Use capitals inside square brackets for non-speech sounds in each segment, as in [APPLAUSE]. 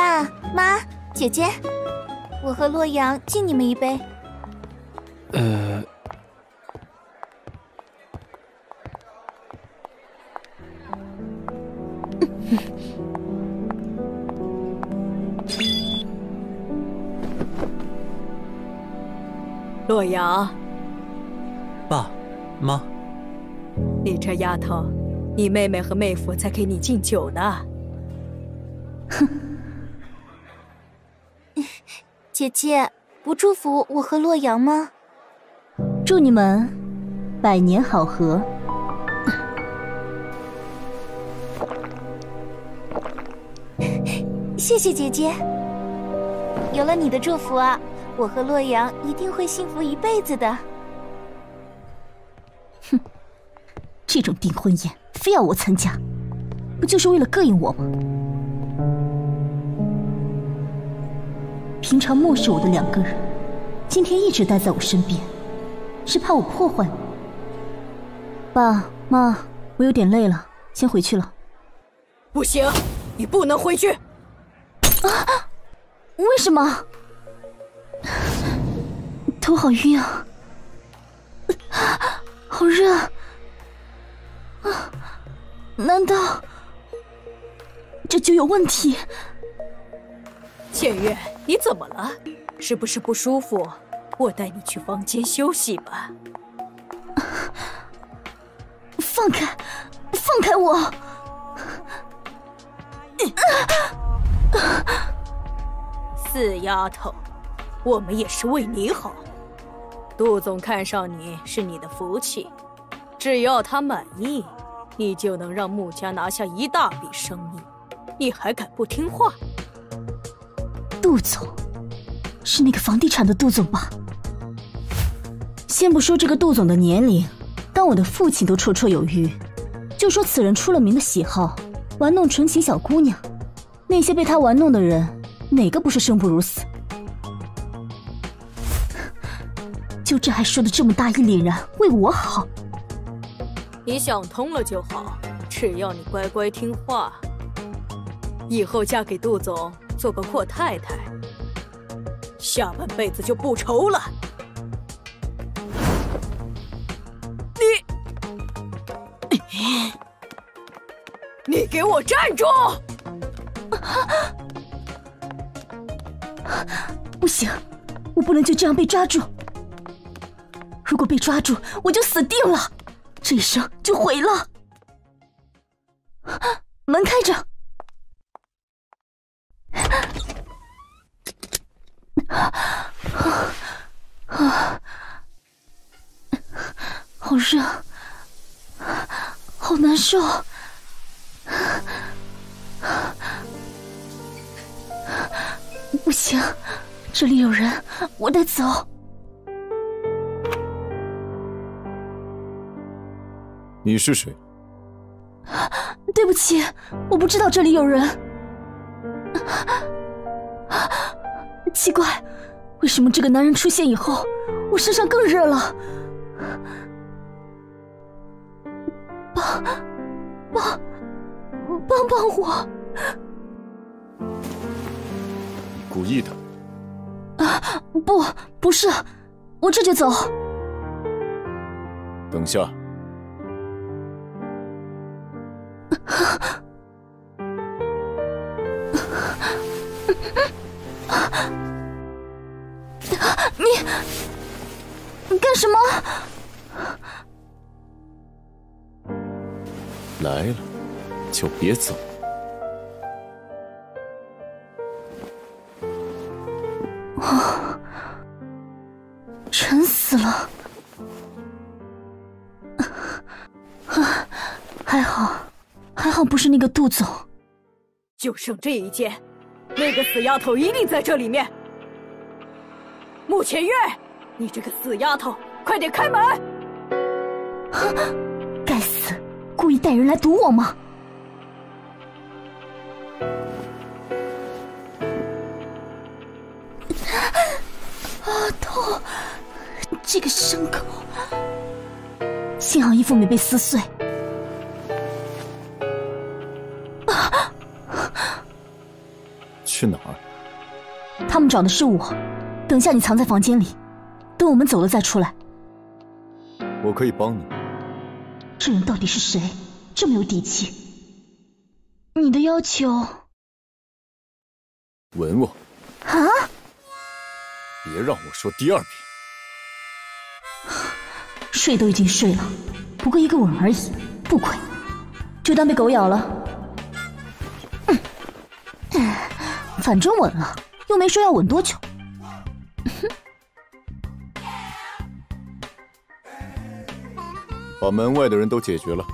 爸妈、姐姐，我和洛阳敬你们一杯。呃，[LAUGHS] 洛阳，爸妈，你这丫头，你妹妹和妹夫在给你敬酒呢。姐姐不祝福我和洛阳吗？祝你们百年好合。[LAUGHS] 谢谢姐姐。有了你的祝福啊，我和洛阳一定会幸福一辈子的。哼，这种订婚宴非要我参加，不就是为了膈应我吗？平常漠视我的两个人，今天一直待在我身边。是怕我破坏吗？爸妈，我有点累了，先回去了。不行，你不能回去。啊？为什么？头好晕啊！好热！啊？难道这就有问题？浅月，你怎么了？是不是不舒服？我带你去房间休息吧。放开，放开我！死丫头，我们也是为你好。杜总看上你是你的福气，只要他满意，你就能让穆家拿下一大笔生意。你还敢不听话？杜总，是那个房地产的杜总吧？先不说这个杜总的年龄，当我的父亲都绰绰有余，就说此人出了名的喜好玩弄纯情小姑娘，那些被他玩弄的人，哪个不是生不如死？就这还说的这么大义凛然，为我好？你想通了就好，只要你乖乖听话，以后嫁给杜总做个阔太太，下半辈子就不愁了。你你给我站住！不行，我不能就这样被抓住。如果被抓住，我就死定了，这一生就毁了。门开着，[SIGHS] 好热，好难受。不行，这里有人，我得走。你是谁？对不起，我不知道这里有人。[LAUGHS] 奇怪，为什么这个男人出现以后，我身上更热了？帮，帮！帮帮我！你故意的？啊，不，不是，我这就走。等下。[LAUGHS] 你，你干什么？来了。就别走。啊！沉死了。啊！还好，还好不是那个杜总。就剩这一间，那个死丫头一定在这里面。穆浅月，你这个死丫头，快点开门！该死，故意带人来堵我吗？啊，痛！这个伤口，幸好衣服没被撕碎。去。去哪儿？他们找的是我。等下你藏在房间里，等我们走了再出来。我可以帮你。这人到底是谁？这么有底气？你的要求？吻我。啊！别让我说第二遍。睡都已经睡了，不过一个吻而已，不亏。就当被狗咬了。嗯，反正吻了，又没说要吻多久。[LAUGHS] 把门外的人都解决了。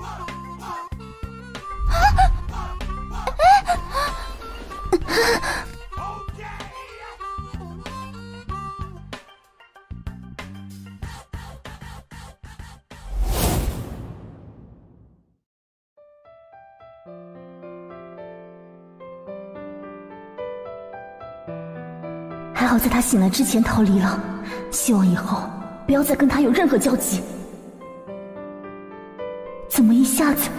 醒来之前逃离了，希望以后不要再跟他有任何交集。怎么一下子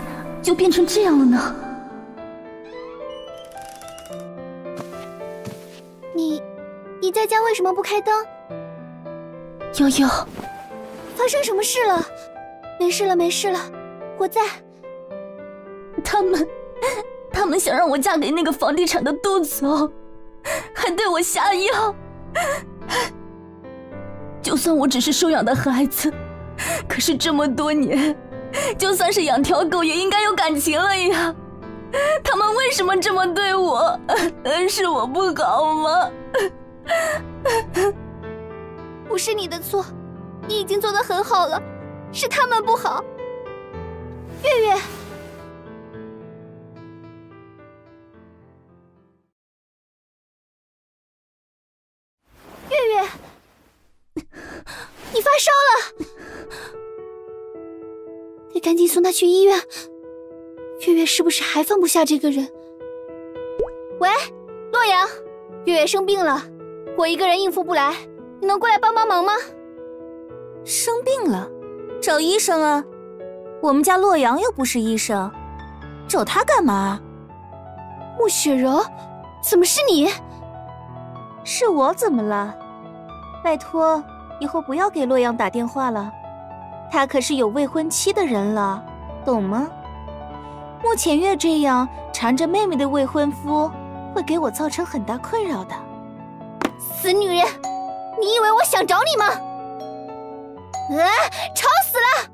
就变成这样了呢？你，你在家为什么不开灯？悠悠，发生什么事了？没事了，没事了，我在。他们，他们想让我嫁给那个房地产的杜总，还对我下药。[LAUGHS] 就算我只是收养的孩子，可是这么多年。就算是养条狗，也应该有感情了呀！他们为什么这么对我？是我不好吗？[LAUGHS] 不是你的错，你已经做的很好了，是他们不好。月，月得赶紧送他去医院。月月是不是还放不下这个人？喂，洛阳，月月生病了，我一个人应付不来，你能过来帮帮忙吗？生病了，找医生啊！我们家洛阳又不是医生，找他干嘛？穆雪柔，怎么是你？是我怎么了？拜托，以后不要给洛阳打电话了。他可是有未婚妻的人了，懂吗？穆浅月这样缠着妹妹的未婚夫，会给我造成很大困扰的。死女人，你以为我想找你吗？啊，吵死了！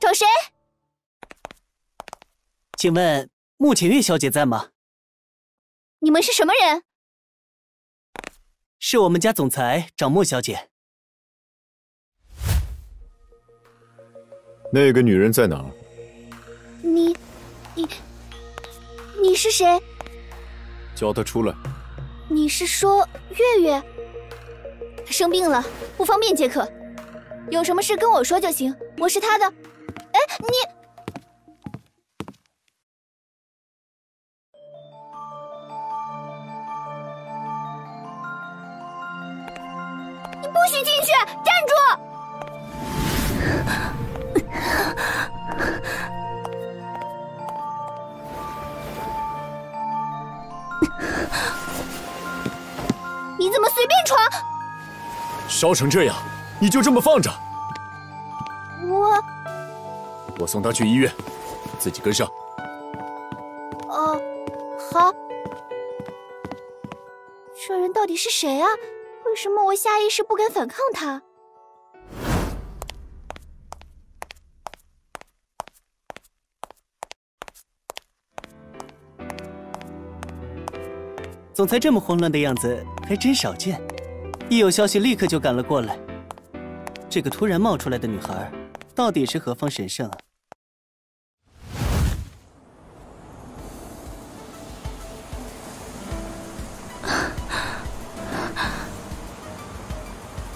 找谁？请问穆浅月小姐在吗？你们是什么人？是我们家总裁找穆小姐。那个女人在哪儿？你，你，你是谁？叫她出来。你是说月月？她生病了，不方便接客，有什么事跟我说就行。我是她的。哎，你。你怎么随便闯？烧成这样，你就这么放着？我……我送他去医院，自己跟上。哦，好。这人到底是谁啊？为什么我下意识不敢反抗他？总裁这么慌乱的样子还真少见，一有消息立刻就赶了过来。这个突然冒出来的女孩，到底是何方神圣啊？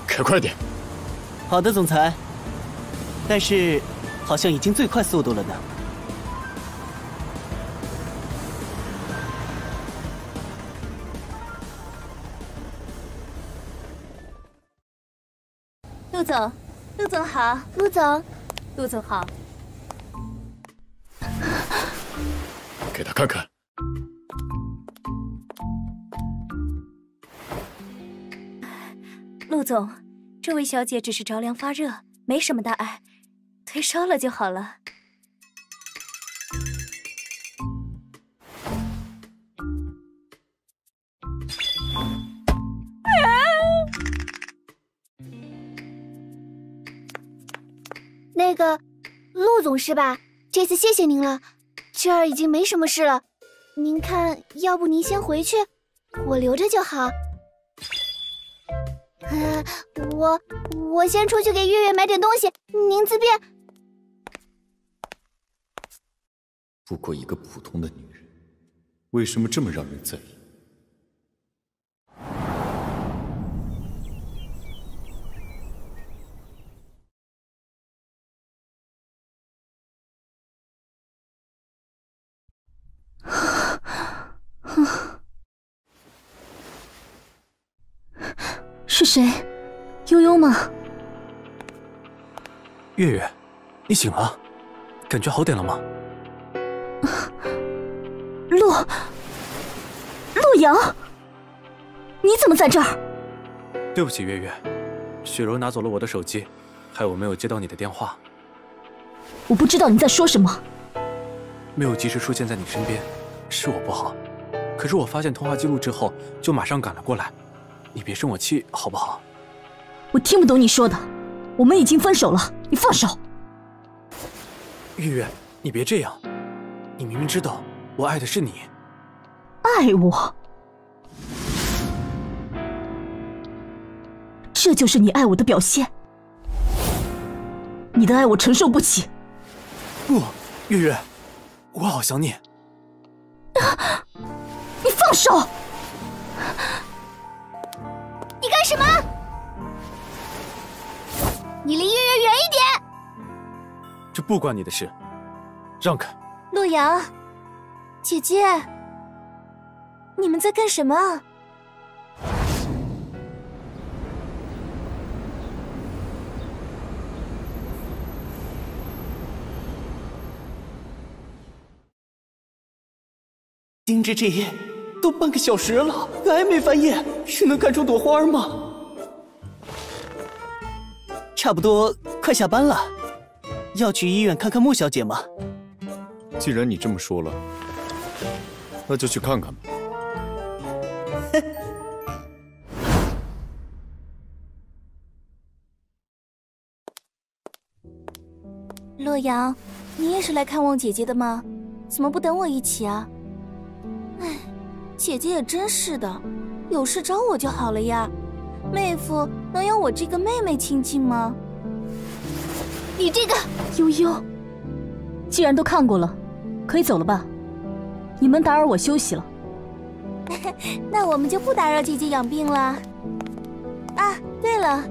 开快点！好的，总裁。但是，好像已经最快速度了呢。陆总陆总好。陆总。陆总好。给他看看。陆总这位小姐只是着凉发热没什么大碍退烧了就好了。那个，陆总是吧？这次谢谢您了，这儿已经没什么事了。您看，要不您先回去，我留着就好。呃，我我先出去给月月买点东西，您自便。不过一个普通的女人，为什么这么让人在意？是谁？悠悠吗？月月，你醒了，感觉好点了吗？洛，洛阳，你怎么在这儿？对不起，月月，雪柔拿走了我的手机，害我没有接到你的电话。我不知道你在说什么。没有及时出现在你身边，是我不好。可是我发现通话记录之后，就马上赶了过来。你别生我气，好不好？我听不懂你说的。我们已经分手了，你放手。月月，你别这样。你明明知道我爱的是你。爱我？这就是你爱我的表现？你的爱我承受不起。不，月月，我好想你。[LAUGHS] 你放手！什么？你离月月远一点！这不关你的事，让开！洛阳，姐姐，你们在干什么？盯着这页都半个小时了，还没翻页，是能看出朵花吗？差不多快下班了，要去医院看看穆小姐吗？既然你这么说了，那就去看看吧。[LAUGHS] 洛阳，你也是来看望姐姐的吗？怎么不等我一起啊？哎，姐姐也真是的，有事找我就好了呀。妹夫能有我这个妹妹亲近吗？你这个悠悠，既然都看过了，可以走了吧？你们打扰我休息了。[LAUGHS] 那我们就不打扰姐姐养病了。啊，对了，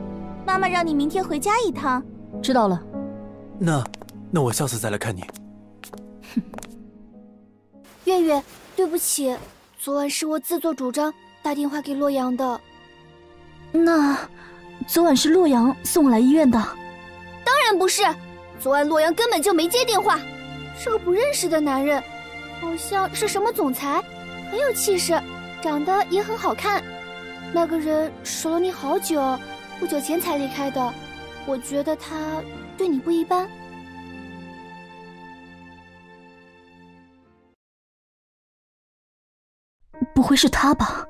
妈妈让你明天回家一趟。知道了。那，那我下次再来看你。[LAUGHS] 月月，对不起，昨晚是我自作主张打电话给洛阳的。那，昨晚是洛阳送我来医院的？当然不是，昨晚洛阳根本就没接电话，是个不认识的男人，好像是什么总裁，很有气势，长得也很好看。那个人守了你好久，不久前才离开的，我觉得他对你不一般。不会是他吧？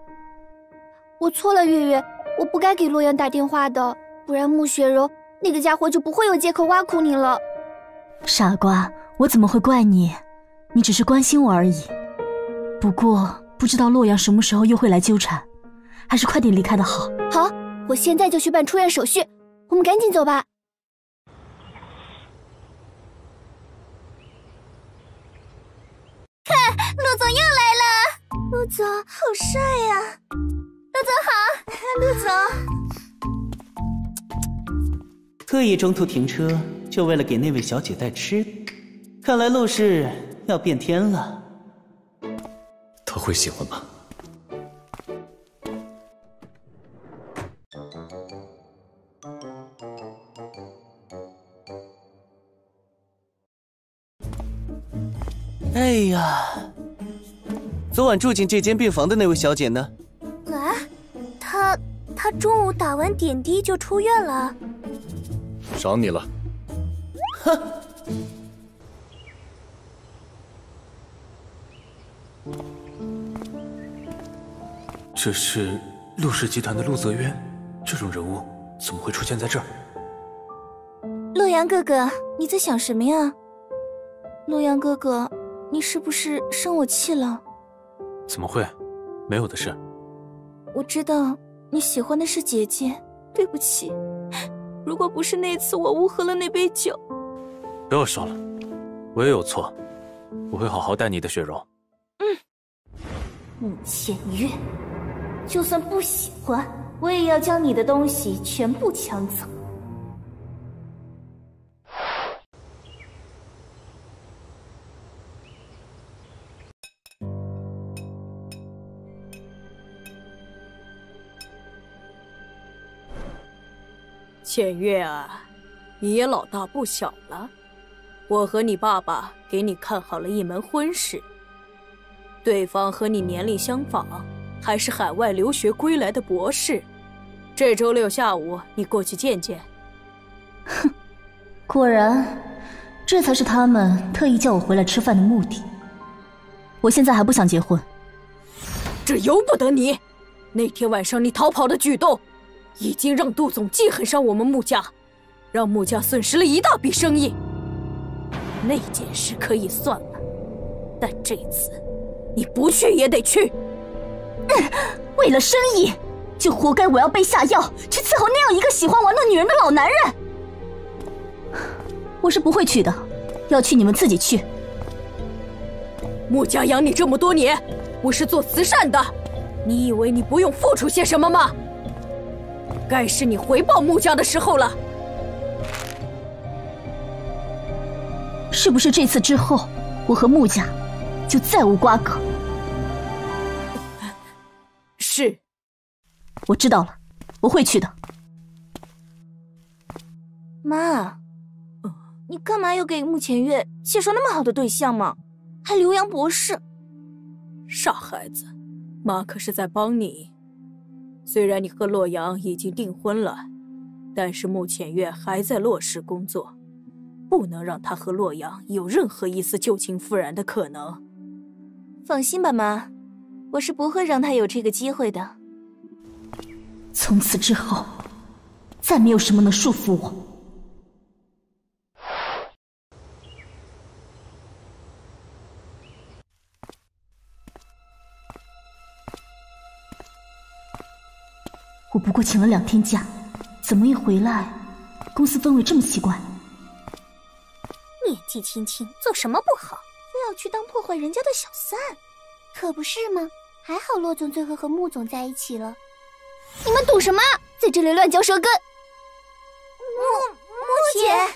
我错了，月月，我不该给洛阳打电话的，不然穆雪柔那个家伙就不会有借口挖苦你了。傻瓜，我怎么会怪你？你只是关心我而已。不过不知道洛阳什么时候又会来纠缠，还是快点离开的好。好，我现在就去办出院手续，我们赶紧走吧。看，陆总又来了。陆总好帅呀！陆总好，陆总。特意中途停车，就为了给那位小姐带吃的。看来陆氏要变天了。他会喜欢吗？哎呀，昨晚住进这间病房的那位小姐呢？啊，她她中午打完点滴就出院了。赏你了。哼。这是陆氏集团的陆泽渊，这种人物怎么会出现在这儿？洛阳哥哥，你在想什么呀？洛阳哥哥，你是不是生我气了？怎么会？没有的事。我知道你喜欢的是姐姐，对不起。如果不是那次我误喝了那杯酒，不要说了，我也有错，我会好好待你的雪柔。嗯，慕浅月，就算不喜欢，我也要将你的东西全部抢走。浅月啊，你也老大不小了。我和你爸爸给你看好了一门婚事，对方和你年龄相仿，还是海外留学归来的博士。这周六下午你过去见见。哼，[LAUGHS] 果然，这才是他们特意叫我回来吃饭的目的。我现在还不想结婚，这由不得你。那天晚上你逃跑的举动。已经让杜总记恨上我们穆家，让穆家损失了一大笔生意。那件事可以算了，但这次你不去也得去。[COUGHS] 为了生意，就活该我要被下药去伺候那样一个喜欢玩弄女人的老男人。我是不会去的，要去你们自己去。穆家养你这么多年，我是做慈善的，你以为你不用付出些什么吗？该是你回报穆家的时候了。是不是这次之后，我和穆家就再无瓜葛？是，我知道了，我会去的。妈，你干嘛要给穆浅月介绍那么好的对象嘛？还留洋博士？傻孩子，妈可是在帮你。虽然你和洛阳已经订婚了，但是穆浅月还在洛氏工作，不能让他和洛阳有任何一丝旧情复燃的可能。放心吧，妈，我是不会让他有这个机会的。从此之后，再没有什么能束缚我。我不过请了两天假，怎么一回来，公司氛围这么奇怪？年纪轻轻做什么不好，非要去当破坏人家的小三，可不是吗？还好骆总最后和穆总在一起了。你们赌什么？在这里乱嚼舌根！穆穆姐，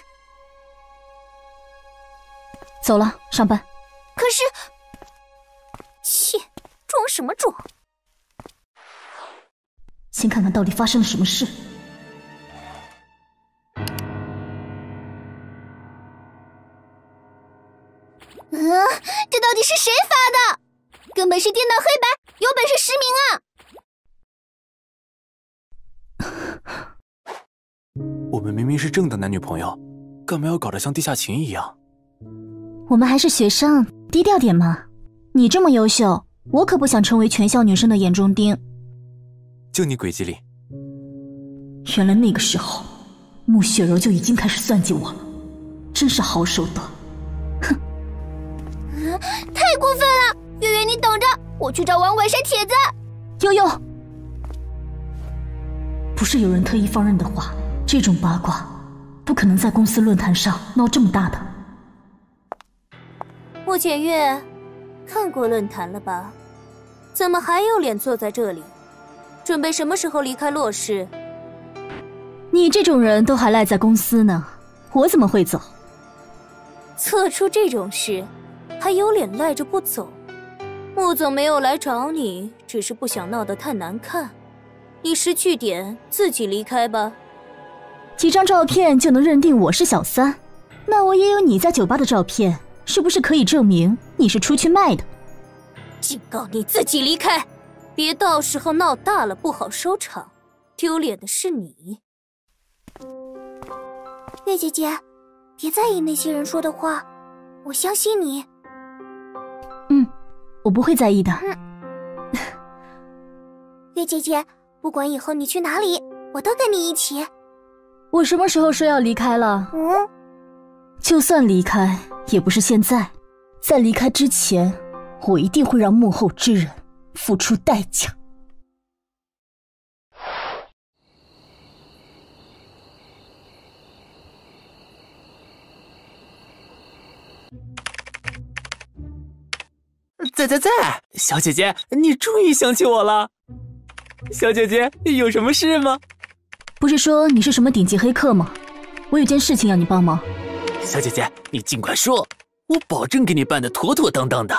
走了，上班。可是，切，装什么装？先看看到底发生了什么事。嗯，这到底是谁发的？根本是颠倒黑白，有本事实名啊！[LAUGHS] 我们明明是正的男女朋友，干嘛要搞得像地下情一样？我们还是学生，低调点嘛。你这么优秀，我可不想成为全校女生的眼中钉。就你诡计里，原来那个时候，穆雪柔就已经开始算计我了，真是好手段！哼，太过分了！月月，你等着，我去找王伟删帖子。悠悠，不是有人特意放任的话，这种八卦不可能在公司论坛上闹这么大的。穆浅月，看过论坛了吧？怎么还有脸坐在这里？准备什么时候离开洛氏？你这种人都还赖在公司呢，我怎么会走？做出这种事，还有脸赖着不走？穆总没有来找你，只是不想闹得太难看。你识趣点，自己离开吧。几张照片就能认定我是小三？那我也有你在酒吧的照片，是不是可以证明你是出去卖的？警告你自己离开。别到时候闹大了不好收场，丢脸的是你。月姐姐，别在意那些人说的话，我相信你。嗯，我不会在意的。[LAUGHS] 月姐姐，不管以后你去哪里，我都跟你一起。我什么时候说要离开了？嗯，就算离开，也不是现在。在离开之前，我一定会让幕后之人付出代价。在在在，小姐姐，你终于想起我了。小姐姐，有什么事吗？不是说你是什么顶级黑客吗？我有件事情要你帮忙。小姐姐，你尽管说，我保证给你办的妥妥当当的。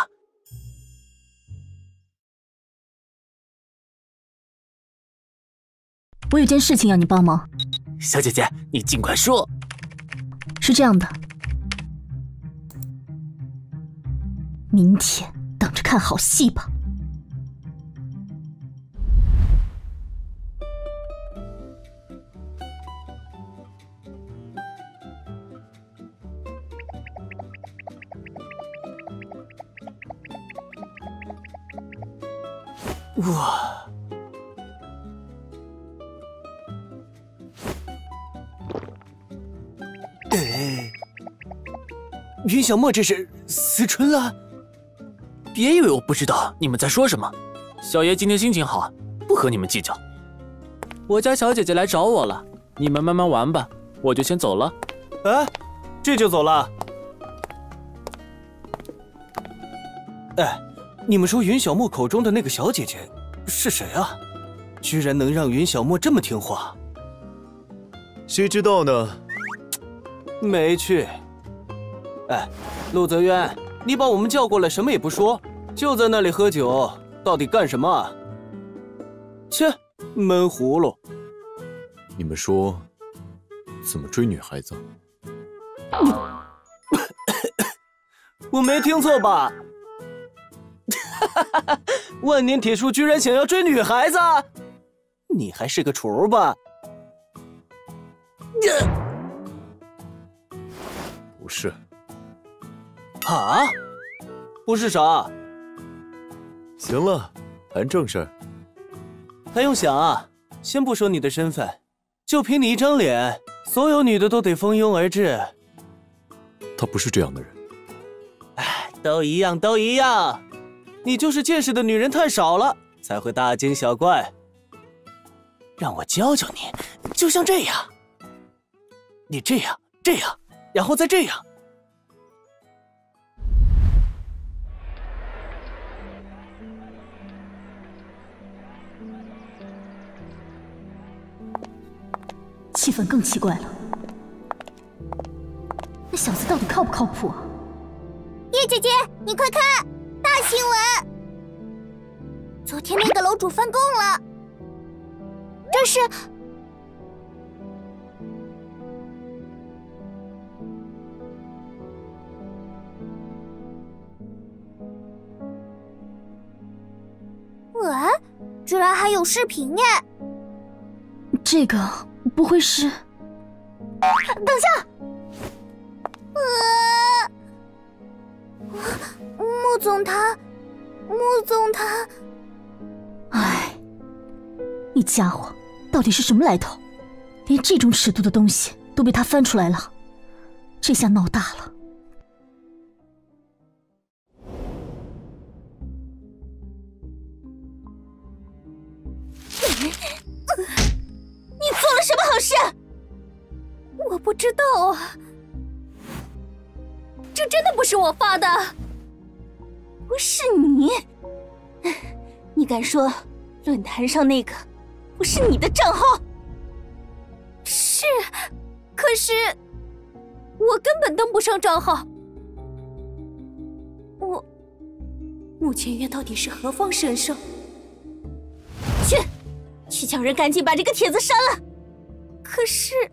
我有件事情要你帮忙。小姐姐，你尽管说。是这样的，明天等着看好戏吧。哇！云小莫这是思春了？别以为我不知道你们在说什么。小爷今天心情好，不和你们计较。我家小姐姐来找我了，你们慢慢玩吧，我就先走了。哎，这就走了？哎，你们说云小莫口中的那个小姐姐是谁啊？居然能让云小莫这么听话？谁知道呢？没去。哎，陆泽渊，你把我们叫过来，什么也不说，就在那里喝酒，到底干什么？切，闷葫芦！你们说怎么追女孩子？[COUGHS] 我没听错吧？哈哈哈！万年铁树居然想要追女孩子，你还是个雏吧？不是。啊？不是啥？行了，谈正事儿。还用想啊？先不说你的身份，就凭你一张脸，所有女的都得蜂拥而至。他不是这样的人。哎，都一样，都一样。你就是见识的女人太少了，才会大惊小怪。让我教教你，就像这样。你这样，这样，然后再这样。气氛更奇怪了，那小子到底靠不靠谱啊？叶姐姐，你快看，大新闻！昨天那个楼主翻供了，这是……喂，居然还有视频耶！这个不会是……等下！呃，穆总他，穆总他……哎，你家伙到底是什么来头？连这种尺度的东西都被他翻出来了，这下闹大了。道啊，这真的不是我发的，不是你。[LAUGHS] 你敢说论坛上那个不是你的账号？是，可是我根本登不上账号。我穆千月到底是何方神圣？去，去叫人赶紧把这个帖子删了。可是根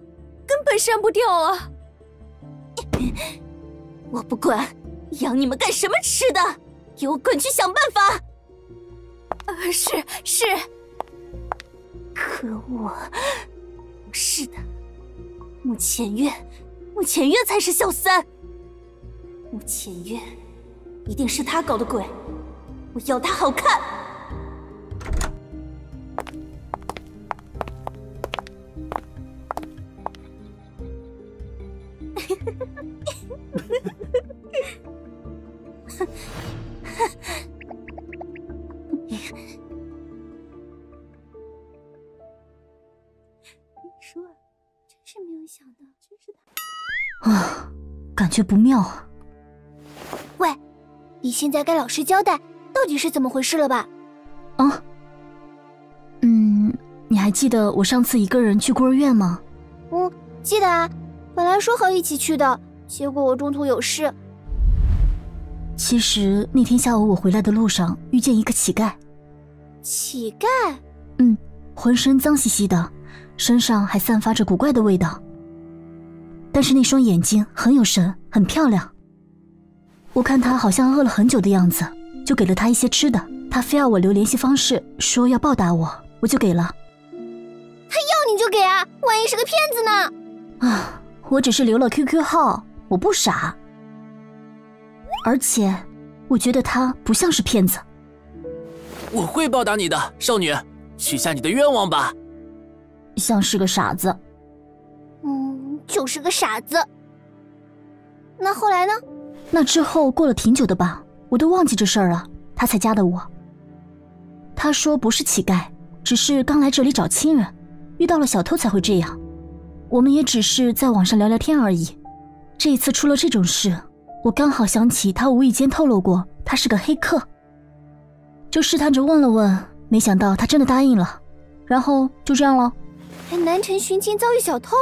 本删不掉啊！我不管，养你们干什么吃的？给我滚去想办法！啊，是是。可可恶！是的，穆浅月，穆浅月才是小三。穆浅月，一定是他搞的鬼，我要他好看！说，真是没有想到，真是他。啊，感觉不妙啊！喂，你现在该老实交代，到底是怎么回事了吧？啊，嗯，你还记得我上次一个人去孤儿院吗？嗯，记得啊。本来说好一起去的，结果我中途有事。其实那天下午我回来的路上遇见一个乞丐。乞丐？嗯，浑身脏兮兮的，身上还散发着古怪的味道。但是那双眼睛很有神，很漂亮。我看他好像饿了很久的样子，就给了他一些吃的。他非要我留联系方式，说要报答我，我就给了。他要你就给啊，万一是个骗子呢？啊。我只是留了 QQ 号，我不傻，而且我觉得他不像是骗子。我会报答你的，少女，许下你的愿望吧。像是个傻子。嗯，就是个傻子。那后来呢？那之后过了挺久的吧，我都忘记这事儿了。他才加的我。他说不是乞丐，只是刚来这里找亲人，遇到了小偷才会这样。我们也只是在网上聊聊天而已。这一次出了这种事，我刚好想起他无意间透露过他是个黑客，就试探着问了问，没想到他真的答应了，然后就这样了。来南城寻亲遭遇小偷，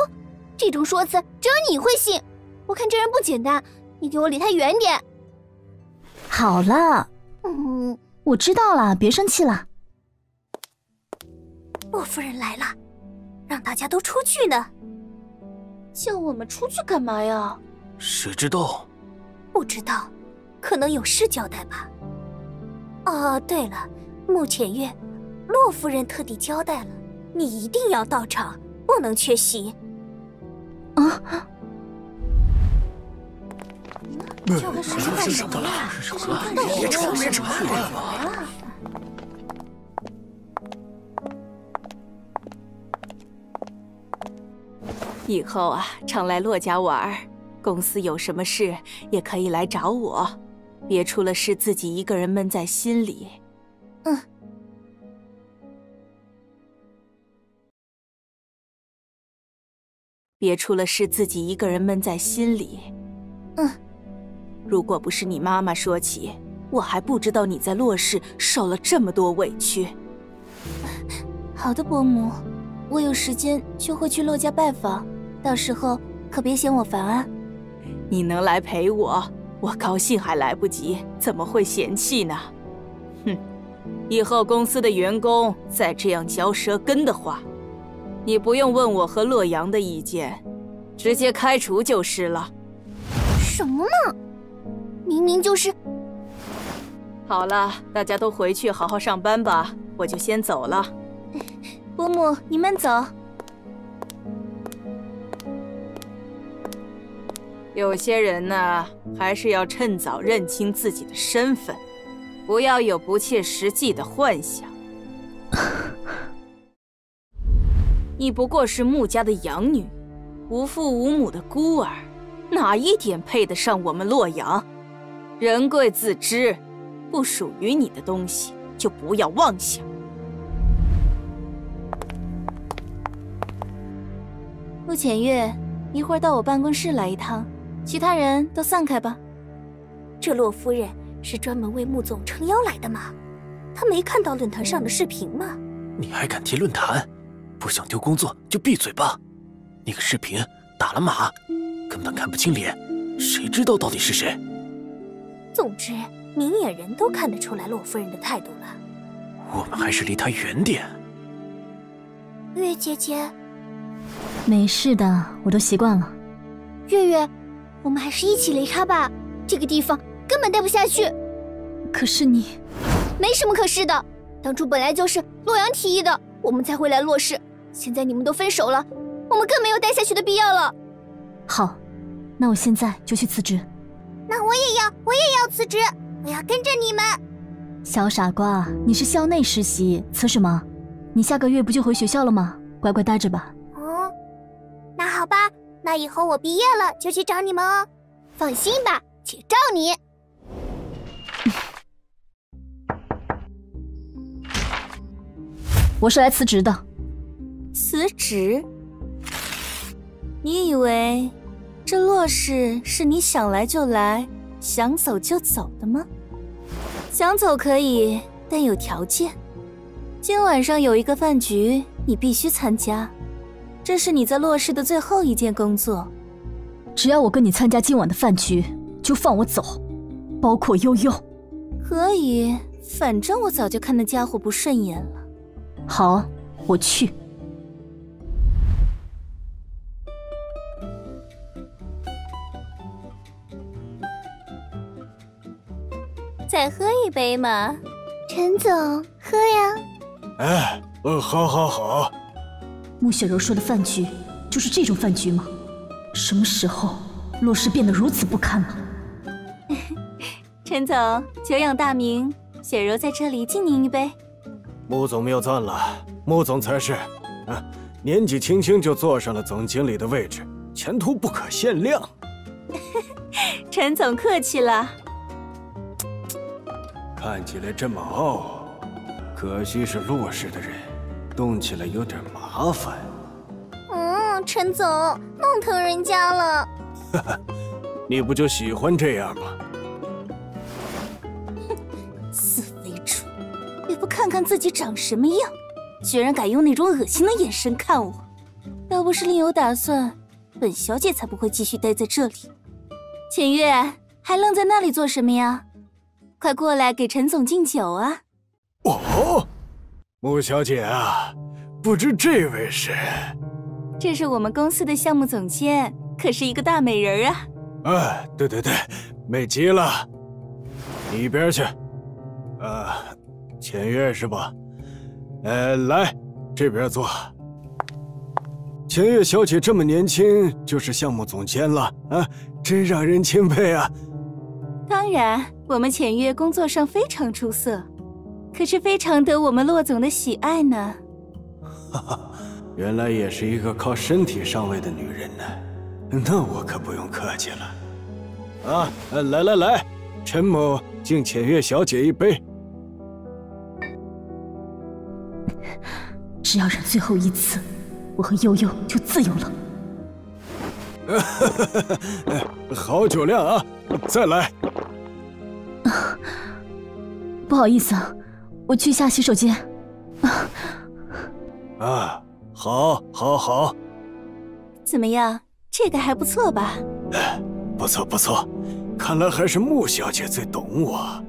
这种说辞只有你会信。我看这人不简单，你给我离他远点。好了，嗯，我知道了，别生气了。莫夫人来了，让大家都出去呢。叫我们出去干嘛呀？谁知道？不知道，可能有事交代吧。哦，对了，穆浅月，洛夫人特地交代了，你一定要到场，不能缺席。啊！这是什么呀？别吵！别吵！以后啊，常来洛家玩儿。公司有什么事也可以来找我，别出了事自己一个人闷在心里。嗯。别出了事自己一个人闷在心里。嗯。如果不是你妈妈说起，我还不知道你在洛氏受了这么多委屈。好的，伯母，我有时间就会去洛家拜访。到时候可别嫌我烦啊！你能来陪我，我高兴还来不及，怎么会嫌弃呢？哼，以后公司的员工再这样嚼舌根的话，你不用问我和洛阳的意见，直接开除就是了。什么呢？明明就是……好了，大家都回去好好上班吧，我就先走了。伯母，你慢走。有些人呢，还是要趁早认清自己的身份，不要有不切实际的幻想。[LAUGHS] 你不过是穆家的养女，无父无母的孤儿，哪一点配得上我们洛阳？人贵自知，不属于你的东西就不要妄想。陆浅月，一会儿到我办公室来一趟。其他人都散开吧。这洛夫人是专门为穆总撑腰来的吗？她没看到论坛上的视频吗？你还敢提论坛？不想丢工作就闭嘴吧。那个视频打了码，根本看不清脸，谁知道到底是谁？总之，明眼人都看得出来洛夫人的态度了。我们还是离她远点。月姐姐，没事的，我都习惯了。月月。我们还是一起离开吧，这个地方根本待不下去。可是你，没什么可是的。当初本来就是洛阳提议的，我们才会来洛氏。现在你们都分手了，我们更没有待下去的必要了。好，那我现在就去辞职。那我也要，我也要辞职，我要跟着你们。小傻瓜，你是校内实习，辞什么？你下个月不就回学校了吗？乖乖待着吧。哦，那好吧，那以后我毕业了就去找你们哦。放心吧，姐罩你。[LAUGHS] 我是来辞职的。辞职？你以为这洛氏是你想来就来、想走就走的吗？想走可以，但有条件。今晚上有一个饭局，你必须参加。这是你在洛氏的最后一件工作。只要我跟你参加今晚的饭局，就放我走，包括悠悠。可以，反正我早就看那家伙不顺眼了。好，我去。再喝一杯嘛，陈总，喝呀！哎，嗯，好，好，好。穆雪柔说的饭局，就是这种饭局吗？什么时候，洛氏变得如此不堪了？[LAUGHS] 陈总，久仰大名，雪柔在这里敬您一杯。穆总谬赞了，穆总才是，啊，年纪轻轻就坐上了总经理的位置，前途不可限量。[LAUGHS] 陈总客气了。看起来这么傲，可惜是洛氏的人，动起来有点麻烦。嗯，陈总弄疼人家了。哈哈，你不就喜欢这样吗？哼，死肥猪，也不看看自己长什么样，居然敢用那种恶心的眼神看我。要不是另有打算，本小姐才不会继续待在这里。浅月，还愣在那里做什么呀？快过来给陈总敬酒啊！哦，穆小姐啊，不知这位是？这是我们公司的项目总监，可是一个大美人啊！哎，对对对，美极了。你一边去。呃，浅月是吧？呃，来这边坐。浅月小姐这么年轻就是项目总监了啊，真让人钦佩啊！当然，我们浅月工作上非常出色，可是非常得我们洛总的喜爱呢。哈哈，原来也是一个靠身体上位的女人呢，那我可不用客气了。啊，来来来，陈某敬浅月小姐一杯。只要忍最后一次，我和悠悠就自由了。[LAUGHS] 好酒量啊！再来。[LAUGHS] 不好意思啊，我去下洗手间。啊，好，好，好。怎么样，这个还不错吧？不错，不错，看来还是穆小姐最懂我。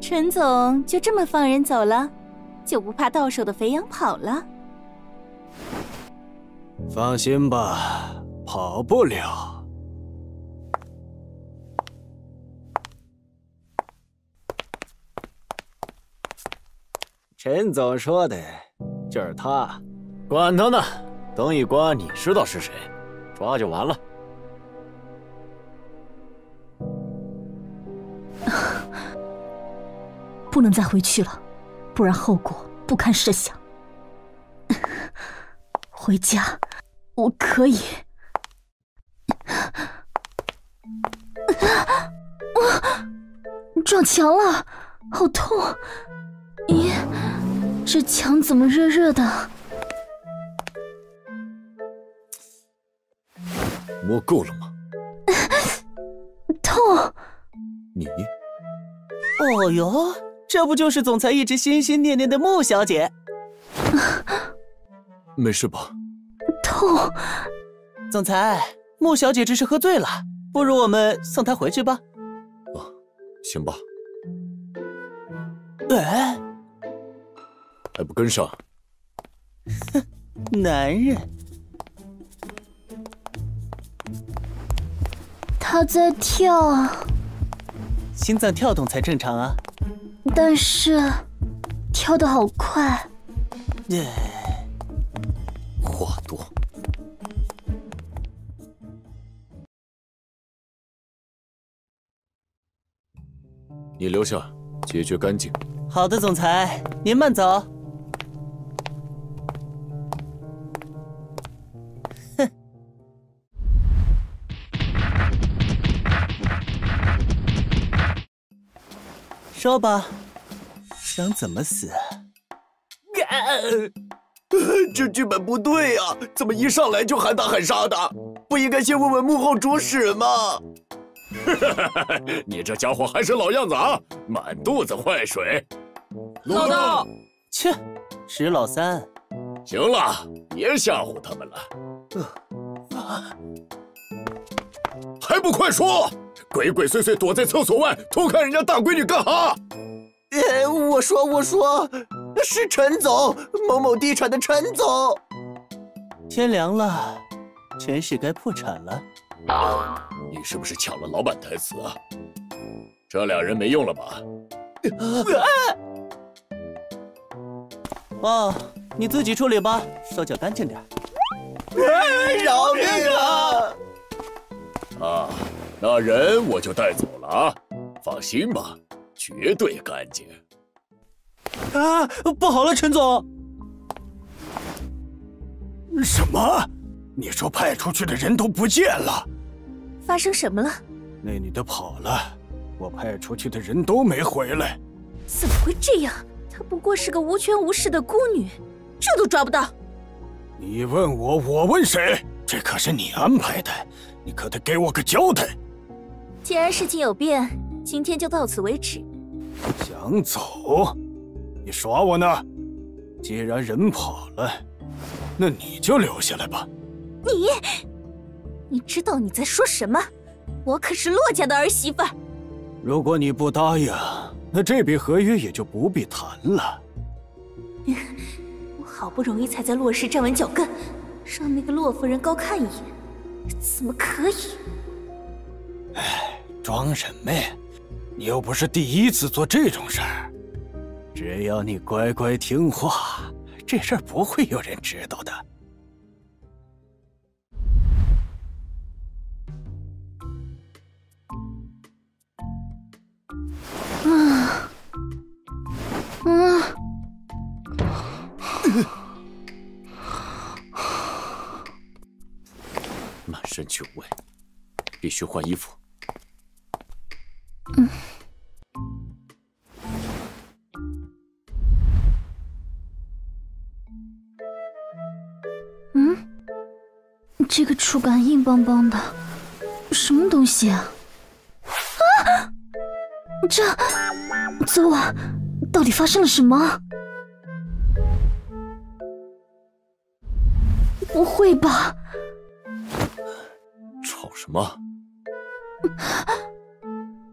陈总就这么放人走了，就不怕到手的肥羊跑了？放心吧，跑不了。陈总说的就是他，管他呢，灯一关你知道是谁，抓就完了。[LAUGHS] 不能再回去了，不然后果不堪设想。[LAUGHS] 回家，我可以。[LAUGHS] 撞墙了，好痛！咦？这墙怎么热热的？摸够了吗？痛！你？哦哟，这不就是总裁一直心心念念的穆小姐？[LAUGHS] 没事吧？痛！总裁，穆小姐这是喝醉了，不如我们送她回去吧。啊，行吧。哎。还不跟上！哼，[LAUGHS] 男人。他在跳啊，心脏跳动才正常啊。但是，跳的好快。话多。你留下，解决干净。好的，总裁，您慢走。说吧，想怎么死？[LAUGHS] 这剧本不对呀、怎么一上来就喊打喊杀的？不应该先问问幕后主使吗？[LAUGHS] 你这家伙还是老样子啊，满肚子坏水。老大，切，石老三，行了，别吓唬他们了。还不快说！鬼鬼祟祟躲在厕所外偷看人家大闺女干哈？呃，我说我说，是陈总，某某地产的陈总。天凉了，陈氏该破产了。你是不是抢了老板台词啊？这俩人没用了吧？哦，你自己处理吧，手脚干净点。饶命啊！啊，那人我就带走了啊，放心吧，绝对干净。啊，不好了，陈总！什么？你说派出去的人都不见了？发生什么了？那女的跑了，我派出去的人都没回来。怎么会这样？她不过是个无权无势的孤女，这都抓不到。你问我，我问谁？这可是你安排的，你可得给我个交代。既然事情有变，今天就到此为止。想走？你耍我呢？既然人跑了，那你就留下来吧。你，你知道你在说什么？我可是洛家的儿媳妇儿。如果你不答应，那这笔合约也就不必谈了。[LAUGHS] 我好不容易才在洛氏站稳脚跟，让那个洛夫人高看一眼，怎么可以？哎装什么呀？你又不是第一次做这种事儿。只要你乖乖听话，这事儿不会有人知道的。啊，嗯，身酒味，必须换衣服。嗯，这个触感硬邦邦的，什么东西啊？啊！这昨晚到底发生了什么？不会吧？吵什么？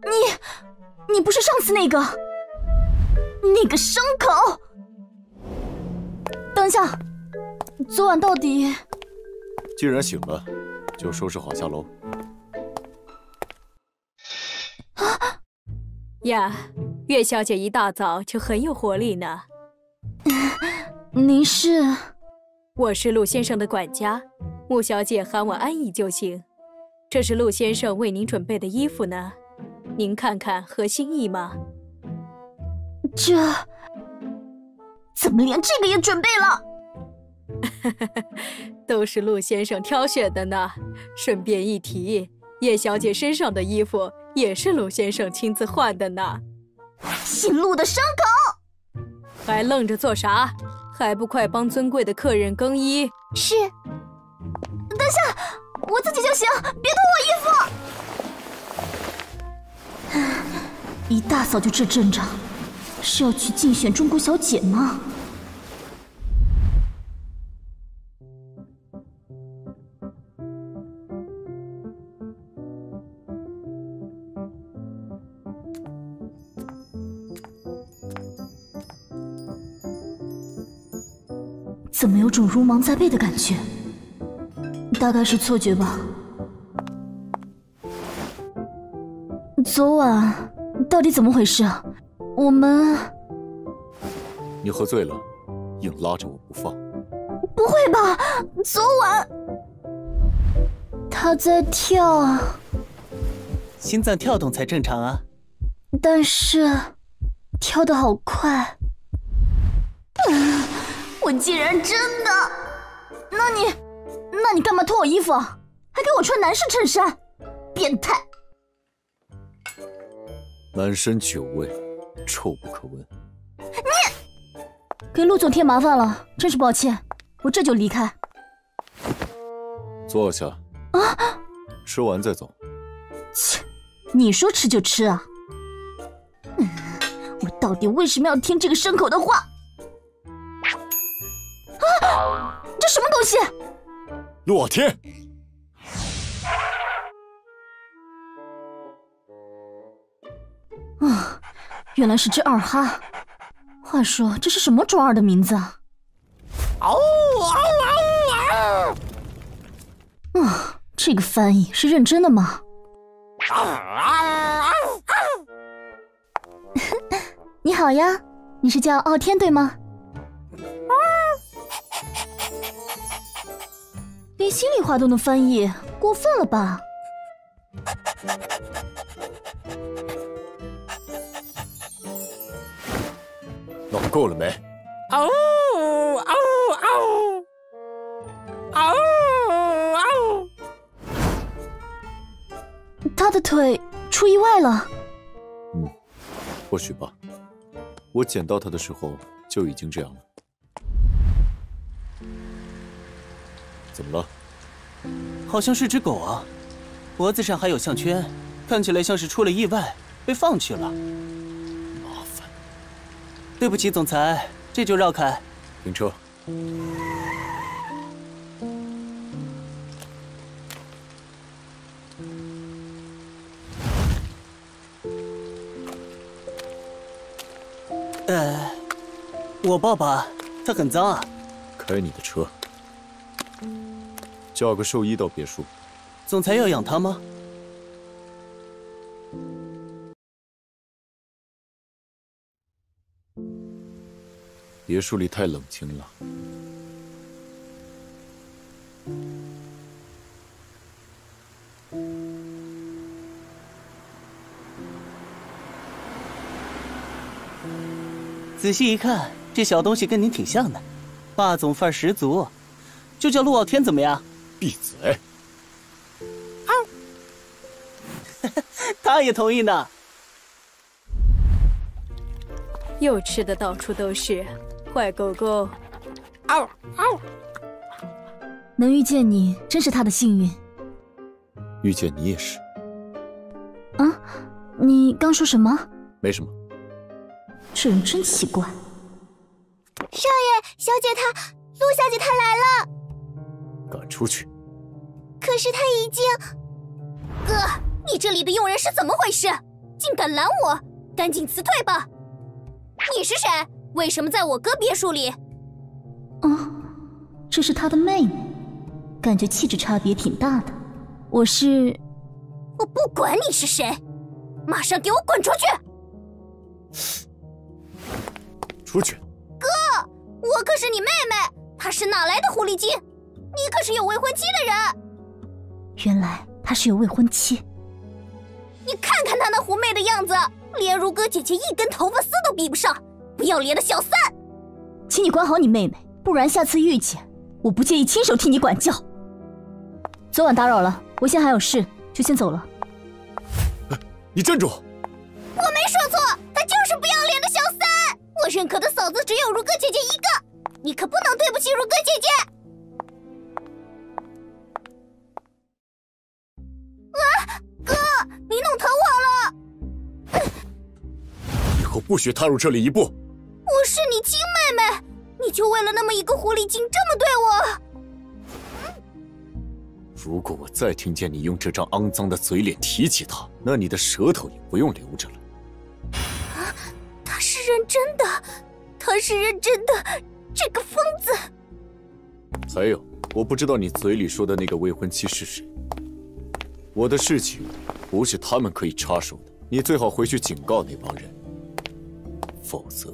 你，你不是上次那个那个牲口？等一下，昨晚到底……既然醒了，就收拾好下楼。啊呀，岳小姐一大早就很有活力呢。[LAUGHS] 您是？我是陆先生的管家，穆小姐喊我安逸就行。这是陆先生为您准备的衣服呢，您看看合心意吗？这怎么连这个也准备了？[LAUGHS] 都是陆先生挑选的呢。顺便一提，叶小姐身上的衣服也是陆先生亲自换的呢。姓陆的牲口，还愣着做啥？还不快帮尊贵的客人更衣！是。等下，我自己就行，别脱我衣服。一大早就这阵仗，是要去竞选中国小姐吗？怎么有种如芒在背的感觉？大概是错觉吧。昨晚到底怎么回事啊？我们你喝醉了，硬拉着我不放。不会吧？昨晚他在跳啊，心脏跳动才正常啊。但是跳得好快。我竟然真的……那你，那你干嘛脱我衣服，还给我穿男士衬衫？变态！满身酒味，臭不可闻。你给陆总添麻烦了，真是抱歉，我这就离开。坐下。啊！吃完再走。切，你说吃就吃啊？嗯，我到底为什么要听这个牲口的话？啊！这什么东西？洛天。啊，原来是只二哈。话说，这是什么中二的名字啊？嗷嗷嗷嗷！啊，这个翻译是认真的吗？[LAUGHS] 你好呀，你是叫傲天对吗？连心里话都能翻译，过分了吧？弄够了没？嗷嗷嗷嗷嗷！他的腿出意外了。嗯，或许吧。我捡到他的时候就已经这样了。怎么了？好像是只狗啊，脖子上还有项圈，看起来像是出了意外被放弃了。麻烦。对不起，总裁，这就绕开。停车。呃，我爸爸，他很脏啊。开你的车。叫个兽医到别墅。总裁要养它吗？别墅里太冷清了。仔细一看，这小东西跟您挺像的，霸总范儿十足，就叫陆傲天怎么样？闭嘴！啊！[LAUGHS] 他也同意呢。又吃的到处都是，坏狗狗！嗷嗷！能遇见你，真是他的幸运。遇见你也是。啊？你刚说什么？没什么。这人真奇怪。少爷、小姐，她，陆小姐她来了。赶出去！可是他已经……哥，你这里的佣人是怎么回事？竟敢拦我！赶紧辞退吧！你是谁？为什么在我哥别墅里？哦，这是他的妹妹，感觉气质差别挺大的。我是……我不管你是谁，马上给我滚出去！出去！哥，我可是你妹妹，她是哪来的狐狸精？你可是有未婚妻的人。原来他是有未婚妻。你看看他那狐媚的样子，连如歌姐姐一根头发丝都比不上，不要脸的小三！请你管好你妹妹，不然下次遇见，我不介意亲手替你管教。昨晚打扰了，我现在还有事，就先走了。你站住！我没说错，她就是不要脸的小三。我认可的嫂子只有如歌姐姐一个，你可不能对不起如歌姐姐。你弄疼我了！以后不许踏入这里一步。我是你亲妹妹，你就为了那么一个狐狸精这么对我？如果我再听见你用这张肮脏的嘴脸提起他，那你的舌头也不用留着了。啊，他是认真的，他是认真的，这个疯子！还有，我不知道你嘴里说的那个未婚妻是谁。我的事情不是他们可以插手的，你最好回去警告那帮人，否则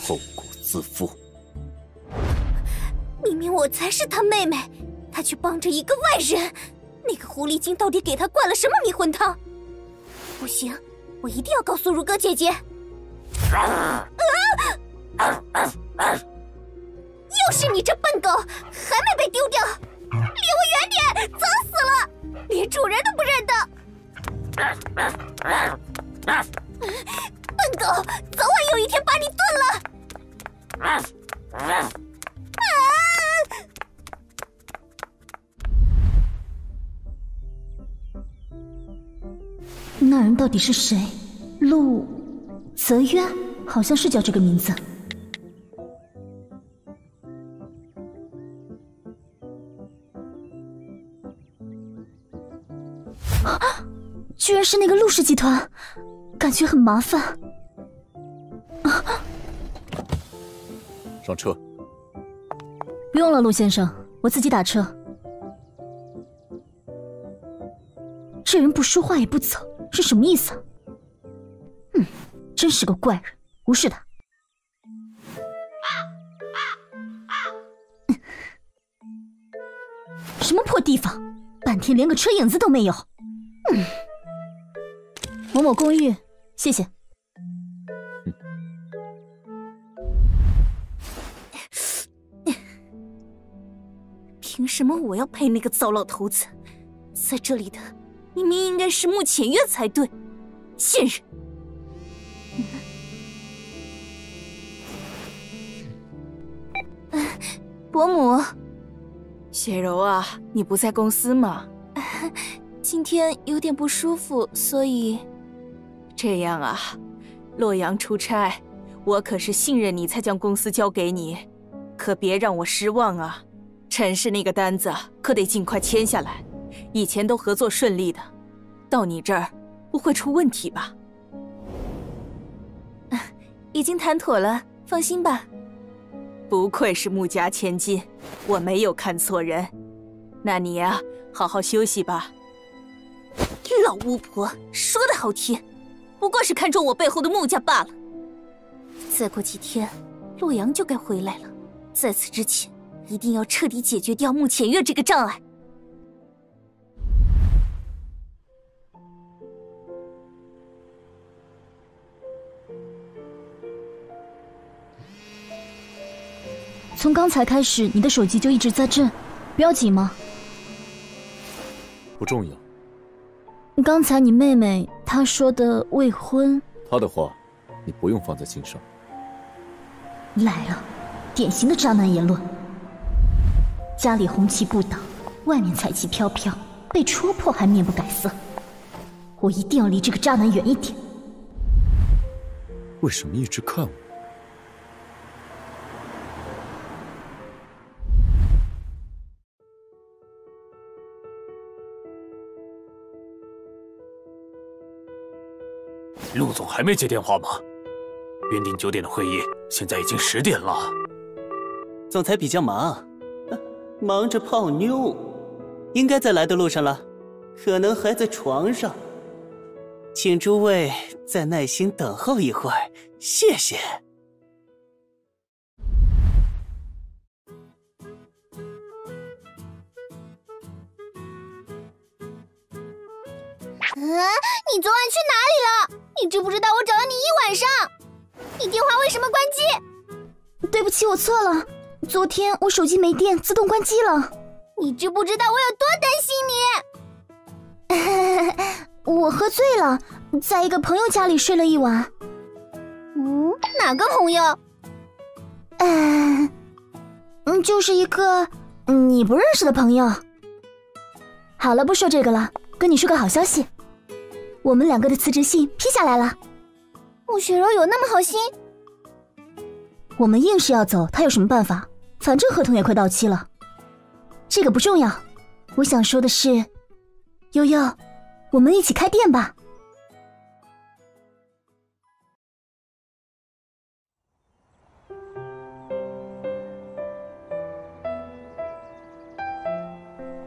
后果自负。明明我才是他妹妹，他却帮着一个外人。那个狐狸精到底给他灌了什么迷魂汤？不行，我一定要告诉如歌姐姐。啊！又是你这笨狗，还没被丢掉！离我远点，脏死了，连主人都不认得。笨狗，早晚有一天把你炖了。那人到底是谁？陆泽渊，好像是叫这个名字。啊！居然是那个陆氏集团，感觉很麻烦。啊上车。不用了，陆先生，我自己打车。这人不说话也不走，是什么意思？嗯，真是个怪人，无视他。什么破地方，半天连个车影子都没有。嗯，某某公寓，谢谢。凭什么我要陪那个糟老头子？在这里的明明应该是穆浅月才对，贱人！伯母，雪柔啊，你不在公司吗？今天有点不舒服，所以这样啊。洛阳出差，我可是信任你才将公司交给你，可别让我失望啊！陈氏那个单子可得尽快签下来，以前都合作顺利的，到你这儿不会出问题吧？[LAUGHS] 已经谈妥了，放心吧。不愧是穆家千金，我没有看错人。那你呀，好好休息吧。老巫婆说的好听，不过是看中我背后的穆家罢了。再过几天，洛阳就该回来了，在此之前。一定要彻底解决掉穆浅月这个障碍。从刚才开始，你的手机就一直在震，不要紧吗？不重要。刚才你妹妹她说的未婚，她的话你不用放在心上。来了，典型的渣男言论。家里红旗不倒，外面彩旗飘飘，被戳破还面不改色。我一定要离这个渣男远一点。为什么一直看我？陆总还没接电话吗？原定九点的会议，现在已经十点了。总裁比较忙。忙着泡妞，应该在来的路上了，可能还在床上。请诸位再耐心等候一会儿，谢谢。嗯，你昨晚去哪里了？你知不知道我找了你一晚上？你电话为什么关机？对不起，我错了。昨天我手机没电，自动关机了。你知不知道我有多担心你？[LAUGHS] 我喝醉了，在一个朋友家里睡了一晚。嗯，哪个朋友？嗯，[SIGHS] 嗯，就是一个你不认识的朋友。好了，不说这个了，跟你说个好消息，我们两个的辞职信批下来了。穆雪柔有那么好心？我们硬是要走，他有什么办法？反正合同也快到期了，这个不重要。我想说的是，悠悠，我们一起开店吧。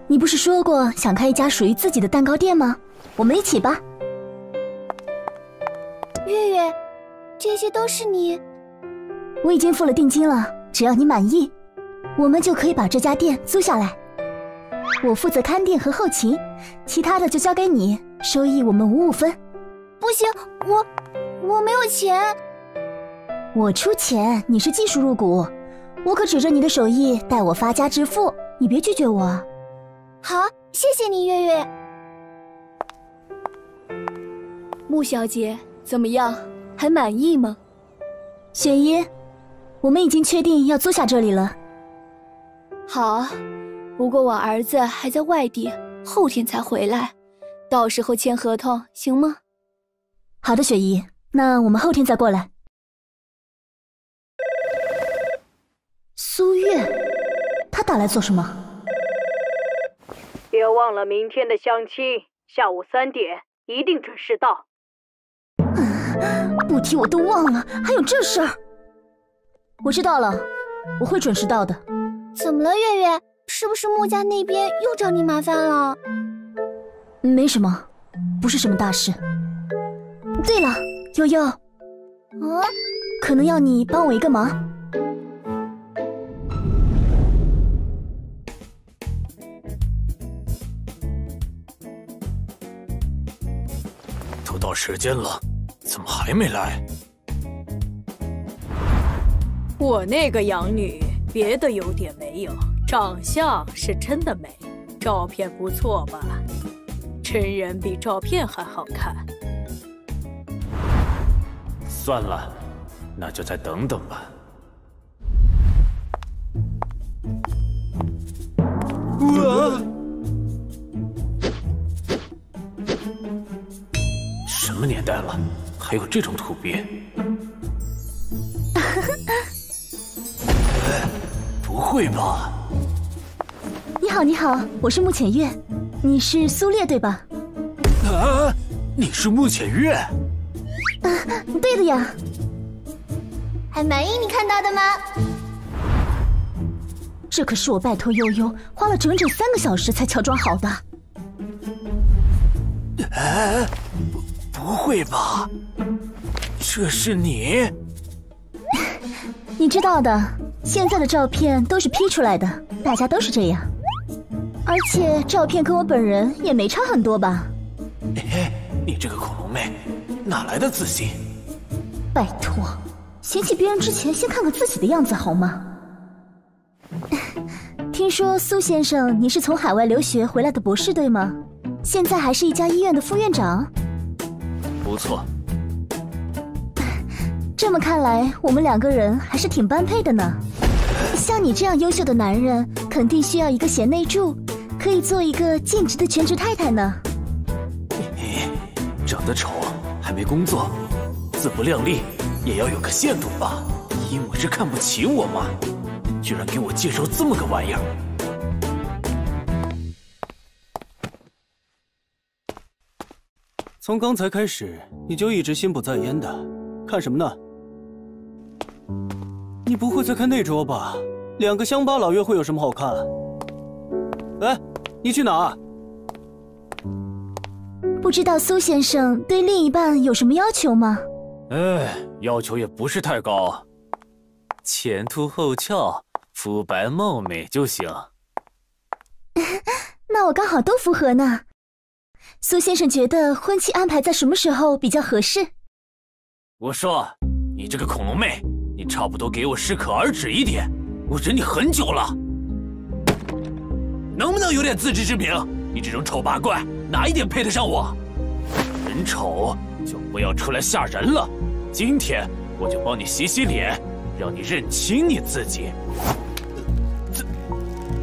你不是说过想开一家属于自己的蛋糕店吗？我们一起吧。月月，这些都是你？我已经付了定金了，只要你满意。我们就可以把这家店租下来。我负责看店和后勤，其他的就交给你，收益我们五五分。不行，我我没有钱。我出钱，你是技术入股，我可指着你的手艺带我发家致富，你别拒绝我。好，谢谢你，月月。穆小姐，怎么样？还满意吗？雪姨，我们已经确定要租下这里了。好，不过我儿子还在外地，后天才回来，到时候签合同行吗？好的，雪姨，那我们后天再过来。苏月，他打来做什么？别忘了明天的相亲，下午三点一定准时到。不提我都忘了，还有这事儿。我知道了，我会准时到的。怎么了，月月？是不是穆家那边又找你麻烦了？没什么，不是什么大事。对了，悠悠，啊，可能要你帮我一个忙。都到时间了，怎么还没来？我那个养女别的优点没有，长相是真的美，照片不错吧？真人比照片还好看。算了，那就再等等吧。啊！么年代了，还有这种土鳖？[LAUGHS] 不会吧？你好，你好，我是穆浅月，你是苏烈对吧？啊，你是穆浅月？啊，对的呀。还满意你看到的吗？这可是我拜托悠悠花了整整三个小时才乔装好的。哎，不，会吧？这是你？[LAUGHS] 你知道的，现在的照片都是 P 出来的，大家都是这样。而且照片跟我本人也没差很多吧？哎，你这个恐龙妹，哪来的自信？拜托，嫌弃别人之前先看看自己的样子好吗？[LAUGHS] 听说苏先生，你是从海外留学回来的博士对吗？现在还是一家医院的副院长？不错。[LAUGHS] 这么看来，我们两个人还是挺般配的呢。像你这样优秀的男人，肯定需要一个贤内助，可以做一个尽职的全职太太呢。你，[LAUGHS] 长得丑还没工作，自不量力也要有个限度吧？因为是看不起我吗？居然给我介绍这么个玩意儿！从刚才开始，你就一直心不在焉的，看什么呢？你不会在看那桌吧？两个乡巴佬约会有什么好看？哎，你去哪？不知道苏先生对另一半有什么要求吗？哎，要求也不是太高，前凸后翘、肤白貌美就行。[LAUGHS] 那我刚好都符合呢。苏先生觉得婚期安排在什么时候比较合适？我说，你这个恐龙妹，你差不多给我适可而止一点，我忍你很久了，能不能有点自知之明？你这种丑八怪，哪一点配得上我？人丑就不要出来吓人了。今天我就帮你洗洗脸，让你认清你自己。怎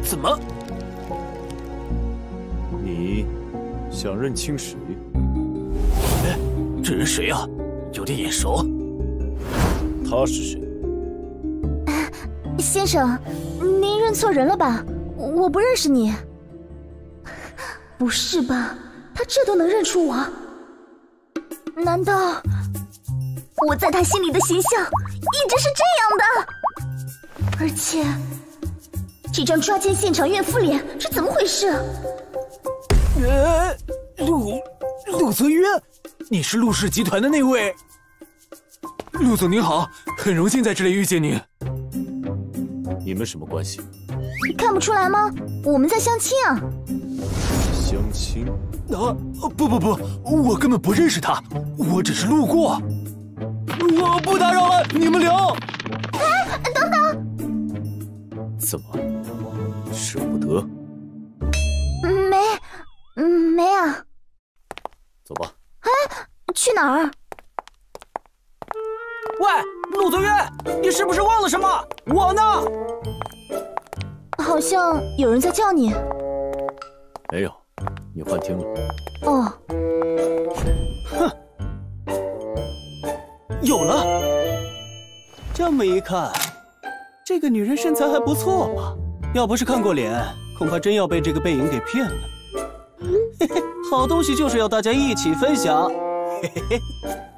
怎么？你想认清谁？哎，这人谁啊？有点眼熟。他是谁？先生，您认错人了吧？我不认识你。不是吧？他这都能认出我？难道我在他心里的形象一直是这样的？而且，这张抓奸现场怨妇脸是怎么回事？呃，陆陆泽渊，你是陆氏集团的那位？陆总您好，很荣幸在这里遇见您。你们什么关系？看不出来吗？我们在相亲啊！相亲？啊，不不不，我根本不认识他，我只是路过。我不打扰了，你们聊。哎，等等！怎么，舍不得？没，嗯，没有。走吧。哎，去哪儿？喂，陆泽约，你是不是忘了什么？我呢？好像有人在叫你。没有，你幻听了。哦。哼，有了。这么一看，这个女人身材还不错嘛。要不是看过脸，恐怕真要被这个背影给骗了。嘿嘿，好东西就是要大家一起分享。嘿嘿嘿。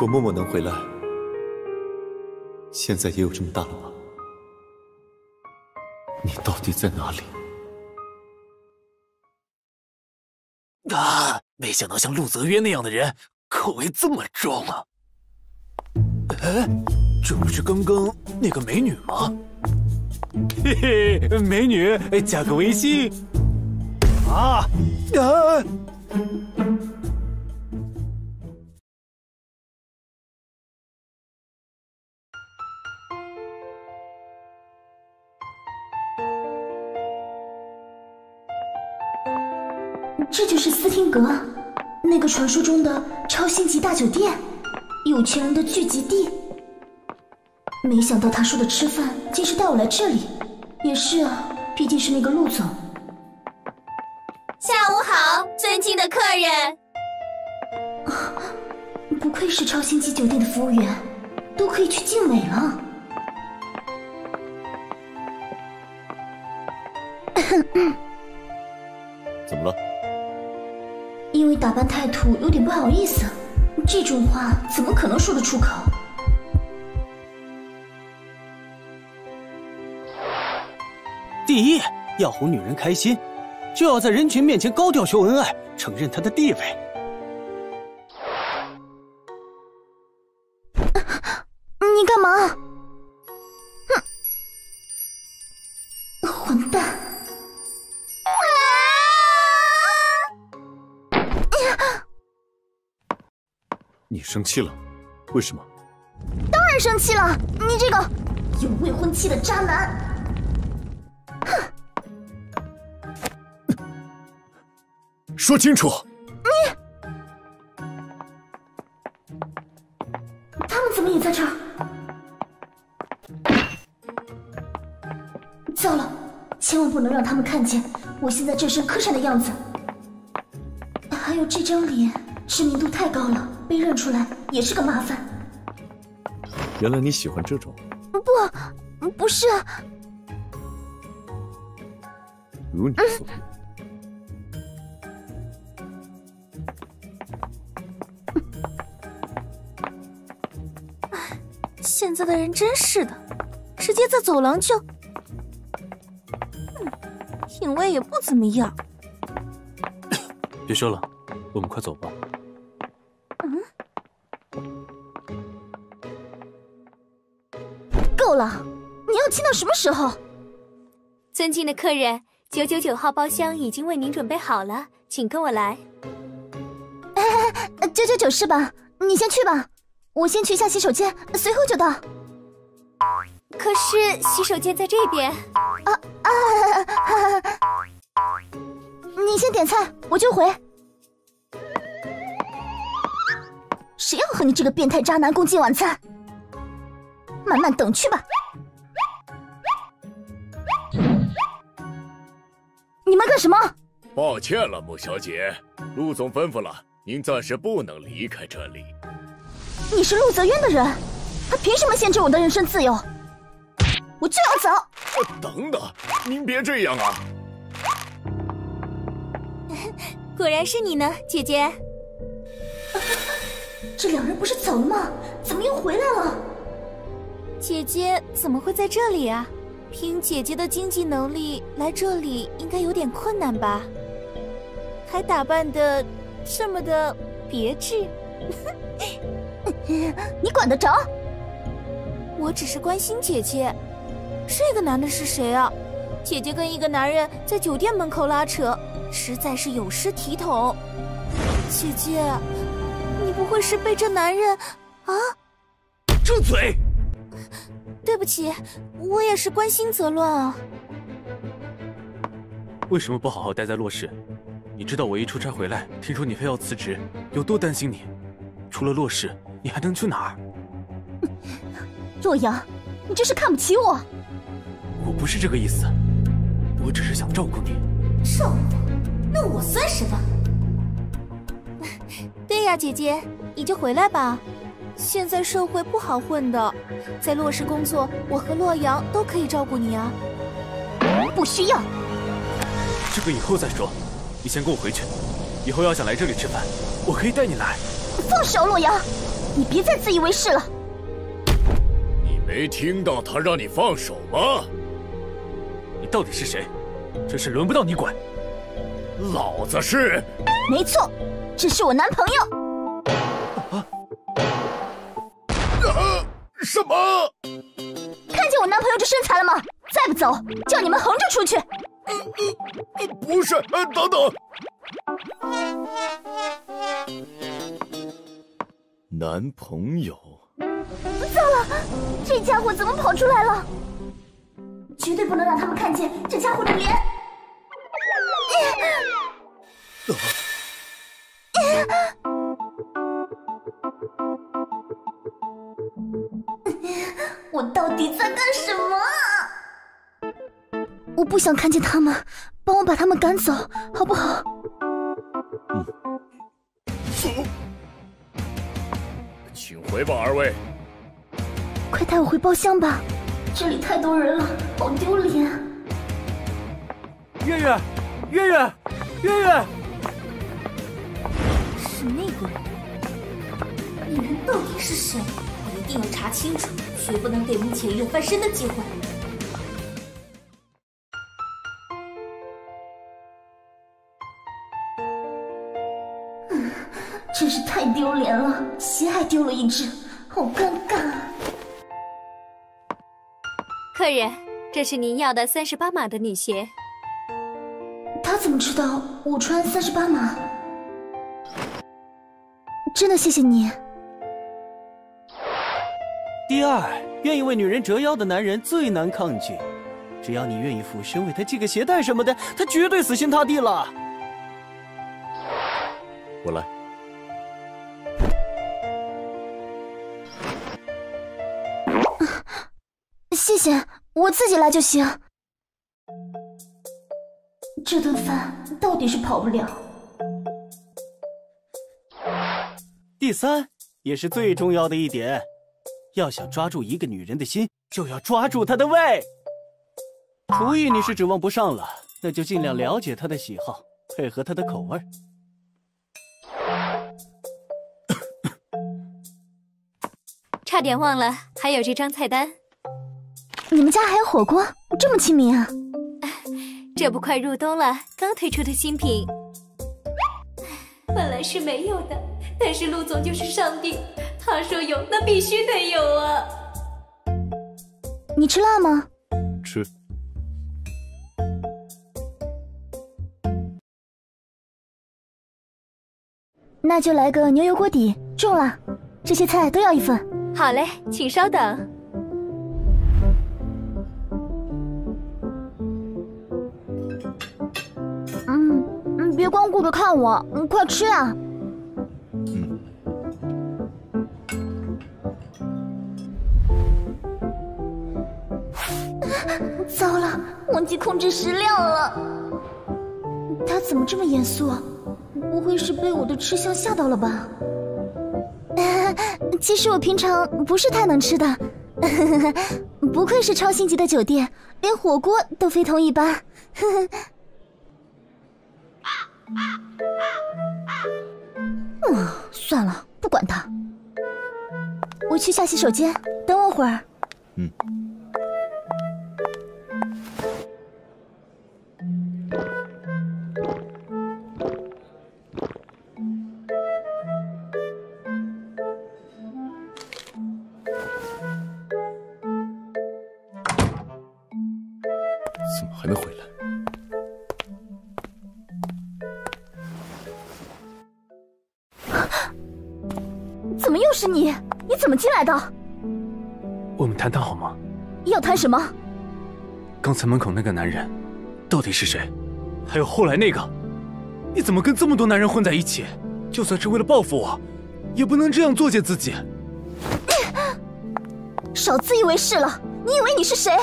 果默默能回来，现在也有这么大了吗？你到底在哪里？啊！没想到像陆泽渊那样的人，口味这么重啊！哎，这不是刚刚那个美女吗？嘿嘿，美女，加个微信。啊啊！是斯汀格，那个传说中的超星级大酒店，有钱人的聚集地。没想到他说的吃饭，竟是带我来这里。也是啊，毕竟是那个陆总。下午好，尊敬的客人。[LAUGHS] 不愧是超星级酒店的服务员，都可以去静美了。怎么了？因为打扮太土，有点不好意思。这种话怎么可能说得出口？第一，要哄女人开心，就要在人群面前高调秀恩爱，承认她的地位。生气了？为什么？当然生气了！你这个有未婚妻的渣男！哼！说清楚！你他们怎么也在这儿？糟了！千万不能让他们看见我现在这身磕碜的样子。还有这张脸，知名度太高了。被认出来也是个麻烦。原来你喜欢这种？不，不是。如你所愿。现在的人真是的，直接在走廊就……嗯品味也不怎么样。别说了，我们快走吧。什么时候？尊敬的客人，九九九号包厢已经为您准备好了，请跟我来。[LAUGHS] 九九九是吧？你先去吧，我先去一下洗手间，随后就到。可是洗手间在这边。啊啊！[LAUGHS] 你先点菜，我就回。谁要和你这个变态渣男共进晚餐？慢慢等去吧。们干什么？抱歉了，穆小姐，陆总吩咐了，您暂时不能离开这里。你是陆泽渊的人，他凭什么限制我的人身自由？我就要走！等等，您别这样啊！[LAUGHS] 果然是你呢，姐姐。这两人不是走了吗？怎么又回来了？姐姐怎么会在这里啊？凭姐姐的经济能力来这里应该有点困难吧？还打扮的这么的别致，[LAUGHS] 你管得着？我只是关心姐姐。这个男的是谁啊？姐姐跟一个男人在酒店门口拉扯，实在是有失体统。姐姐，你不会是被这男人啊？住嘴！对不起，我也是关心则乱啊。为什么不好好待在洛氏？你知道我一出差回来，听说你非要辞职，有多担心你？除了洛氏，你还能去哪儿？洛阳，你这是看不起我？我不是这个意思，我只是想照顾你。照顾？那我算什么？[LAUGHS] 对呀，姐姐，你就回来吧。现在社会不好混的，在洛氏工作，我和洛阳都可以照顾你啊。不需要，这个以后再说。你先跟我回去，以后要想来这里吃饭，我可以带你来。放手，洛阳，你别再自以为是了。你没听到他让你放手吗？你到底是谁？这事轮不到你管。老子是。没错，这是我男朋友。男朋友这身材了吗？再不走，叫你们横着出去！不是，等等。男朋友？糟了，这家伙怎么跑出来了？绝对不能让他们看见这家伙的脸！我到底在干什么？我不想看见他们，帮我把他们赶走，好不好？嗯。走，请回吧，二位。快带我回包厢吧，这里太多人了，好丢脸。月月，月月，月月，是那个人。那人到底是谁？我一定要查清楚。绝不能给穆浅月翻身的机会。真是太丢脸了，鞋还丢了一只，好尴尬。客人，这是您要的三十八码的女鞋。他怎么知道我穿三十八码？真的谢谢你。第二，愿意为女人折腰的男人最难抗拒。只要你愿意俯身为他系个鞋带什么的，他绝对死心塌地了。我来。谢谢，我自己来就行。这顿饭到底是跑不了。第三，也是最重要的一点。要想抓住一个女人的心，就要抓住她的胃。厨艺你是指望不上了，那就尽量了解她的喜好，配合她的口味。[COUGHS] 差点忘了，还有这张菜单。你们家还有火锅，这么亲民啊！[COUGHS] 这不快入冬了，刚推出的新品。[COUGHS] 本来是没有的，但是陆总就是上帝。他说有，那必须得有啊！你吃辣吗？吃。那就来个牛油锅底，中了。这些菜都要一份。好嘞，请稍等。嗯嗯，别光顾着看我，快吃啊！[LAUGHS] 糟了，忘记控制食量了。他怎么这么严肃？不会是被我的吃相吓到了吧？[LAUGHS] 其实我平常不是太能吃的，[LAUGHS] 不愧是超星级的酒店，连火锅都非同一般。嗯，算了，不管他。我去下洗手间，等我会儿。嗯。怎么还没回来？怎么又是你？你怎么进来的？我们谈谈好吗？要谈什么？刚才门口那个男人，到底是谁？还有后来那个，你怎么跟这么多男人混在一起？就算是为了报复我，也不能这样作践自己。少自以为是了！你以为你是谁？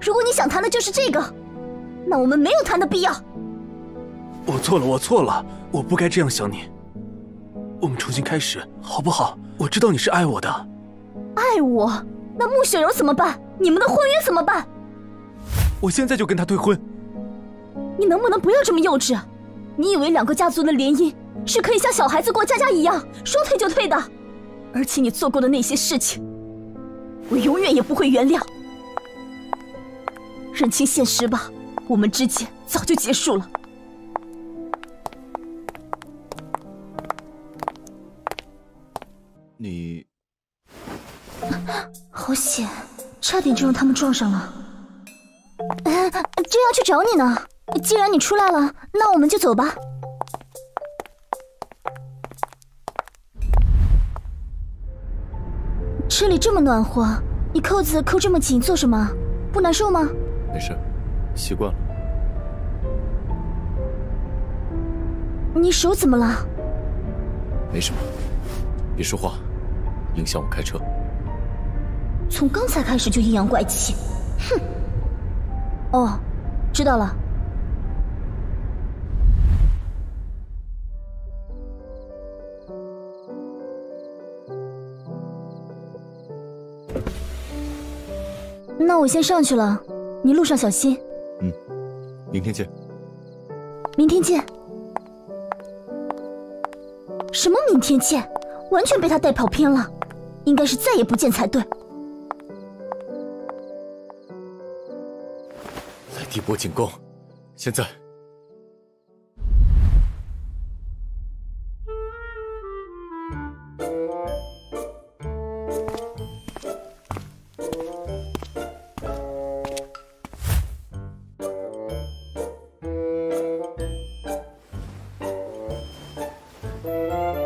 如果你想谈的就是这个，那我们没有谈的必要。我错了，我错了，我不该这样想你。我们重新开始，好不好？我知道你是爱我的。爱我？那穆雪柔怎么办？你们的婚约怎么办？我现在就跟他退婚。你能不能不要这么幼稚？你以为两个家族的联姻是可以像小孩子过家家一样说退就退的？而且你做过的那些事情，我永远也不会原谅。认清现实吧，我们之间早就结束了。你好险，差点就让他们撞上了。正要去找你呢。既然你出来了，那我们就走吧。这里这么暖和，你扣子扣这么紧做什么？不难受吗？没事，习惯了。你手怎么了？没什么，别说话，影响我开车。从刚才开始就阴阳怪气，哼！哦，知道了。那我先上去了，你路上小心。嗯，明天见。明天见。什么明天见？完全被他带跑偏了，应该是再也不见才对。来第一波进攻，现在。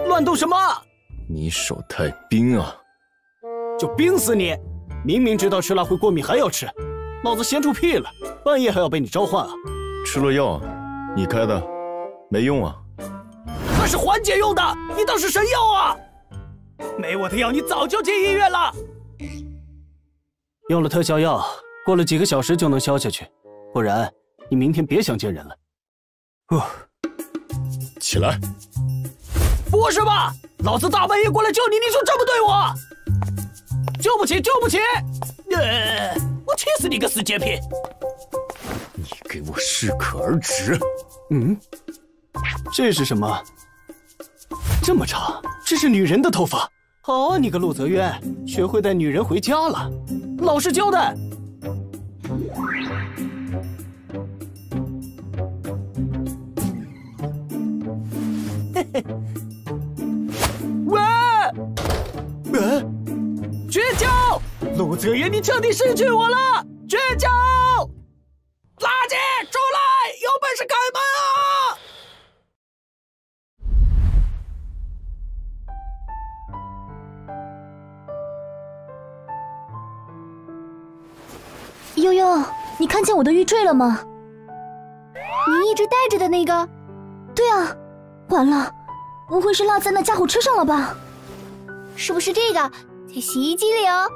乱动什么？你手太冰啊！就冰死你！明明知道吃辣会过敏还要吃，脑子闲出屁了！半夜还要被你召唤啊！吃了药，你开的，没用啊！那是缓解用的，你倒是神药啊！没我的药，你早就进医院了。用了特效药，过了几个小时就能消下去，不然你明天别想见人了。哦，起来。不是吧！老子大半夜过来救你，你就这么对我？救不起，救不起！气死你个死洁癖！你给我适可而止！嗯，这是什么？这么长，这是女人的头发。好啊，你个陆泽渊，学会带女人回家了。老实交代。嘿嘿。喂！呃，绝交！陆泽渊，你彻底失去我了！绝交！垃圾，出来！有本事开门啊！悠悠，你看见我的玉坠了吗？你一直带着的那个？对啊，完了。不会是落在那家伙车上了吧？是不是这个在洗衣机里哦？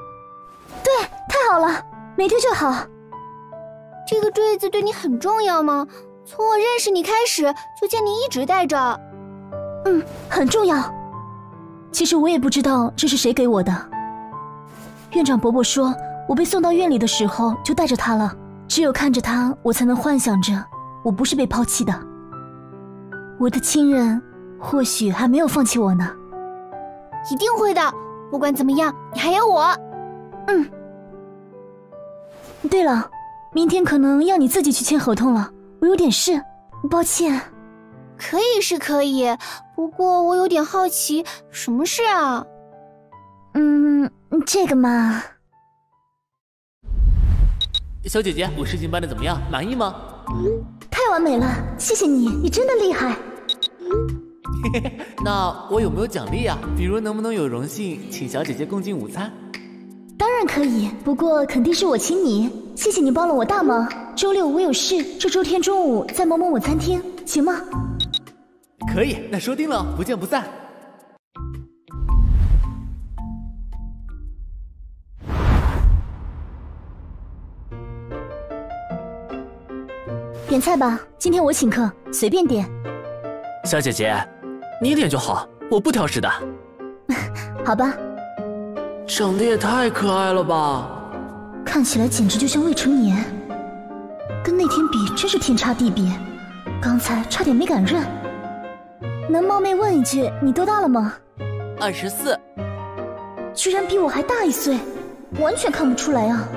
对，太好了，没丢就好。这个坠子对你很重要吗？从我认识你开始，就见你一直戴着。嗯，很重要。其实我也不知道这是谁给我的。院长伯伯说，我被送到院里的时候就带着它了，只有看着它，我才能幻想着我不是被抛弃的。我的亲人或许还没有放弃我呢。一定会的，不管怎么样，你还有我。嗯。对了，明天可能要你自己去签合同了，我有点事，抱歉。可以是可以，不过我有点好奇，什么事啊？嗯，这个嘛。小姐姐，我事情办的怎么样？满意吗？太完美了，谢谢你，你真的厉害。嘿嘿，那我有没有奖励啊？比如能不能有荣幸请小姐姐共进午餐？当然可以，不过肯定是我请你。谢谢你帮了我大忙。周六我有事，这周天中午在某某某餐厅，行吗？可以，那说定了，不见不散。点菜吧，今天我请客，随便点。小姐姐，你点就好，我不挑食的。[LAUGHS] 好吧。长得也太可爱了吧！看起来简直就像未成年，跟那天比真是天差地别。刚才差点没敢认。能冒昧问一句，你多大了吗？二十四。居然比我还大一岁，完全看不出来啊！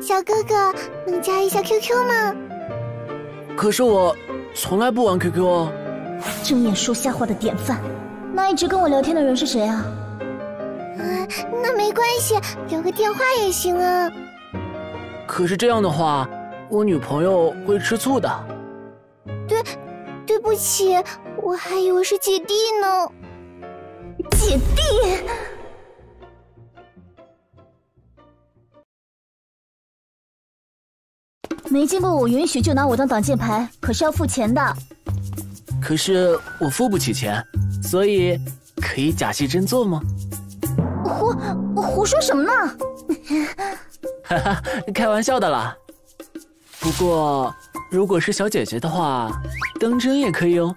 小哥哥，能加一下 QQ 吗？可是我从来不玩 QQ 哦。睁眼说瞎话的典范。那一直跟我聊天的人是谁啊？啊，那没关系，留个电话也行啊。可是这样的话，我女朋友会吃醋的。对，对不起，我还以为是姐弟呢。姐弟？没经过我允许就拿我当挡箭牌，可是要付钱的。可是我付不起钱。所以，可以假戏真做吗？胡胡说什么呢？哈哈，开玩笑的啦。不过，如果是小姐姐的话，当真也可以哦。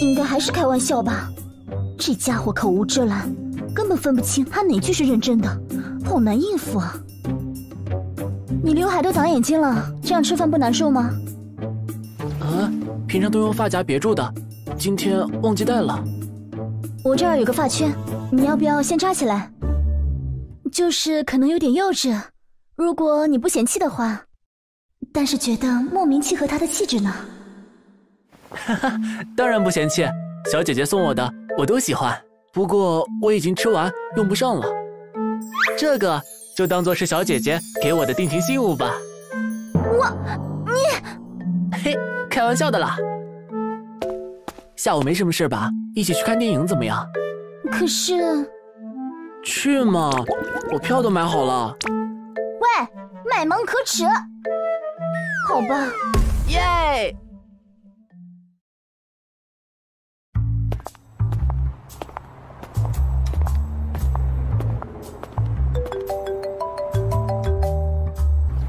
应该还是开玩笑吧。这家伙口无遮拦，根本分不清他哪句是认真的，好难应付啊。你刘海都挡眼睛了，这样吃饭不难受吗？啊，平常都用发夹别住的。今天忘记带了。我这儿有个发圈，你要不要先扎起来？就是可能有点幼稚，如果你不嫌弃的话。但是觉得莫名契合她的气质呢。哈哈，当然不嫌弃，小姐姐送我的我都喜欢。不过我已经吃完，用不上了。这个就当做是小姐姐给我的定情信物吧。我，你，嘿，开玩笑的啦。下午没什么事吧？一起去看电影怎么样？可是，去嘛，我票都买好了。喂，卖萌可耻！好吧，耶！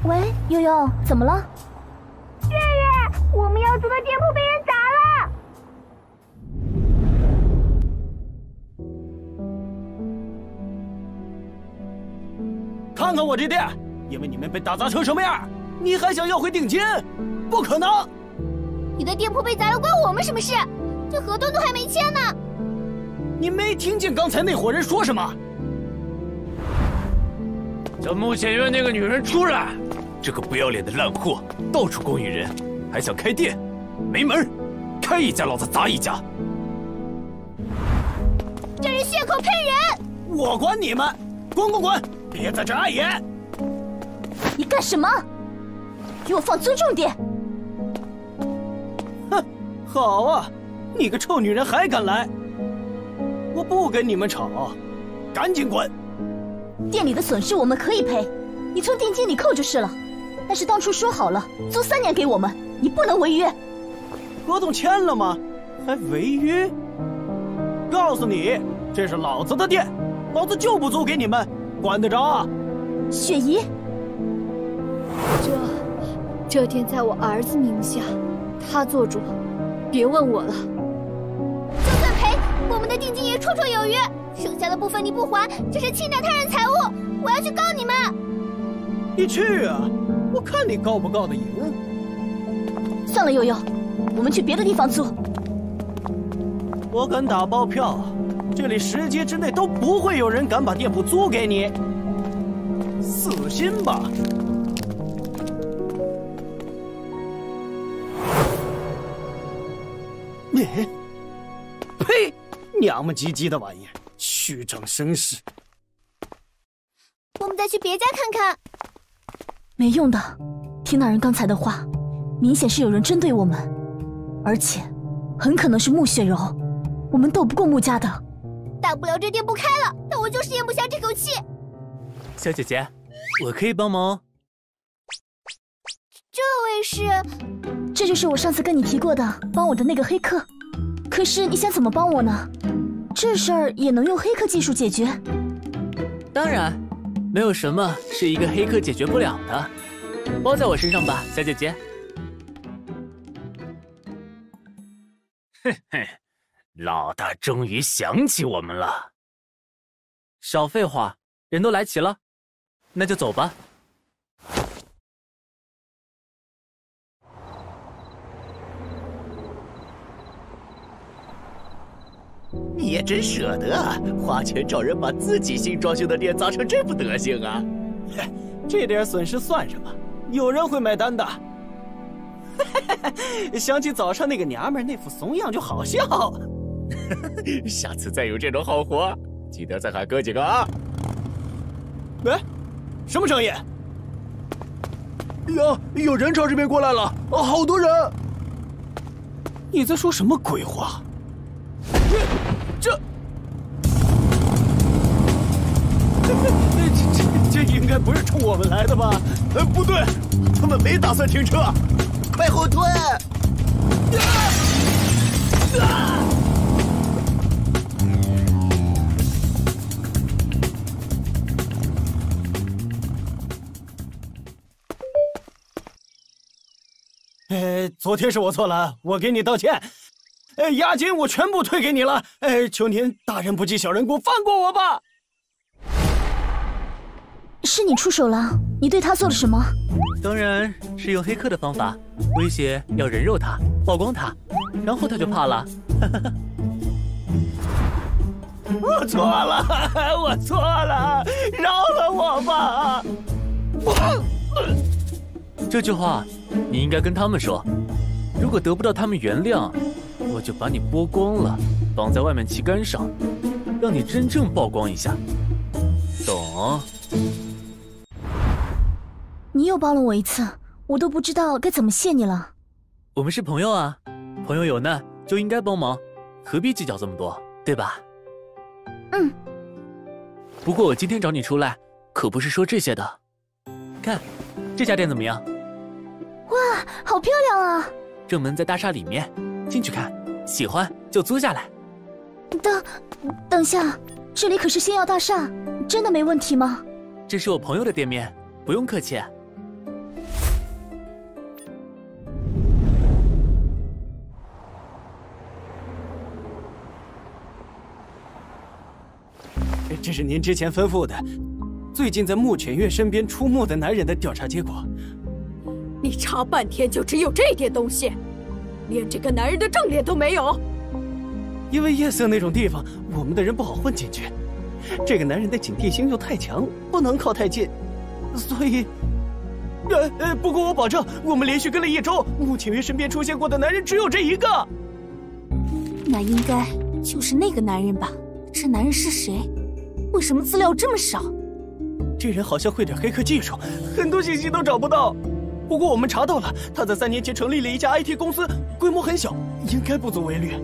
喂，悠悠，怎么了？我们要租的店铺被人砸了。看看我这店，因为你们被打砸成什么样，你还想要回定金？不可能！你的店铺被砸了，关我们什么事？这合同都还没签呢。你没听见刚才那伙人说什么？叫穆浅月那个女人出来！这个不要脸的烂货，到处勾引人，还想开店，没门！开一家老子砸一家！这人血口喷人！我管你们！滚滚滚！别在这碍眼！你干什么？给我放尊重点！哼，好啊，你个臭女人还敢来！我不跟你们吵，赶紧滚！店里的损失我们可以赔，你从定金里扣就是了。但是当初说好了租三年给我们，你不能违约。合同签了吗？还违约？告诉你，这是老子的店，老子就不租给你们。管得着啊？雪姨，这这店在我儿子名下，他做主，别问我了。就算赔，我们的定金也绰绰有余。剩下的部分你不还，这是侵占他人财物，我要去告你们。你去啊！我看你告不告得赢。算了，悠悠，我们去别的地方租。我敢打包票，这里十街之内都不会有人敢把店铺租给你。死心吧！你，呸！娘们唧唧的玩意儿，虚张声势。我们再去别家看看。没用的，听那人刚才的话，明显是有人针对我们，而且很可能是穆雪柔，我们斗不过穆家的。大不了这店不开了，但我就是咽不下这口气。小姐姐，我可以帮忙。这位是？这就是我上次跟你提过的，帮我的那个黑客。可是你想怎么帮我呢？这事儿也能用黑客技术解决？当然，没有什么是一个黑客解决不了的。包在我身上吧，小姐姐。嘿 [LAUGHS] 嘿，老大终于想起我们了。少废话，人都来齐了，那就走吧。你也真舍得啊，花钱找人把自己新装修的店砸成这副德行啊！[LAUGHS] 这点损失算什么？有人会买单的。[LAUGHS] 想起早上那个娘们那副怂样就好笑。[LAUGHS] 下次再有这种好活，记得再喊哥几个啊！喂，什么声音？呀，有人朝这边过来了，好多人！你在说什么鬼话？这，这这这应该不是冲我们来的吧？呃，不对，他们没打算停车，快后退！啊！呃，昨天是我错了，我给你道歉。哎，押金我全部退给你了。哎，求您大人不计小人过，放过我吧。是你出手了？你对他做了什么？当然是用黑客的方法，威胁要人肉他，曝光他，然后他就怕了。[LAUGHS] 我错了，[LAUGHS] 我错了，饶了我吧。[LAUGHS] 这句话你应该跟他们说。如果得不到他们原谅，我就把你剥光了，绑在外面旗杆上，让你真正曝光一下，懂？你又帮了我一次，我都不知道该怎么谢你了。我们是朋友啊，朋友有难就应该帮忙，何必计较这么多，对吧？嗯。不过我今天找你出来，可不是说这些的。看，这家店怎么样？哇，好漂亮啊！正门在大厦里面。进去看，喜欢就租下来。等，等下，这里可是星耀大厦，真的没问题吗？这是我朋友的店面，不用客气。这是您之前吩咐的，最近在穆浅月身边出没的男人的调查结果。你查半天就只有这点东西？连这个男人的正脸都没有，因为夜色那种地方，我们的人不好混进去。这个男人的警惕性又太强，不能靠太近，所以……呃呃，不过我保证，我们连续跟了一周，穆浅月身边出现过的男人只有这一个。那应该就是那个男人吧？这男人是谁？为什么资料这么少？这人好像会点黑客技术，很多信息都找不到。不过我们查到了，他在三年前成立了一家 IT 公司，规模很小，应该不足为虑。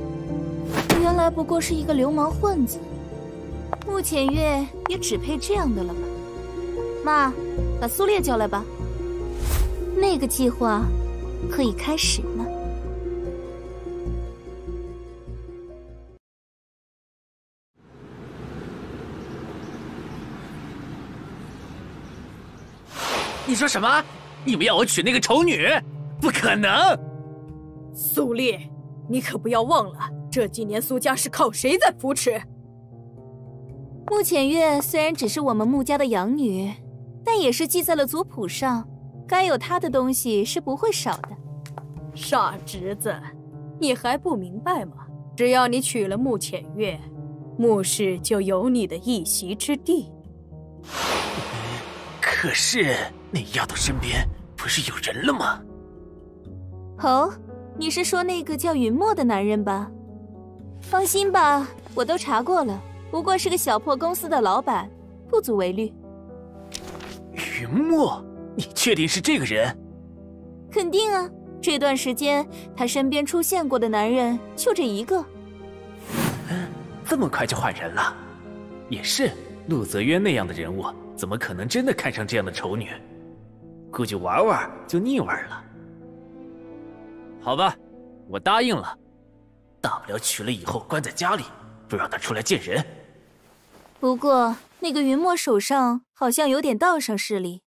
原来不过是一个流氓混子，穆浅月也只配这样的了吧？妈，把苏烈叫来吧，那个计划可以开始了。你说什么？你们要我娶那个丑女？不可能！苏烈，你可不要忘了，这几年苏家是靠谁在扶持？穆浅月虽然只是我们穆家的养女，但也是记在了族谱上，该有她的东西是不会少的。傻侄子，你还不明白吗？只要你娶了穆浅月，穆氏就有你的一席之地。可是那丫头身边不是有人了吗？哦，你是说那个叫云墨的男人吧？放心吧，我都查过了。不过是个小破公司的老板，不足为虑。云墨，你确定是这个人？肯定啊！这段时间他身边出现过的男人就这一个。这么快就换人了？也是，陆泽渊那样的人物，怎么可能真的看上这样的丑女？估计玩玩就腻味了。好吧，我答应了。大不了娶了以后关在家里，不让她出来见人。不过，那个云墨手上好像有点道上势力，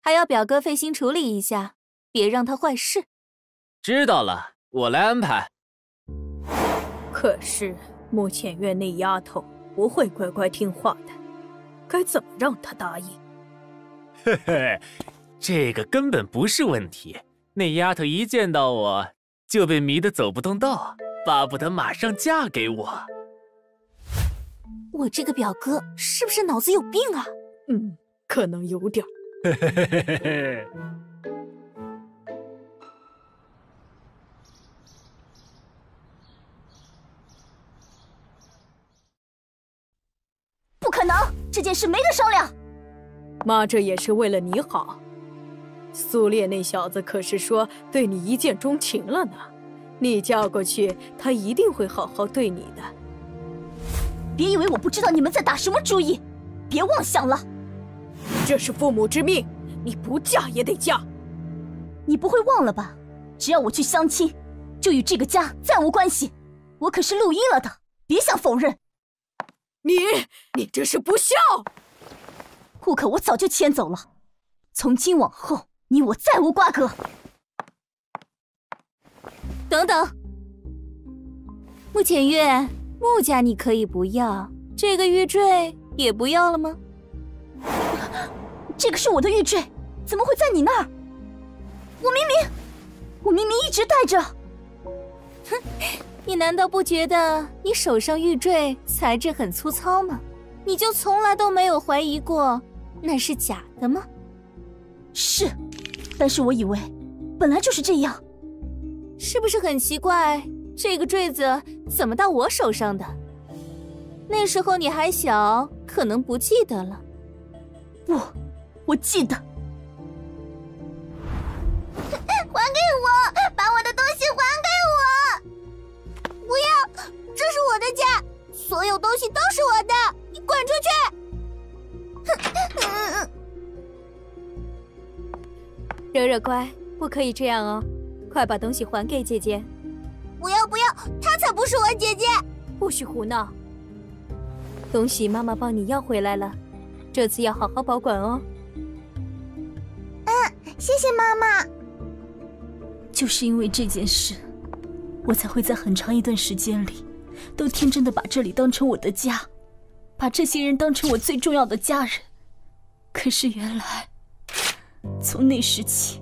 还要表哥费心处理一下，别让他坏事。知道了，我来安排。可是穆浅月那丫头不会乖乖听话的，该怎么让他答应？嘿嘿，这个根本不是问题。那丫头一见到我就被迷得走不动道，巴不得马上嫁给我。我这个表哥是不是脑子有病啊？嗯，可能有点。[LAUGHS] 不可能，这件事没得商量。妈，这也是为了你好。苏烈那小子可是说对你一见钟情了呢，你嫁过去，他一定会好好对你的。别以为我不知道你们在打什么主意，别妄想了。这是父母之命，你不嫁也得嫁。你不会忘了吧？只要我去相亲，就与这个家再无关系。我可是录音了的，别想否认。你，你这是不孝。户口我早就迁走了，从今往后你我再无瓜葛。等等，穆浅月。穆家你可以不要，这个玉坠也不要了吗？这个是我的玉坠，怎么会在你那儿？我明明，我明明一直戴着。哼，你难道不觉得你手上玉坠材质很粗糙吗？你就从来都没有怀疑过那是假的吗？是，但是我以为本来就是这样，是不是很奇怪？这个坠子怎么到我手上的？那时候你还小，可能不记得了。不，我记得。[LAUGHS] 还给我，把我的东西还给我！不要，这是我的家，所有东西都是我的，你滚出去！[LAUGHS] 柔柔乖，不可以这样哦，快把东西还给姐姐。不要不要，她才不是我姐姐！不许胡闹！东西妈妈帮你要回来了，这次要好好保管哦。嗯，谢谢妈妈。就是因为这件事，我才会在很长一段时间里，都天真的把这里当成我的家，把这些人当成我最重要的家人。可是原来，从那时起，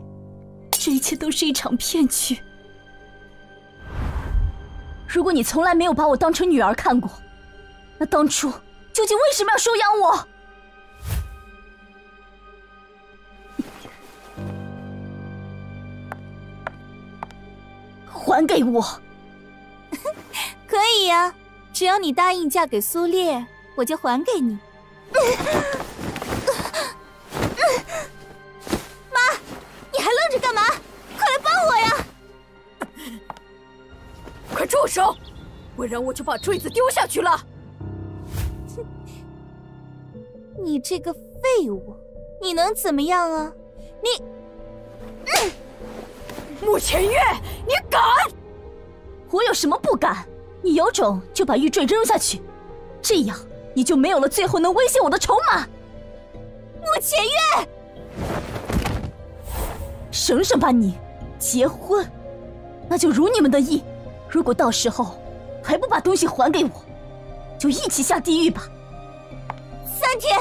这一切都是一场骗局。如果你从来没有把我当成女儿看过，那当初究竟为什么要收养我？还给我！[LAUGHS] 可以呀，只要你答应嫁给苏烈，我就还给你。[LAUGHS] 妈，你还愣着干嘛？快来帮我呀！[LAUGHS] 快住手！不然我就把坠子丢下去了。你这个废物，你能怎么样啊？你，穆浅月，你敢？我有什么不敢？你有种就把玉坠扔下去，这样你就没有了最后能威胁我的筹码。穆浅月，省省吧你！结婚，那就如你们的意。如果到时候还不把东西还给我，就一起下地狱吧。三天，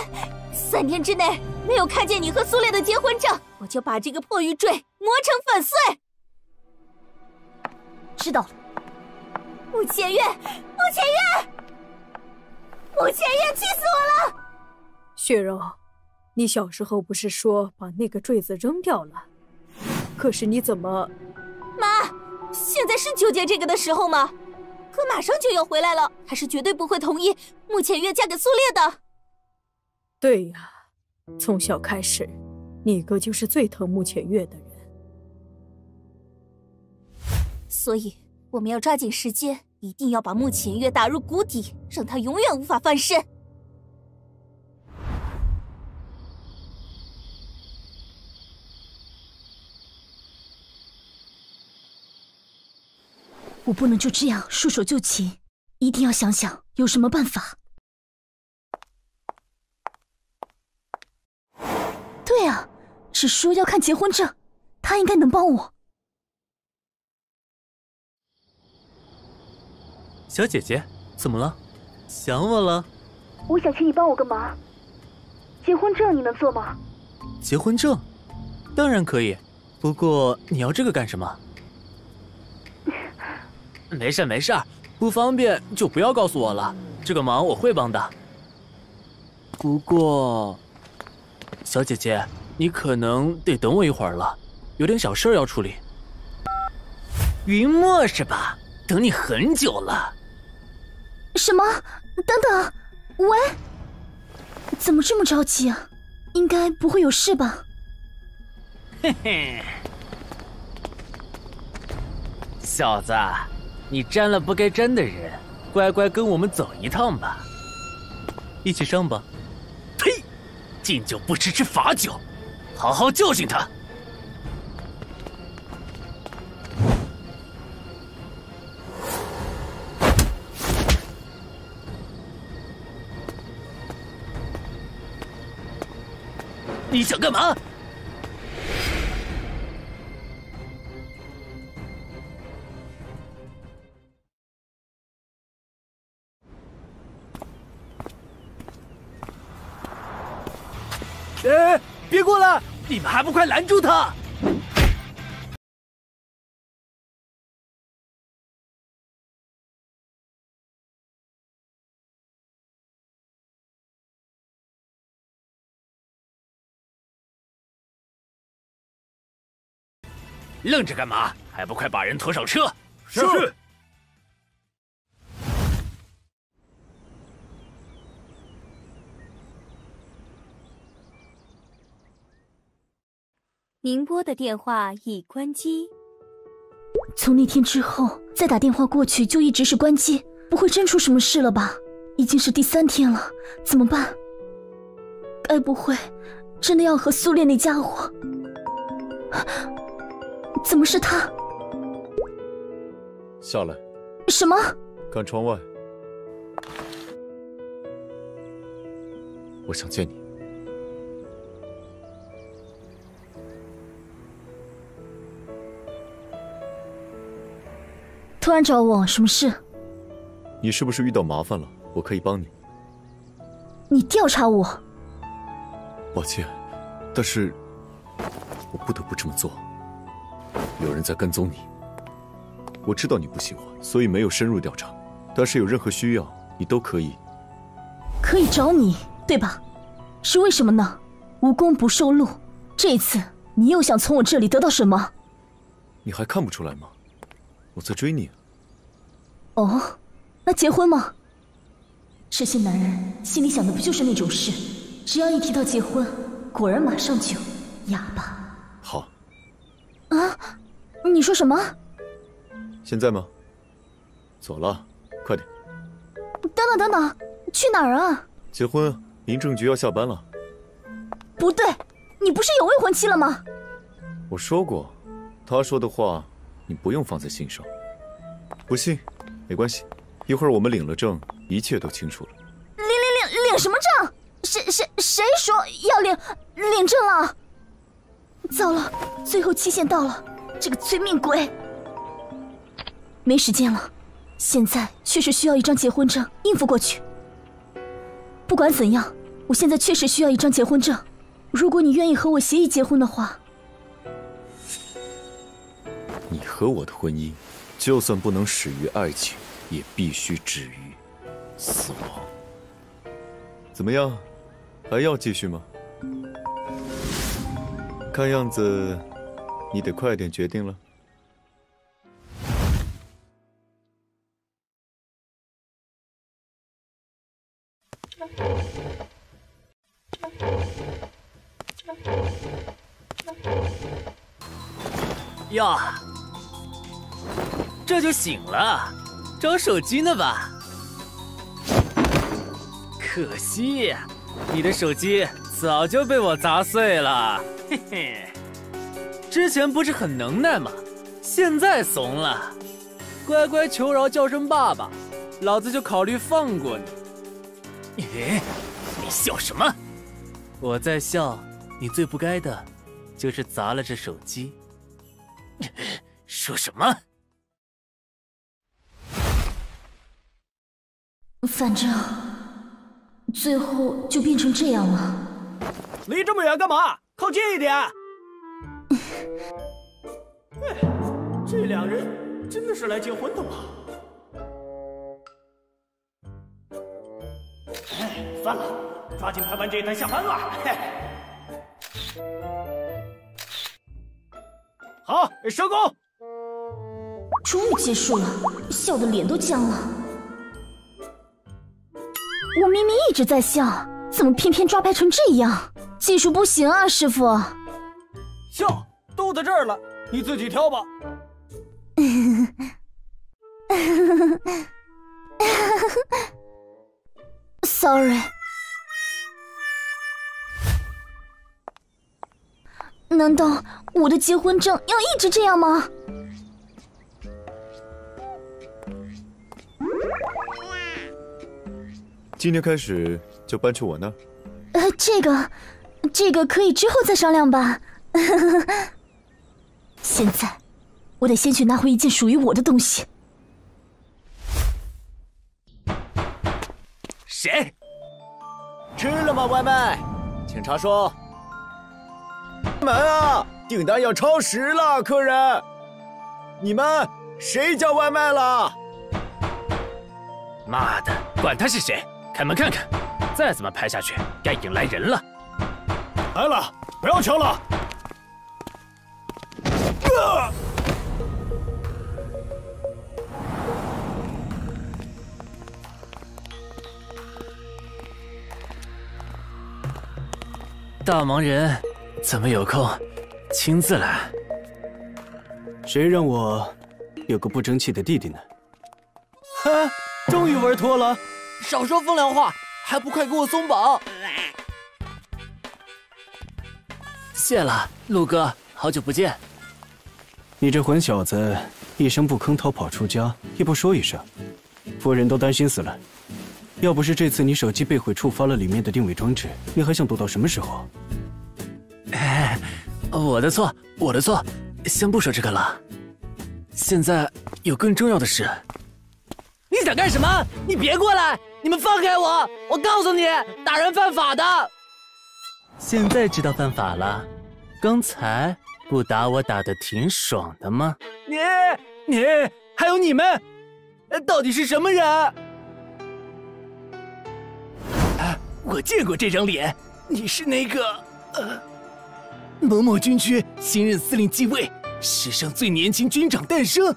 三天之内没有看见你和苏烈的结婚证，我就把这个破玉坠磨成粉碎。知道了。穆浅月，穆浅月，穆浅月，气死我了！雪柔，你小时候不是说把那个坠子扔掉了？可是你怎么……妈，现在是纠结这个的时候吗？哥马上就要回来了，他是绝对不会同意穆浅月嫁给苏烈的。对呀，从小开始，你哥就是最疼穆浅月的人，所以。我们要抓紧时间，一定要把穆浅月打入谷底，让他永远无法翻身。我不能就这样束手就擒，一定要想想有什么办法。对啊，是说要看结婚证，他应该能帮我。小姐姐，怎么了？想我了？我想请你帮我个忙。结婚证你能做吗？结婚证，当然可以。不过你要这个干什么？[LAUGHS] 没事没事，不方便就不要告诉我了。这个忙我会帮的。不过，小姐姐，你可能得等我一会儿了，有点小事要处理。云墨是吧？等你很久了。什么？等等，喂，怎么这么着急啊？应该不会有事吧？嘿嘿，小子，你沾了不该沾的人，乖乖跟我们走一趟吧。一起上吧。呸！敬酒不吃吃罚酒，好好教训他。你想干嘛？哎，别过来！你们还不快拦住他！愣着干嘛？还不快把人拖上车！是。您拨的电话已关机。从那天之后，再打电话过去就一直是关机，不会真出什么事了吧？已经是第三天了，怎么办？该不会真的要和苏烈那家伙？怎么是他？下来。什么？看窗外。我想见你。突然找我，什么事？你是不是遇到麻烦了？我可以帮你。你调查我？抱歉，但是我不得不这么做。有人在跟踪你，我知道你不喜欢，所以没有深入调查。但是有任何需要，你都可以，可以找你，对吧？是为什么呢？无功不受禄。这次你又想从我这里得到什么？你还看不出来吗？我在追你。哦，那结婚吗？这些男人心里想的不就是那种事？只要一提到结婚，果然马上就哑巴。好。啊。你说什么？现在吗？走了，快点。等等等等，去哪儿啊？结婚，民政局要下班了。不对，你不是有未婚妻了吗？我说过，他说的话你不用放在心上。不信，没关系，一会儿我们领了证，一切都清楚了。领领领领什么证？谁谁谁说要领领证了？糟了，最后期限到了。这个催命鬼！没时间了，现在确实需要一张结婚证应付过去。不管怎样，我现在确实需要一张结婚证。如果你愿意和我协议结婚的话，你和我的婚姻，就算不能始于爱情，也必须止于死亡。怎么样，还要继续吗？看样子，你得快点决定了。呀，这就醒了，找手机呢吧？可惜，你的手机早就被我砸碎了。嘿嘿，之前不是很能耐吗？现在怂了，乖乖求饶，叫声爸爸，老子就考虑放过你。你，你笑什么？我在笑，你最不该的，就是砸了这手机。说什么？反正最后就变成这样了。离这么远干嘛？靠近一点！[LAUGHS] 哎，这两人真的是来结婚的吗？哎，算了，抓紧拍完这一单下班了。嘿 [LAUGHS] 好，收工。终于结束了，笑的脸都僵了。我明明一直在笑，怎么偏偏抓拍成这样？技术不行啊，师傅。笑，都在这儿了，你自己挑吧。[LAUGHS] Sorry。难道我的结婚证要一直这样吗？今天开始就搬去我那儿。呃，这个，这个可以之后再商量吧。[LAUGHS] 现在，我得先去拿回一件属于我的东西。谁？吃了吗？外卖？警察说。门啊！订单要超时了，客人。你们谁叫外卖了？妈的，管他是谁，开门看看。再这么拍下去，该引来人了。来了，不要抢了。啊！大忙人，怎么有空亲自来？谁让我有个不争气的弟弟呢？哈，终于玩脱了！少说风凉话，还不快给我松绑！谢了，陆哥，好久不见。你这混小子，一声不吭逃跑出家，也不说一声，夫人都担心死了。要不是这次你手机被毁，触发了里面的定位装置，你还想躲到什么时候？哎，我的错，我的错，先不说这个了。现在有更重要的事。你想干什么？你别过来！你们放开我！我告诉你，打人犯法的。现在知道犯法了？刚才不打我打的挺爽的吗？你你还有你们，到底是什么人？我见过这张脸，你是那个呃，某某军区新任司令继位，史上最年轻军长诞生。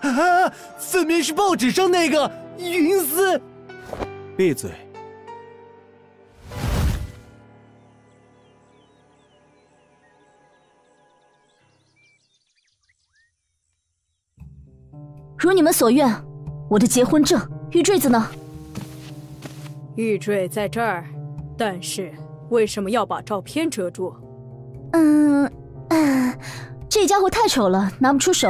啊，分明是报纸上那个云丝。闭嘴！如你们所愿，我的结婚证、玉坠子呢？玉坠在这儿，但是为什么要把照片遮住？嗯，嗯，这家伙太丑了，拿不出手。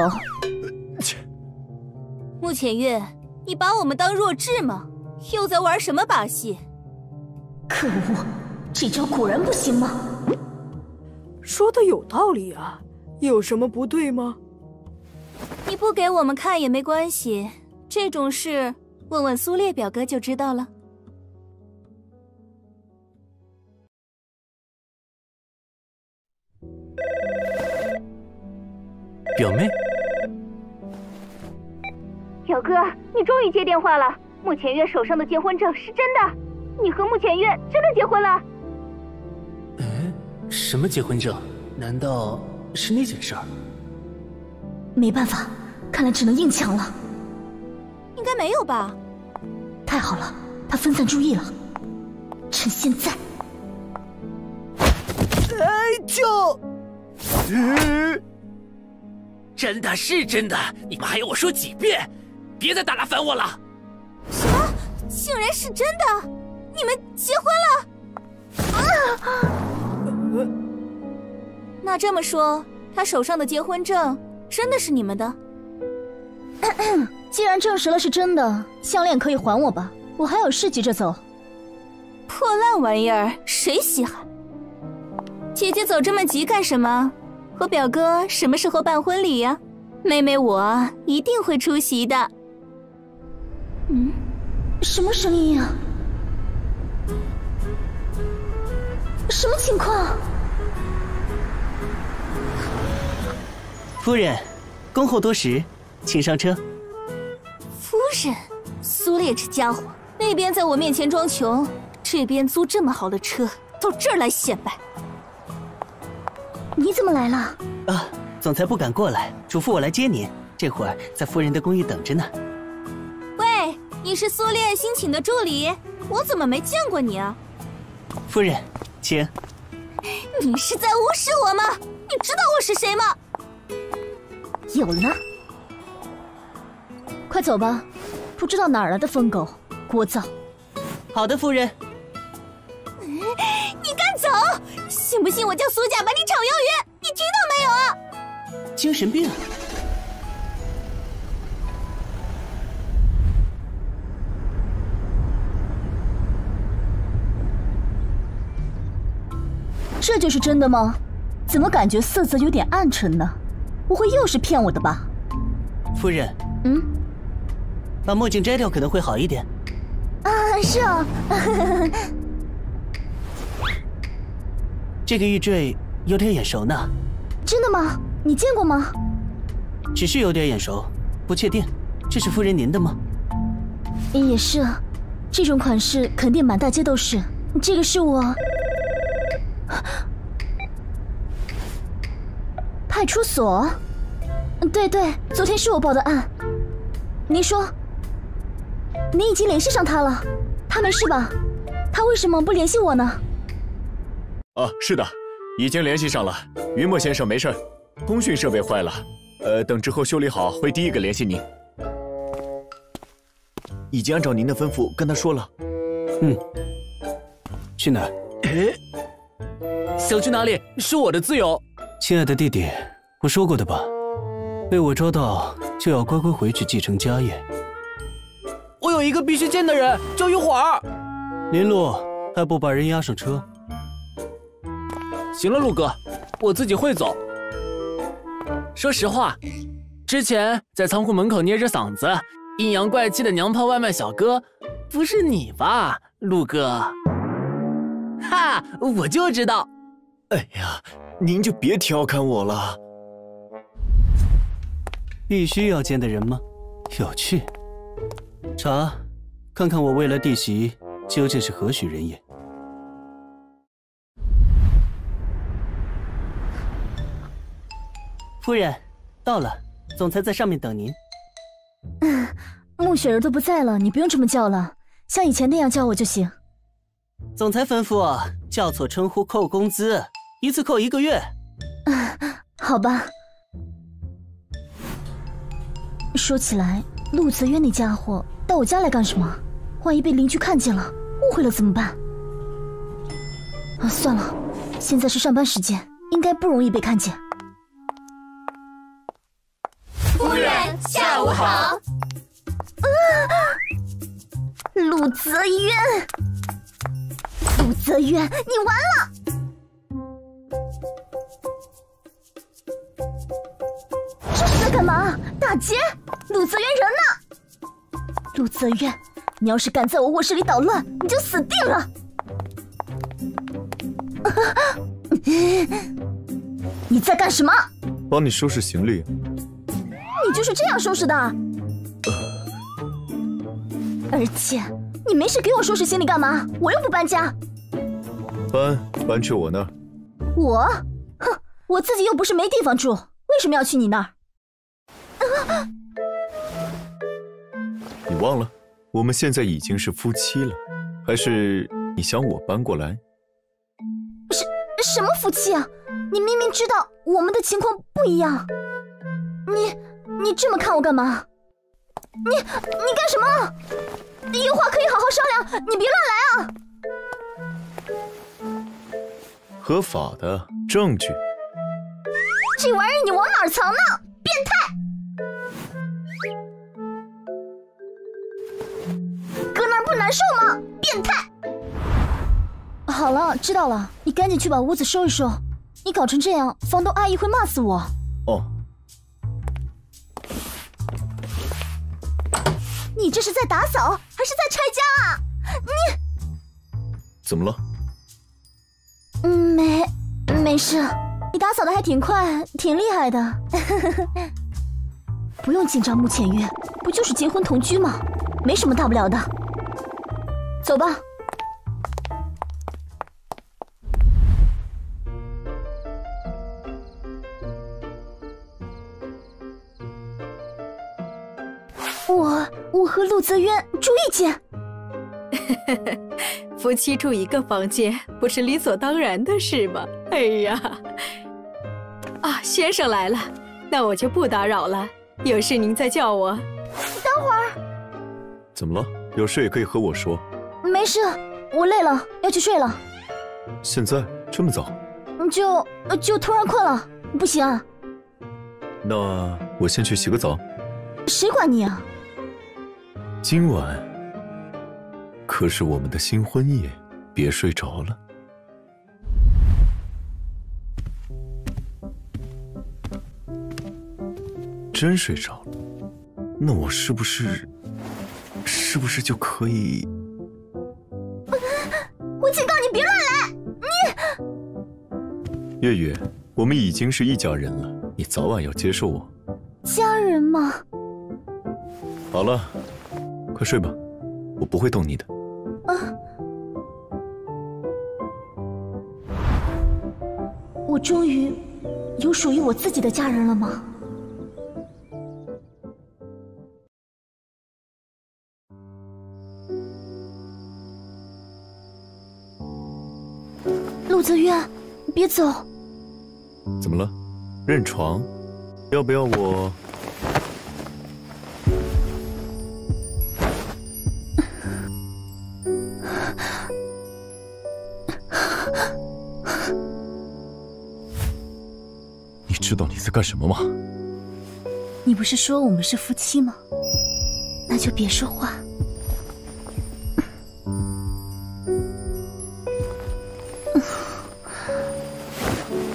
穆浅月，你把我们当弱智吗？又在玩什么把戏？可恶，这招果然不行吗？说的有道理啊，有什么不对吗？你不给我们看也没关系，这种事问问苏烈表哥就知道了。表妹，表哥，你终于接电话了。穆浅月手上的结婚证是真的，你和穆浅月真的结婚了。什么结婚证？难道是那件事儿？没办法，看来只能硬抢了。应该没有吧？太好了，他分散注意了，趁现在。哎，救！真的是真的，你们还要我说几遍？别再打来烦我了。什么？竟然是真的？你们结婚了？啊！那这么说，他手上的结婚证真的是你们的？[COUGHS] 既然证实了是真的，项链可以还我吧，我还有事急着走。破烂玩意儿，谁稀罕？姐姐走这么急干什么？和表哥什么时候办婚礼呀？妹妹我一定会出席的。嗯，什么声音啊？什么情况？夫人，恭候多时，请上车。夫人，苏烈这家伙，那边在我面前装穷，这边租这么好的车，到这儿来显摆。你怎么来了？啊，总裁不敢过来，嘱咐我来接您。这会儿在夫人的公寓等着呢。喂，你是苏烈新请的助理？我怎么没见过你啊？夫人，请。你是在无视我吗？你知道我是谁吗？有了，快走吧！不知道哪儿来的疯狗，聒噪。好的，夫人。[LAUGHS] 你敢走？信不信我叫苏家把你炒鱿鱼？你听到没有啊？精神病。这就是真的吗？怎么感觉色泽有点暗沉呢？不会又是骗我的吧？夫人，嗯，把墨镜摘掉可能会好一点。啊，是啊。[LAUGHS] 这个玉坠有点眼熟呢。真的吗？你见过吗？只是有点眼熟，不确定。这是夫人您的吗？也是，这种款式肯定满大街都是。这个是我。派出所，对对，昨天是我报的案。您说，您已经联系上他了，他没事吧？他为什么不联系我呢？啊，是的，已经联系上了。云墨先生没事，通讯设备坏了，呃，等之后修理好会第一个联系您。已经按照您的吩咐跟他说了。嗯，去哪儿？[LAUGHS] 想去哪里是我的自由。亲爱的弟弟，我说过的吧，被我抓到就要乖乖回去继承家业。我有一个必须见的人，叫玉儿。林路还不把人押上车？行了，陆哥，我自己会走。说实话，之前在仓库门口捏着嗓子、阴阳怪气的娘炮外卖小哥，不是你吧，陆哥？哈，我就知道。哎呀，您就别调侃我了。必须要见的人吗？有趣。查，看看我未来弟媳究竟是何许人也。夫人，到了，总裁在上面等您。嗯，穆雪儿都不在了，你不用这么叫了，像以前那样叫我就行。总裁吩咐，叫错称呼扣工资，一次扣一个月。[LAUGHS] 好吧。说起来，陆泽渊那家伙到我家来干什么？万一被邻居看见了，误会了怎么办？啊，算了，现在是上班时间，应该不容易被看见。夫人，下午好。啊！陆泽渊，陆泽渊，你完了！这是在干干嘛？打劫？陆泽渊人呢？陆泽渊，你要是敢在我卧室里捣乱，你就死定了！[LAUGHS] 你在干什么？帮你收拾行李。你就是这样收拾的？而且你没事给我收拾行李干嘛？我又不搬家。搬搬去我那儿。我？哼，我自己又不是没地方住，为什么要去你那儿？你忘了，我们现在已经是夫妻了，还是你想我搬过来？什什么夫妻啊？你明明知道我们的情况不一样，你你这么看我干嘛？你你干什么？有话可以好好商量，你别乱来啊！合法的证据，这玩意儿你往哪儿藏呢？变态！搁那儿不难受吗？变态！好了，知道了，你赶紧去把屋子收一收。你搞成这样，房东阿姨会骂死我。哦。你这是在打扫还是在拆家啊？你怎么了？嗯，没，没事。你打扫的还挺快，挺厉害的。[LAUGHS] 不用紧张，穆浅月，不就是结婚同居吗？没什么大不了的。走吧。和陆泽渊住一间，[LAUGHS] 夫妻住一个房间不是理所当然的事吗？哎呀，啊，先生来了，那我就不打扰了，有事您再叫我。等会儿，怎么了？有事也可以和我说。没事，我累了，要去睡了。现在这么早？就就突然困了，不行啊。那我先去洗个澡。谁管你啊？今晚可是我们的新婚夜，别睡着了。真睡着了，那我是不是是不是就可以？我警告你别乱来！你月月，我们已经是一家人了，你早晚要接受我。家人吗？好了。快睡吧，我不会动你的。啊！我终于有属于我自己的家人了吗？陆泽渊，别走！怎么了？认床？要不要我？知道你在干什么吗？你不是说我们是夫妻吗？那就别说话。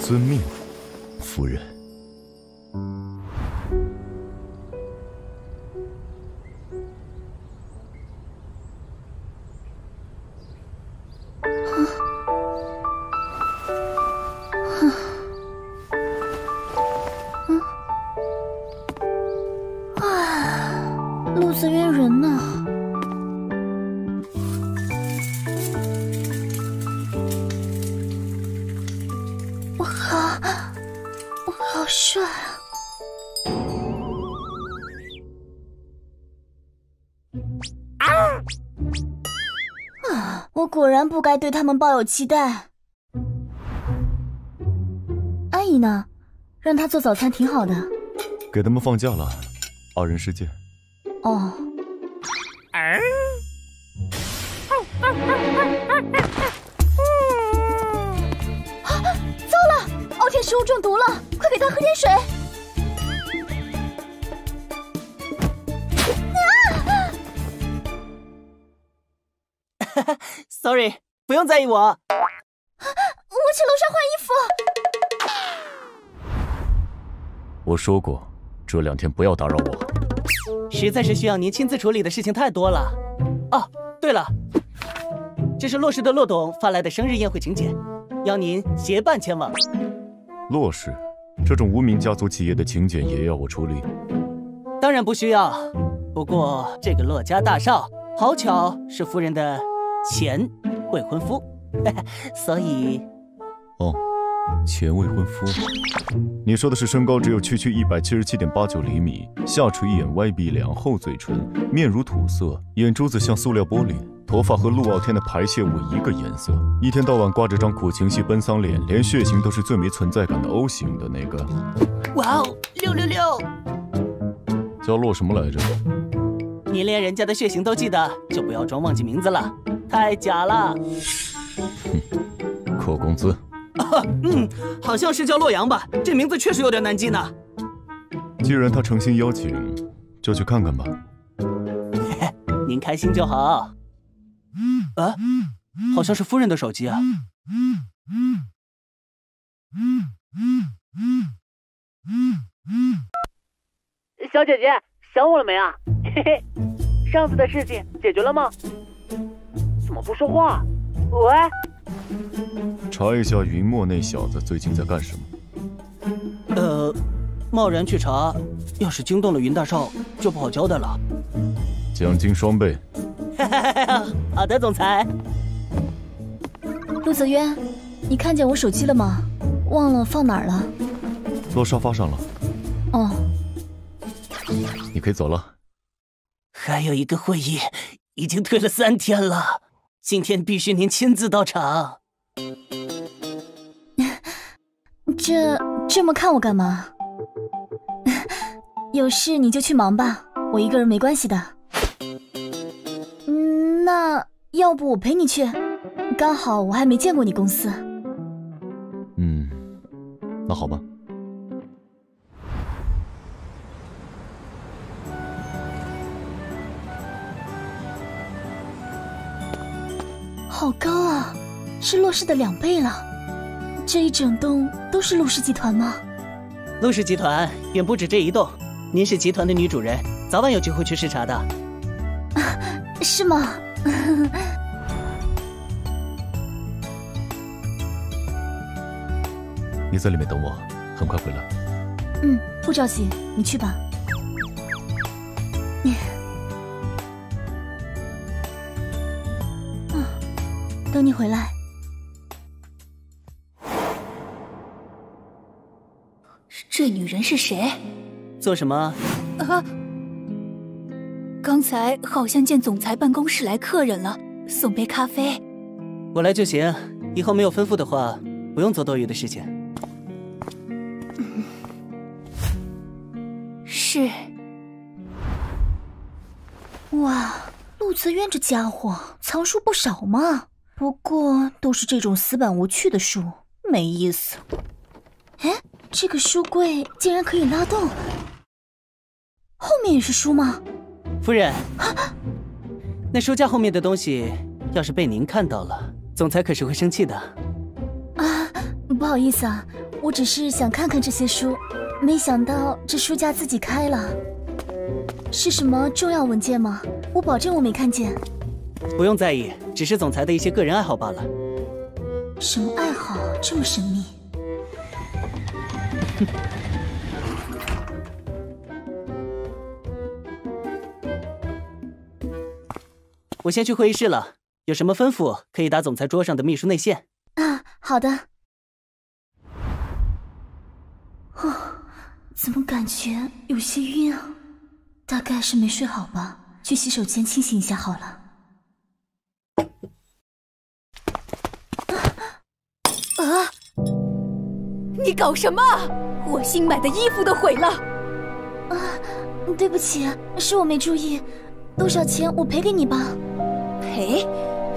遵命，夫人。果然不该对他们抱有期待。阿姨呢？让她做早餐挺好的。给他们放假了，二人世界。哦。物中毒了，快给他喝点水。[LAUGHS] Sorry，不用在意我。我去楼上换衣服。我说过，这两天不要打扰我。实在是需要您亲自处理的事情太多了。哦，对了，这是洛氏的洛董发来的生日宴会请柬，邀您结伴前往。洛氏，这种无名家族企业的请柬也要我处理？当然不需要。不过这个洛家大少，好巧是夫人的前未婚夫，[LAUGHS] 所以……哦。前未婚夫，你说的是身高只有区区一百七十七点八九厘米，下垂眼、歪鼻梁、厚嘴唇，面如土色，眼珠子像塑料玻璃，头发和陆傲天的排泄物一个颜色，一天到晚挂着张苦情戏奔丧脸，连血型都是最没存在感的 O 型的那个。哇哦，六六六！叫洛什么来着？你连人家的血型都记得，就不要装忘记名字了，太假了。哼，扣工资。嗯，好像是叫洛阳吧？这名字确实有点难记呢。既然他诚心邀请，就去看看吧。嘿嘿，您开心就好。啊，好像是夫人的手机啊。小姐姐，想我了没啊？[LAUGHS] 嘿嘿，上次的事情解决了吗？怎么不说话？喂。查一下云墨那小子最近在干什么？呃，贸然去查，要是惊动了云大少，就不好交代了。奖金双倍。[LAUGHS] 好的，总裁。陆泽渊，你看见我手机了吗？忘了放哪儿了？落沙发上了。哦。你可以走了。还有一个会议，已经推了三天了。今天必须您亲自到场。[LAUGHS] 这这么看我干嘛？[LAUGHS] 有事你就去忙吧，我一个人没关系的。嗯，那要不我陪你去？刚好我还没见过你公司。嗯，那好吧。好高啊，是洛氏的两倍了。这一整栋都是陆氏集团吗？陆氏集团远不止这一栋。您是集团的女主人，早晚有机会去视察的。啊是吗？[LAUGHS] 你在里面等我，很快回来。嗯，不着急，你去吧。等你回来。这女人是谁？做什么？啊！刚才好像见总裁办公室来客人了，送杯咖啡。我来就行，以后没有吩咐的话，不用做多余的事情。是。哇，陆泽渊这家伙藏书不少嘛。不过都是这种死板无趣的书，没意思。哎，这个书柜竟然可以拉动，后面也是书吗？夫人，那书架后面的东西，要是被您看到了，总裁可是会生气的。啊，不好意思啊，我只是想看看这些书，没想到这书架自己开了。是什么重要文件吗？我保证我没看见。不用在意，只是总裁的一些个人爱好罢了。什么爱好这么神秘？[LAUGHS] 我先去会议室了，有什么吩咐可以打总裁桌上的秘书内线。啊，好的。哦，怎么感觉有些晕啊？大概是没睡好吧，去洗手间清醒一下好了。啊！你搞什么？我新买的衣服都毁了！啊，对不起，是我没注意。多少钱我赔给你吧？赔？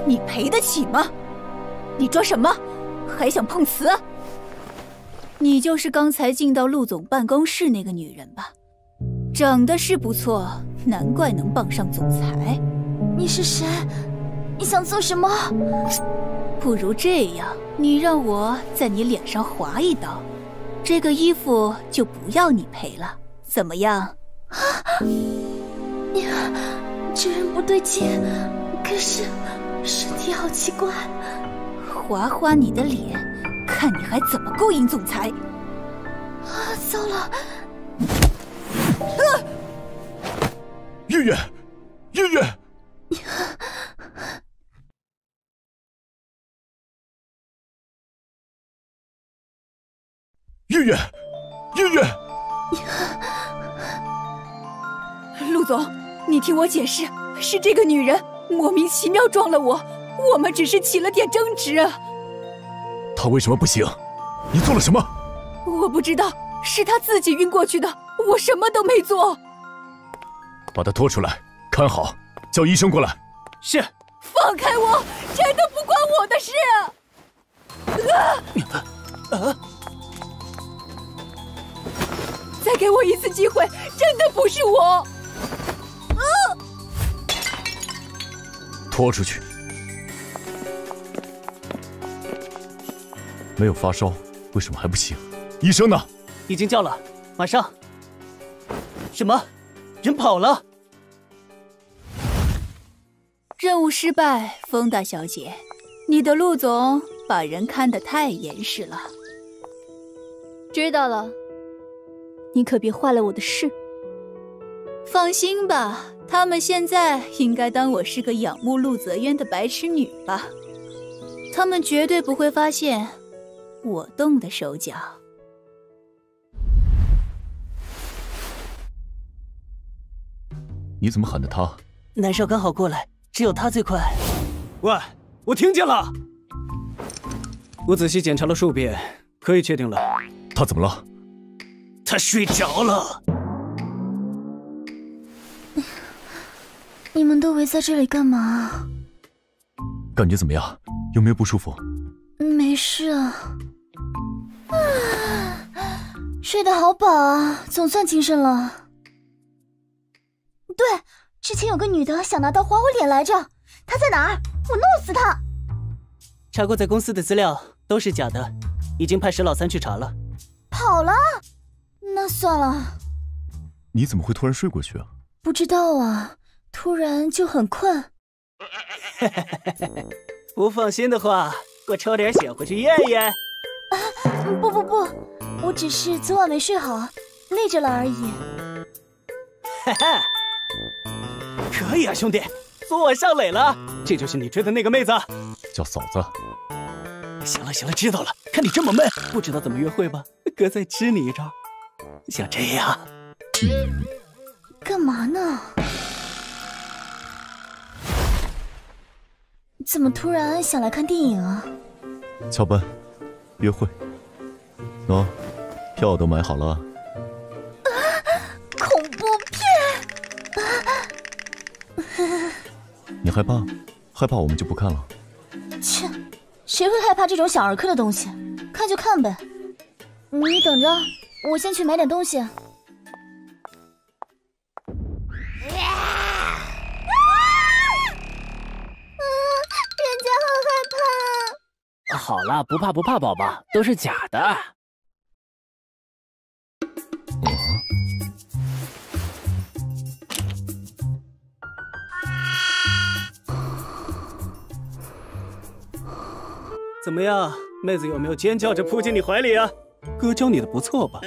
你赔得起吗？你装什么？还想碰瓷？你就是刚才进到陆总办公室那个女人吧？长得是不错，难怪能傍上总裁。你是谁？你想做什么？不如这样，你让我在你脸上划一刀，这个衣服就不要你赔了，怎么样？啊你这人不对劲，可是身体好奇怪。划划你的脸，看你还怎么勾引总裁！啊，糟了！啊！月月，月月！月月，月月！[LAUGHS] 陆总，你听我解释，是这个女人莫名其妙撞了我，我们只是起了点争执。她为什么不行？你做了什么？我不知道，是她自己晕过去的，我什么都没做。把她拖出来，看好，叫医生过来。是。放开我，真的不关我的事。啊！啊！再给我一次机会，真的不是我。啊！拖出去。没有发烧，为什么还不醒？医生呢？已经叫了，马上。什么？人跑了？任务失败，风大小姐，你的陆总把人看得太严实了。知道了。你可别坏了我的事。放心吧，他们现在应该当我是个仰慕陆泽渊的白痴女吧。他们绝对不会发现我动的手脚。你怎么喊的他？南少刚好过来，只有他最快。喂，我听见了。我仔细检查了数遍，可以确定了。他怎么了？他睡着了。你们都围在这里干嘛？感觉怎么样？有没有不舒服？没事啊。睡得好饱啊，总算精神了。对，之前有个女的想拿刀划我脸来着，她在哪儿？我弄死她！查过在公司的资料，都是假的，已经派石老三去查了。跑了？那算了。你怎么会突然睡过去啊？不知道啊，突然就很困。[LAUGHS] 不放心的话，我抽点血回去验验。啊，不不不，我只是昨晚没睡好，累着了而已。哈哈。可以啊，兄弟，昨晚上垒了，这就是你追的那个妹子，叫嫂子。行了行了，知道了。看你这么闷，不知道怎么约会吧？哥再支你一招，像这样。嗯。干嘛呢？怎么突然想来看电影啊？翘班，约会。喏，票都买好了。啊！恐怖片！啊！你害怕？害怕我们就不看了。切，谁会害怕这种小儿科的东西？看就看呗。你等着，我先去买点东西。好了，不怕不怕，宝宝，都是假的。怎么样，妹子有没有尖叫着扑进你怀里啊？哥教你的不错吧？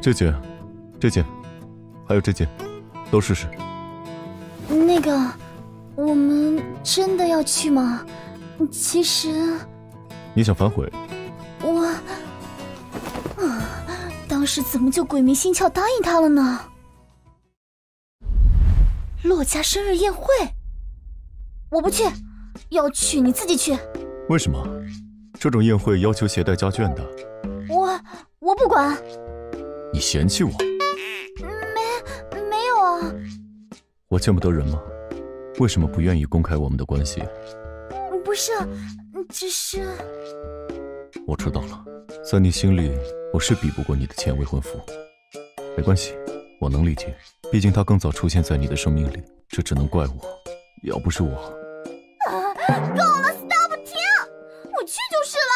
这件，这件。还有这件，都试试。那个，我们真的要去吗？其实，你想反悔？我，啊，当时怎么就鬼迷心窍答应他了呢？洛家生日宴会，我不去。要去你自己去。为什么？这种宴会要求携带家眷的。我我不管。你嫌弃我？没没有啊我见不得人吗？为什么不愿意公开我们的关系？不是，只是……我知道了，在你心里，我是比不过你的前未婚夫。没关系，我能理解，毕竟他更早出现在你的生命里，这只能怪我。要不是我……啊！够了，stop，停！我去就是了。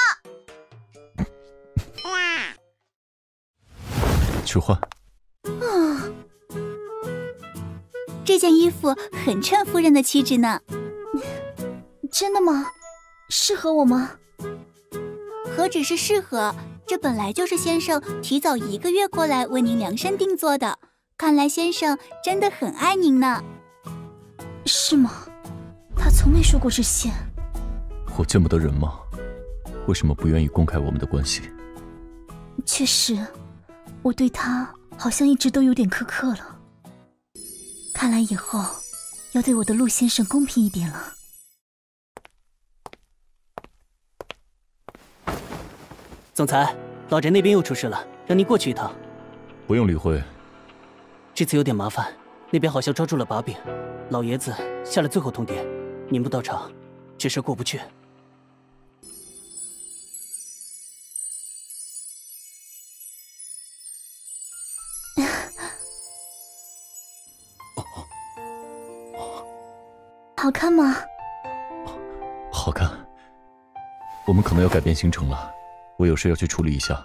[LAUGHS] 去换。啊，这件衣服很衬夫人的气质呢。真的吗？适合我吗？何止是适合，这本来就是先生提早一个月过来为您量身定做的。看来先生真的很爱您呢。是吗？他从没说过这些。我见不得人吗？为什么不愿意公开我们的关系？确实，我对他好像一直都有点苛刻了。看来以后要对我的陆先生公平一点了。总裁，老宅那边又出事了，让您过去一趟。不用理会。这次有点麻烦，那边好像抓住了把柄，老爷子下了最后通牒，您不到场，这事过不去。[LAUGHS] 好看吗？好看。我们可能要改变行程了，我有事要去处理一下，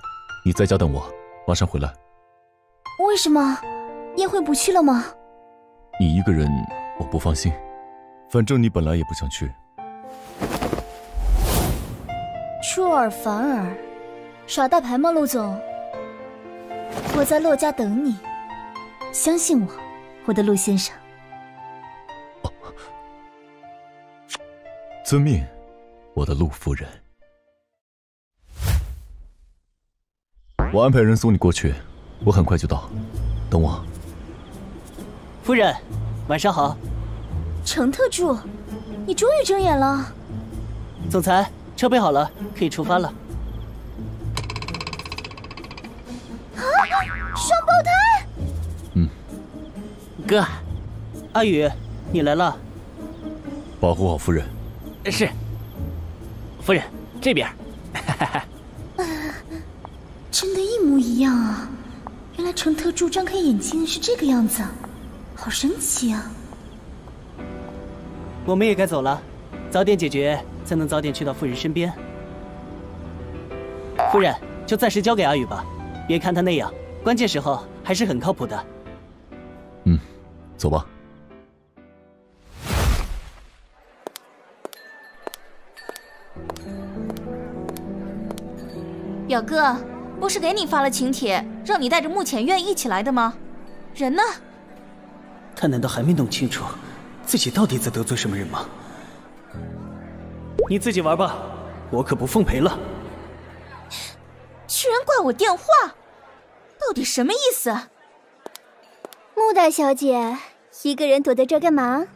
你在家等我，马上回来。为什么？宴会不去了吗？你一个人，我不放心。反正你本来也不想去。出尔反尔，耍大牌吗，陆总？我在洛家等你，相信我，我的陆先生。遵命，我的陆夫人。我安排人送你过去，我很快就到，等我。夫人，晚上好。程特助，你终于睁眼了。总裁，车备好了，可以出发了。啊！双胞胎。嗯。哥，阿宇，你来了。保护好夫人。是。夫人，这边。真的，一模一样啊！原来程特助张开眼睛是这个样子。好神奇啊！我们也该走了，早点解决，才能早点去到夫人身边。夫人，就暂时交给阿宇吧，别看他那样，关键时候还是很靠谱的。嗯，走吧。表哥，不是给你发了请帖，让你带着穆浅月一起来的吗？人呢？他难道还没弄清楚自己到底在得罪什么人吗？你自己玩吧，我可不奉陪了。[SNIFFS] 居然挂我电话，到底什么意思？穆大小姐，一个人躲在这干嘛？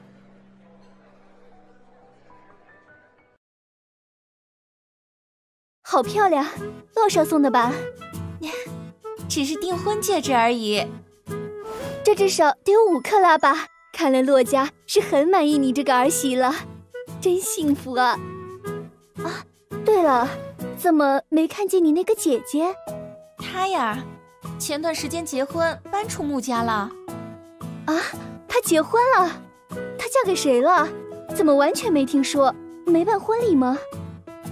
好漂亮，洛少送的吧？[LAUGHS] 只是订婚戒指而已。这至少得有五克拉吧？看来洛家是很满意你这个儿媳了，真幸福啊！啊，对了，怎么没看见你那个姐姐？她呀，前段时间结婚搬出穆家了。啊，她结婚了？她嫁给谁了？怎么完全没听说？没办婚礼吗？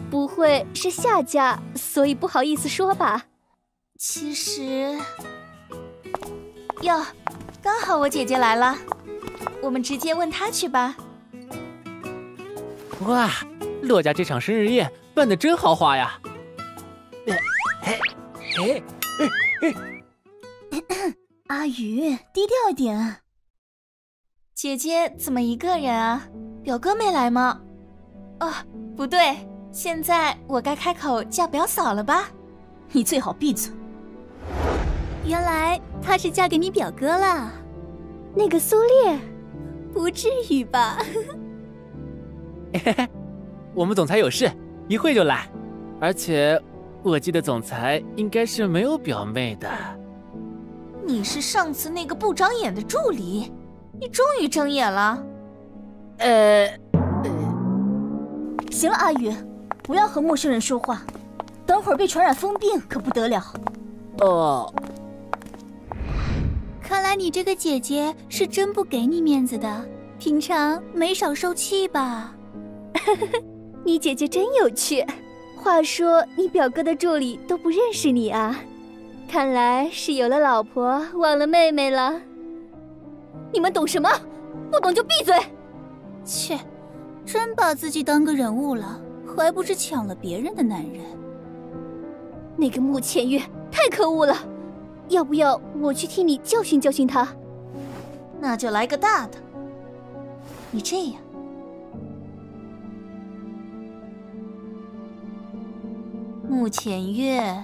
不会是下家，所以不好意思说吧？其实，哟。刚好我姐姐来了，我们直接问她去吧。哇，洛家这场生日宴办的真豪华呀！[COUGHS] 阿宇，低调一点。姐姐怎么一个人啊？表哥没来吗？哦，不对，现在我该开口叫表嫂了吧？你最好闭嘴。原来她是嫁给你表哥了，那个苏烈，不至于吧？[LAUGHS] 我们总裁有事，一会就来。而且我记得总裁应该是没有表妹的。你是上次那个不长眼的助理，你终于睁眼了。呃，行了，阿宇，不要和陌生人说话，等会儿被传染疯病可不得了。哦。看来你这个姐姐是真不给你面子的，平常没少受气吧？[LAUGHS] 你姐姐真有趣。话说你表哥的助理都不认识你啊？看来是有了老婆忘了妹妹了。你们懂什么？不懂就闭嘴！切，真把自己当个人物了，还不是抢了别人的男人？那个穆浅月太可恶了，要不要我去替你教训教训他？那就来个大的。你这样，穆浅月，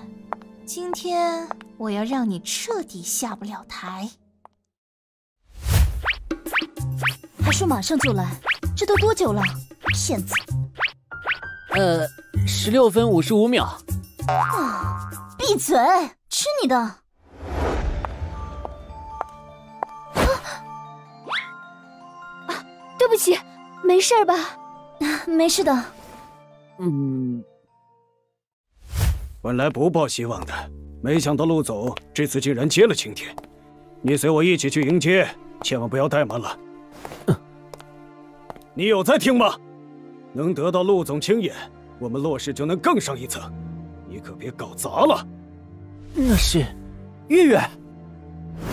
今天我要让你彻底下不了台。还说马上就来，这都多久了？骗子！呃，十六分五十五秒。啊！闭嘴！吃你的！啊！对不起，没事吧？没事的。嗯，本来不抱希望的，没想到陆总这次竟然接了青天。你随我一起去迎接，千万不要怠慢了。你有在听吗？能得到陆总青眼，我们洛氏就能更上一层。你可别搞砸了。那是月月。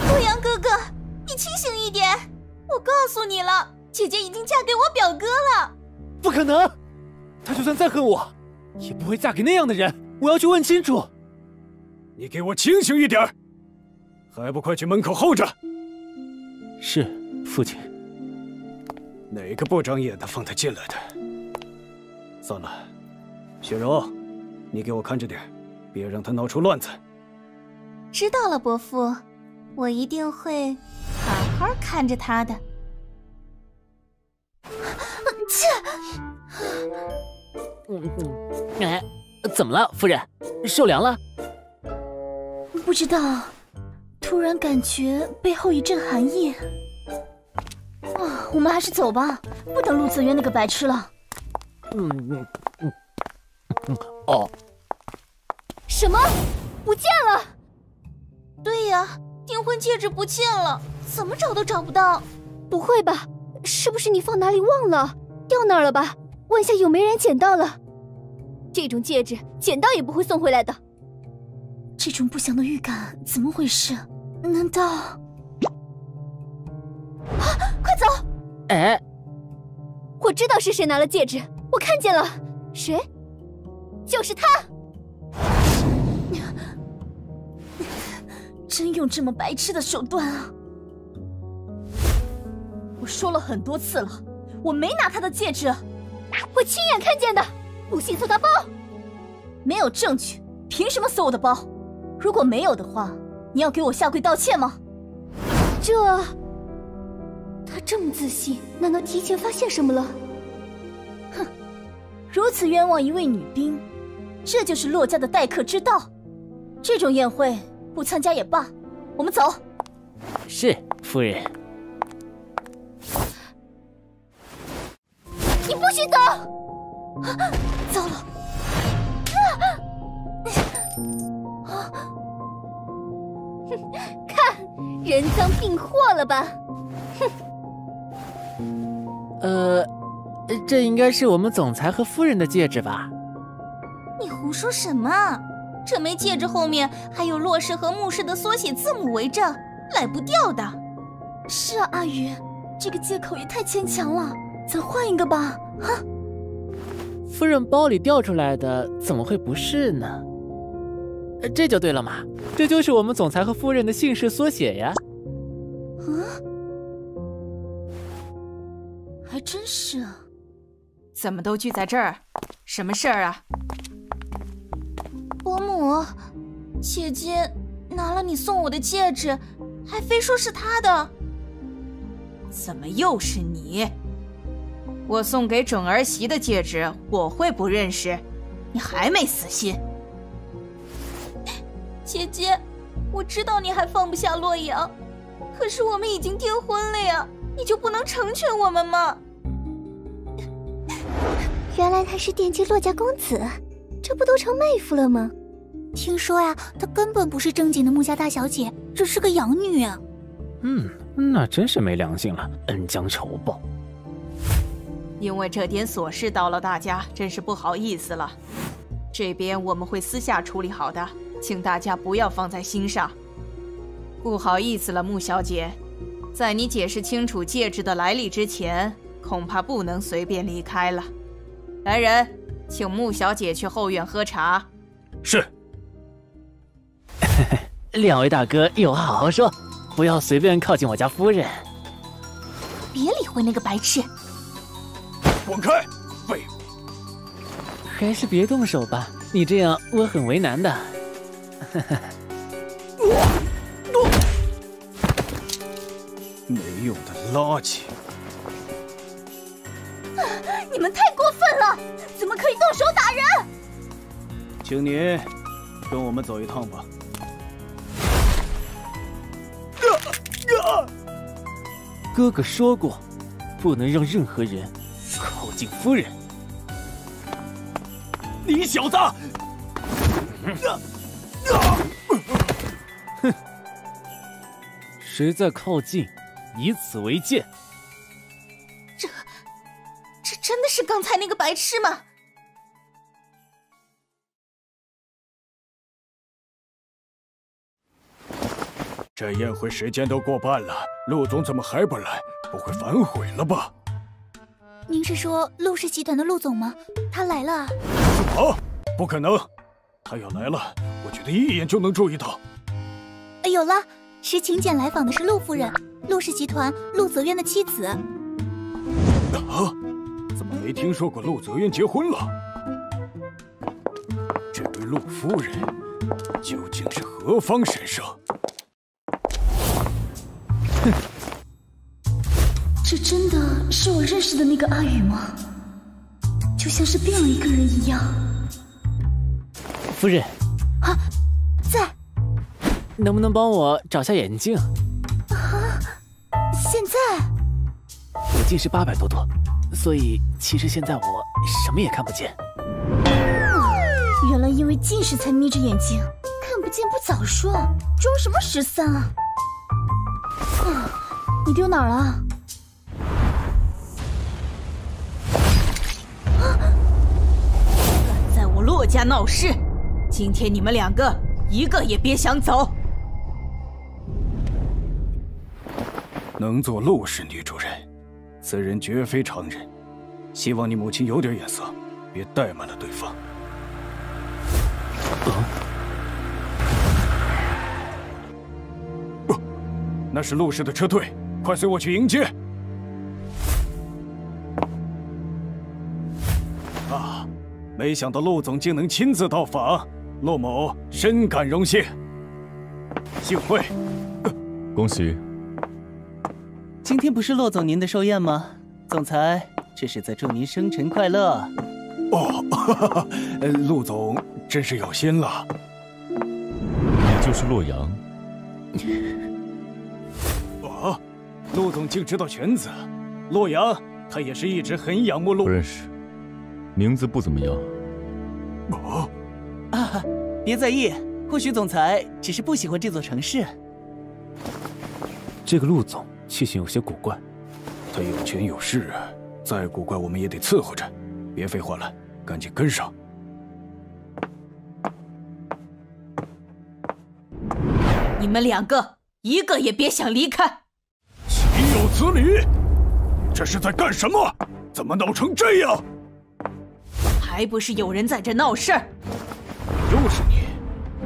洛阳哥哥，你清醒一点！我告诉你了，姐姐已经嫁给我表哥了。不可能！她就算再恨我，也不会嫁给那样的人。我要去问清楚。你给我清醒一点！还不快去门口候着！是，父亲。哪个不长眼的放他进来的？算了，雪柔，你给我看着点，别让他闹出乱子。知道了，伯父，我一定会好好看着他的。切！嗯嗯，哎，怎么了，夫人？受凉了？不知道，突然感觉背后一阵寒意。啊，我们还是走吧，不等陆子渊那个白痴了。嗯嗯嗯嗯，哦。什么？不见了？对呀，订婚戒指不见了，怎么找都找不到。不会吧？是不是你放哪里忘了？掉那儿了吧？问下有没人捡到了。这种戒指捡到也不会送回来的。这种不祥的预感，怎么回事？难道？啊快走！哎，我知道是谁拿了戒指，我看见了，谁？就是他！真用这么白痴的手段啊！我说了很多次了，我没拿他的戒指，我亲眼看见的。不信搜他包，没有证据，凭什么搜我的包？如果没有的话，你要给我下跪道歉吗？这……他这么自信，难道提前发现什么了？哼，如此冤枉一位女兵，这就是洛家的待客之道。这种宴会不参加也罢，我们走。是夫人。你不许走！糟了！啊！[LAUGHS] 看，人赃并获了吧？[LAUGHS] 哼！呃，这应该是我们总裁和夫人的戒指吧？你胡说什么？这枚戒指后面还有洛氏和穆氏的缩写字母为证，赖不掉的。是啊，阿宇，这个借口也太牵强了，咱换一个吧。哈，夫人包里掉出来的怎么会不是呢？这就对了嘛，这就是我们总裁和夫人的姓氏缩写呀。啊？还真是啊！怎么都聚在这儿？什么事儿啊？伯母，姐姐拿了你送我的戒指，还非说是她的。怎么又是你？我送给准儿媳的戒指，我会不认识？你还没死心？姐姐，我知道你还放不下洛阳，可是我们已经订婚了呀，你就不能成全我们吗？原来他是惦记洛家公子，这不都成妹夫了吗？听说呀，她根本不是正经的穆家大小姐，只是个养女啊。嗯，那真是没良心了，恩将仇报。因为这点琐事到了大家，真是不好意思了。这边我们会私下处理好的，请大家不要放在心上。不好意思了，穆小姐，在你解释清楚戒指的来历之前，恐怕不能随便离开了。来人，请穆小姐去后院喝茶。是。[LAUGHS] 两位大哥有话好好说，不要随便靠近我家夫人。别理会那个白痴。滚开，废物！还是别动手吧，你这样我很为难的。[LAUGHS] 没用的垃圾！你们太过分了，怎么可以动手打人？请您跟我们走一趟吧。哥哥说过，不能让任何人靠近夫人。你小子！哼！谁再靠近，以此为鉴。这，真的是刚才那个白痴吗？这宴会时间都过半了，陆总怎么还不来？不会反悔了吧？您是说陆氏集团的陆总吗？他来了。什么？不可能！他要来了，我觉得一眼就能注意到。有了，是请柬来访的是陆夫人，陆氏集团陆泽渊的妻子。啊？没听说过陆泽渊结婚了？这位陆夫人究竟是何方神圣？哼，这真的是我认识的那个阿宇吗？就像是变了一个人一样。夫人，啊，在，能不能帮我找下眼镜？啊，现在我近视八百多度，所以其实现在我什么也看不见。原来因为近视才眯着眼睛，看不见不早说，装什么十三啊？啊，你丢哪儿了？敢在我洛家闹事，今天你们两个一个也别想走！能做陆氏女主人，此人绝非常人。希望你母亲有点眼色，别怠慢了对方。那是陆氏的车队，快随我去迎接！啊，没想到陆总竟能亲自到访，陆某深感荣幸。幸会，恭喜！今天不是骆总您的寿宴吗？总裁，这是在祝您生辰快乐。哦，哈哈，陆总真是有心了。你就是洛阳。啊，陆总竟知道犬子，洛阳，他也是一直很仰慕陆。不认识，名字不怎么样。哦，啊，别在意，或许总裁只是不喜欢这座城市。这个陆总气性有些古怪，他有权有势，再古怪我们也得伺候着。别废话了，赶紧跟上。你们两个一个也别想离开！岂有此理！这是在干什么？怎么闹成这样？还不是有人在这闹事儿！又是你！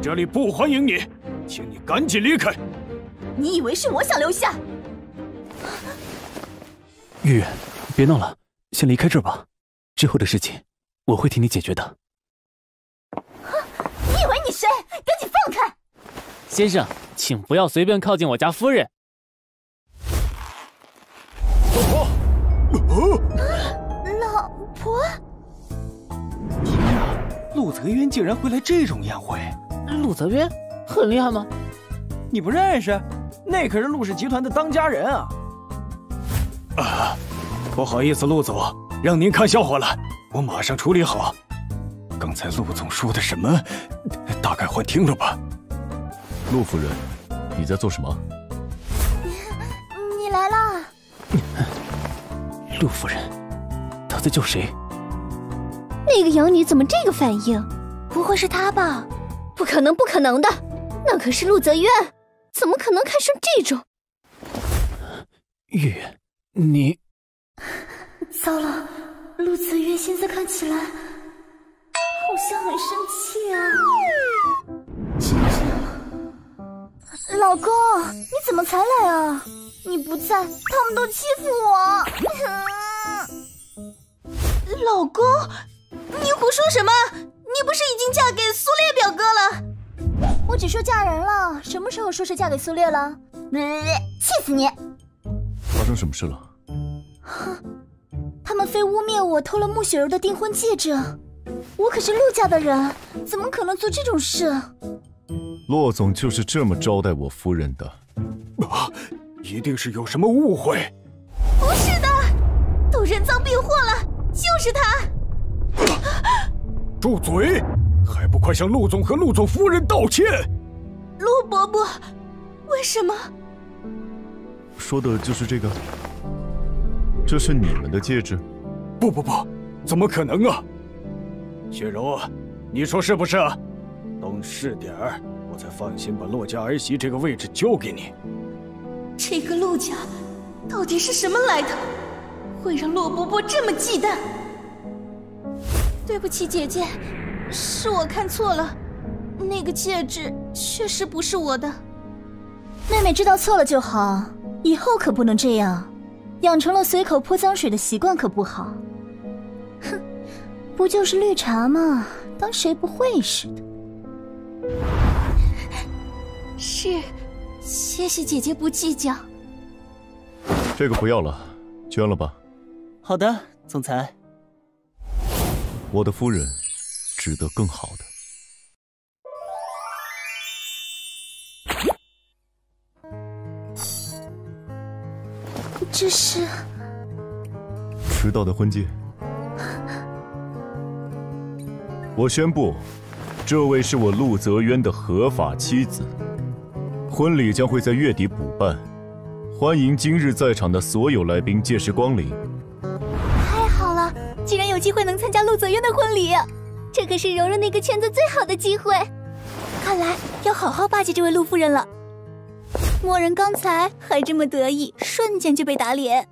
这里不欢迎你，请你赶紧离开！你以为是我想留下？月月，别闹了，先离开这儿吧。之后的事情，我会替你解决的。你以为你谁？赶紧放开！先生，请不要随便靠近我家夫人。老婆，老婆！天哪，陆泽渊竟然会来这种宴会！陆泽渊很厉害吗？你不认识？那可是陆氏集团的当家人啊！啊，不好意思，陆总。让您看笑话了，我马上处理好。刚才陆总说的什么？大概幻听了吧。陆夫人，你在做什么？你来了。陆夫人，在叫谁？那个养女怎么这个反应？不会是她吧？不可能，不可能的，那可是陆泽渊，怎么可能看上这种？月月，你 [LAUGHS] 糟了，陆泽渊现在看起来好像很生气啊！姐姐，老公，你怎么才来啊？你不在，他们都欺负我。[LAUGHS] 老公，你胡说什么？你不是已经嫁给苏烈表哥了？我只说嫁人了，什么时候说是嫁给苏烈了？[LAUGHS] 气死你！发生什么事了？哼，他们非污蔑我偷了穆雪柔的订婚戒指，我可是陆家的人，怎么可能做这种事？骆总就是这么招待我夫人的。啊，一定是有什么误会。不是的，都人赃并获了，就是他。住嘴！还不快向陆总和陆总夫人道歉！陆伯伯，为什么？说的就是这个？这是你们的戒指？不不不，怎么可能啊！雪柔，你说是不是？懂事点儿，我才放心把洛家儿媳这个位置交给你。这个陆家到底是什么来头，会让洛伯伯这么忌惮？对不起，姐姐，是我看错了，那个戒指确实不是我的。妹妹知道错了就好，以后可不能这样，养成了随口泼脏水的习惯可不好。哼，不就是绿茶吗？当谁不会似的。是，谢谢姐姐不计较。这个不要了，捐了吧。好的，总裁。我的夫人值得更好的。这是迟到的婚戒。我宣布，这位是我陆泽渊的合法妻子。婚礼将会在月底补办，欢迎今日在场的所有来宾届时光临。太好了，竟然有机会能参加陆泽渊的婚礼，这可是融入那个圈子最好的机会。看来要好好巴结这位陆夫人了。莫人刚才还这么得意，瞬间就被打脸。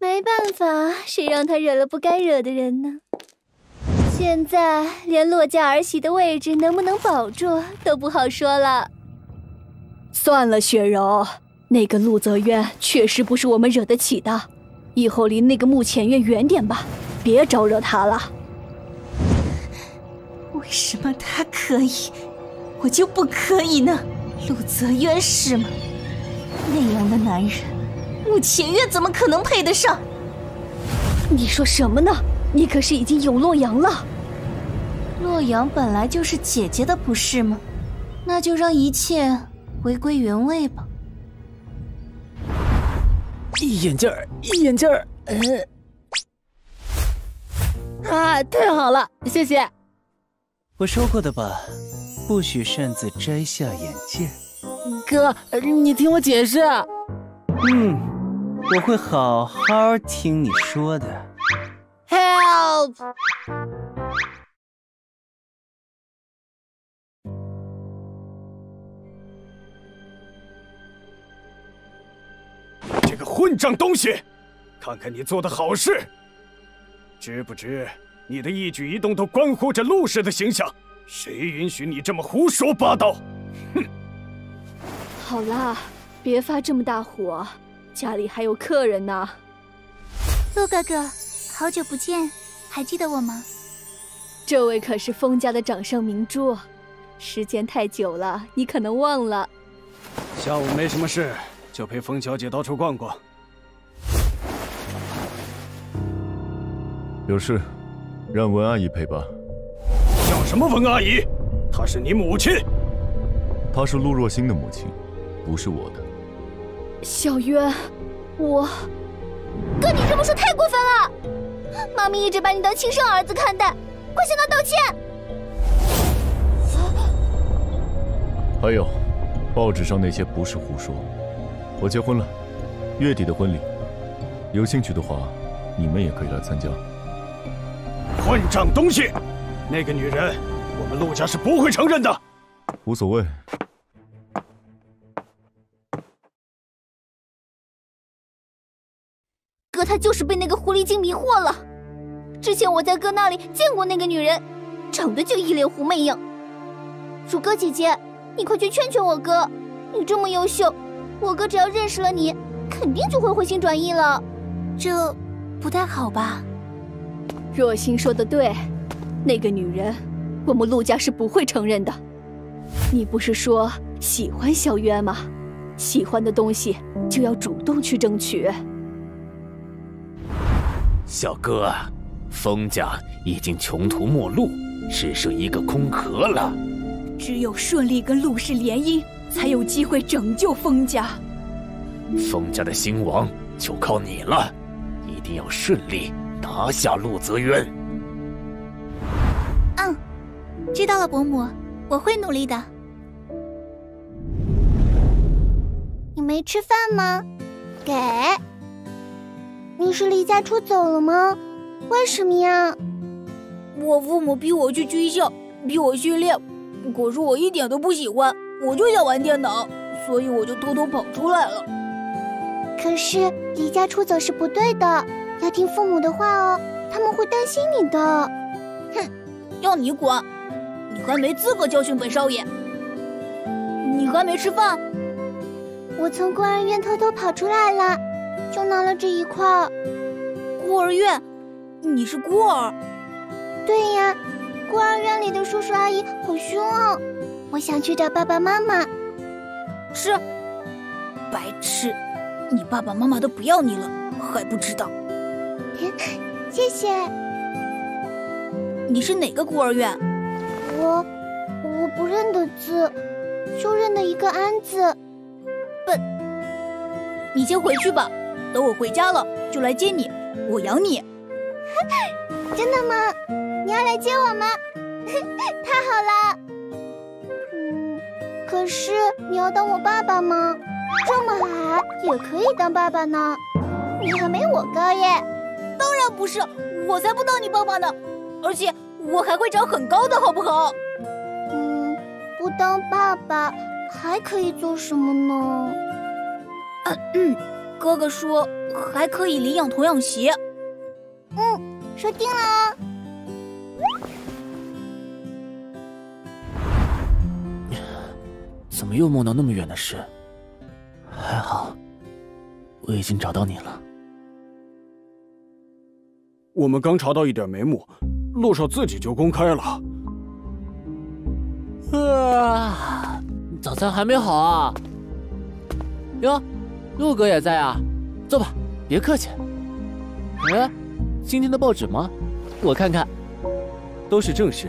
没办法，谁让他惹了不该惹的人呢？现在连洛家儿媳的位置能不能保住都不好说了。算了，雪柔，那个陆泽渊确实不是我们惹得起的，以后离那个穆浅月远点吧，别招惹他了。为什么他可以，我就不可以呢？陆泽渊是吗？那样的男人，穆浅月怎么可能配得上？你说什么呢？你可是已经有洛阳了。洛阳本来就是姐姐的，不是吗？那就让一切回归原位吧。一眼镜儿，一眼镜儿，嗯，啊，太好了，谢谢。我说过的吧，不许擅自摘下眼镜。哥，你听我解释。嗯，我会好好听你说的。Help！这个混账东西，看看你做的好事，知不知你的一举一动都关乎着陆氏的形象？谁允许你这么胡说八道？哼！好啦，别发这么大火，家里还有客人呢。陆哥哥，好久不见，还记得我吗？这位可是封家的掌上明珠，时间太久了，你可能忘了。下午没什么事，就陪风小姐到处逛逛。有事，让文阿姨陪吧。叫什么文阿姨？她是你母亲。她是陆若星的母亲，不是我的。小渊，我……哥，你这么说太过分了！妈咪一直把你当亲生儿子看待，快向她道歉！还有，报纸上那些不是胡说。我结婚了，月底的婚礼，有兴趣的话，你们也可以来参加。混账东西！那个女人，我们陆家是不会承认的。无所谓。哥他就是被那个狐狸精迷惑了。之前我在哥那里见过那个女人，长得就一脸狐媚样。鼠哥姐姐，你快去劝劝我哥，你这么优秀，我哥只要认识了你，肯定就会回心转意了。这不太好吧？若心说的对，那个女人，我们陆家是不会承认的。你不是说喜欢萧渊吗？喜欢的东西就要主动去争取。小哥，封家已经穷途末路，只剩一个空壳了。只有顺利跟陆氏联姻，才有机会拯救封家。封家的兴亡就靠你了，一定要顺利拿下陆泽渊。嗯，知道了，伯母，我会努力的。你没吃饭吗？给。你是离家出走了吗？为什么呀？我父母逼我去军校，逼我训练，可是我一点都不喜欢，我就想玩电脑，所以我就偷偷跑出来了。可是离家出走是不对的，要听父母的话哦，他们会担心你的。哼，要你管，你还没资格教训本少爷。你还没吃饭？我从孤儿院偷偷跑出来了。就拿了这一块。孤儿院，你是孤儿？对呀，孤儿院里的叔叔阿姨好凶哦。我想去找爸爸妈妈。是，白痴，你爸爸妈妈都不要你了，还不知道？[LAUGHS] 谢谢。你是哪个孤儿院？我，我不认得字，就认得一个安字。笨，你先回去吧。等我回家了就来接你，我养你。[LAUGHS] 真的吗？你要来接我吗？[LAUGHS] 太好了。嗯，可是你要当我爸爸吗？这么矮也可以当爸爸呢。你还没我高耶。当然不是，我才不当你爸爸呢。而且我还会长很高的，好不好？嗯，不当爸爸还可以做什么呢？嗯。哥哥说还可以领养童养媳。嗯，说定了。怎么又梦到那么远的事？还好，我已经找到你了。我们刚查到一点眉目，陆少自己就公开了。啊，早餐还没好啊？哟。陆哥也在啊，坐吧，别客气。哎，今天的报纸吗？我看看，都是正事，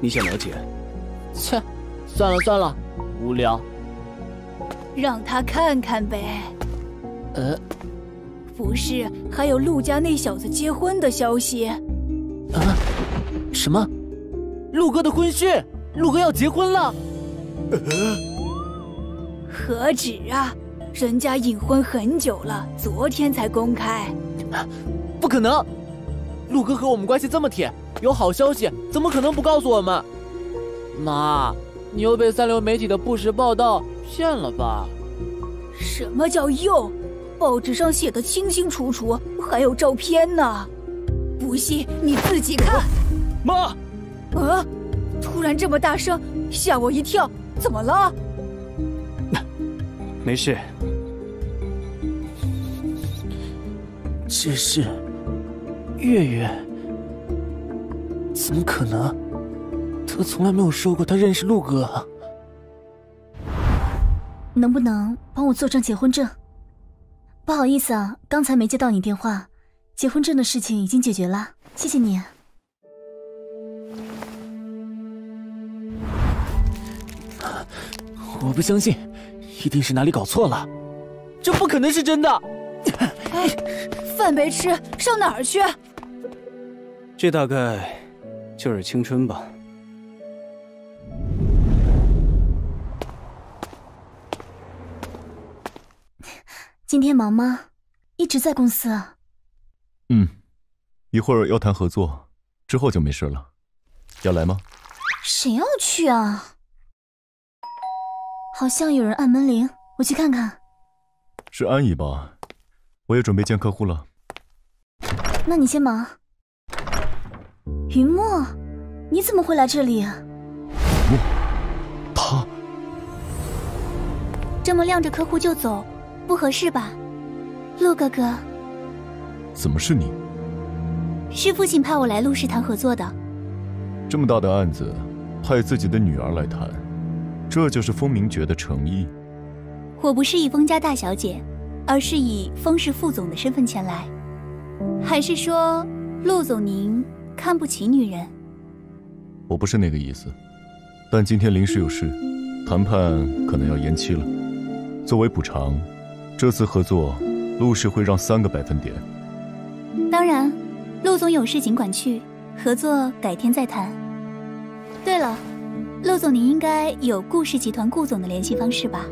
你想了解？切，算了算了，无聊。让他看看呗。呃，不是，还有陆家那小子结婚的消息。啊？什么？陆哥的婚讯？陆哥要结婚了？何止啊！人家隐婚很久了，昨天才公开。不可能，陆哥和我们关系这么铁，有好消息怎么可能不告诉我们？妈，你又被三流媒体的不实报道骗了吧？什么叫又？报纸上写的清清楚楚，还有照片呢。不信你自己看。妈！啊！突然这么大声，吓我一跳。怎么了？没事。这是月月，怎么可能？他从来没有说过他认识陆哥。能不能帮我做张结婚证？不好意思啊，刚才没接到你电话。结婚证的事情已经解决了，谢谢你。我不相信，一定是哪里搞错了，这不可能是真的。哎，饭没吃，上哪儿去？这大概就是青春吧。今天忙吗？一直在公司啊？嗯，一会儿要谈合作，之后就没事了。要来吗？谁要去啊？好像有人按门铃，我去看看。是安姨吧？我也准备见客户了。那你先忙。云墨，你怎么会来这里啊？他这么晾着客户就走，不合适吧？陆哥哥，怎么是你？是父亲派我来陆氏谈合作的。这么大的案子，派自己的女儿来谈，这就是风明觉的诚意。我不是以封家大小姐，而是以封氏副总的身份前来。还是说，陆总您看不起女人？我不是那个意思，但今天临时有事，谈判可能要延期了。作为补偿，这次合作，陆氏会让三个百分点。当然，陆总有事尽管去，合作改天再谈。对了，陆总，您应该有顾氏集团顾总的联系方式吧？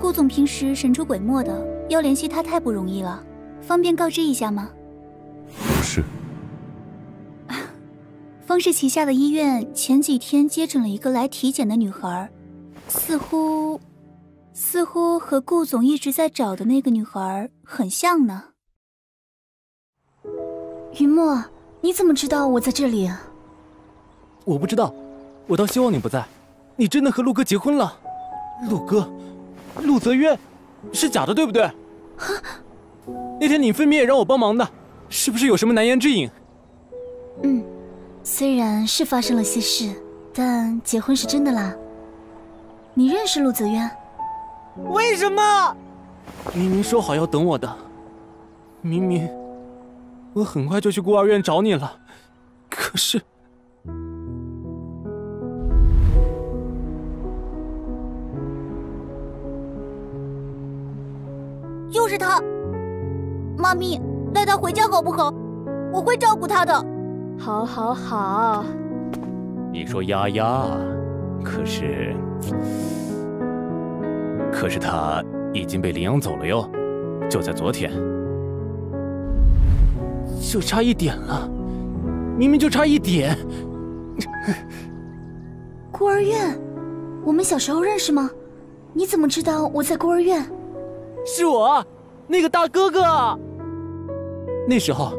顾总平时神出鬼没的，要联系他太不容易了，方便告知一下吗？是。[LAUGHS] 方氏旗下的医院前几天接诊了一个来体检的女孩，似乎，似乎和顾总一直在找的那个女孩很像呢。云墨，你怎么知道我在这里啊？我不知道，我倒希望你不在。你真的和陆哥结婚了？陆哥，陆泽渊，是假的对不对？那天你分明也让我帮忙的，是不是有什么难言之隐？嗯。虽然是发生了些事，但结婚是真的啦。你认识陆泽渊？为什么？明明说好要等我的，明明我很快就去孤儿院找你了，可是又是他。妈咪，带他回家好不好？我会照顾他的。好，好，好。你说丫丫，可是，可是他已经被领养走了哟，就在昨天。就差一点了，明明就差一点。[LAUGHS] 孤儿院，我们小时候认识吗？你怎么知道我在孤儿院？是我，那个大哥哥。那时候，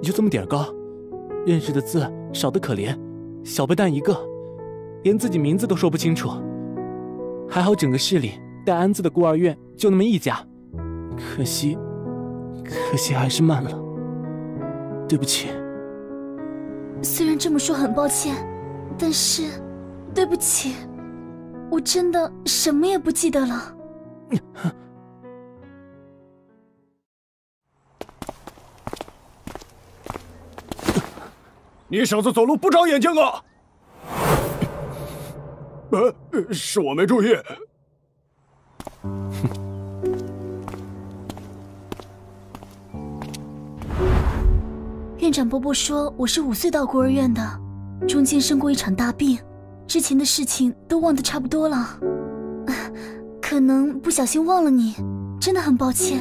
你就这么点高。认识的字少得可怜，小笨蛋一个，连自己名字都说不清楚。还好整个市里带安字的孤儿院就那么一家，可惜，可惜还是慢了。对不起。虽然这么说很抱歉，但是，对不起，我真的什么也不记得了。你小子走路不长眼睛啊！呃，是我没注意。院长伯伯说我是五岁到孤儿院的，中间生过一场大病，之前的事情都忘得差不多了，[LAUGHS] 可能不小心忘了你，真的很抱歉。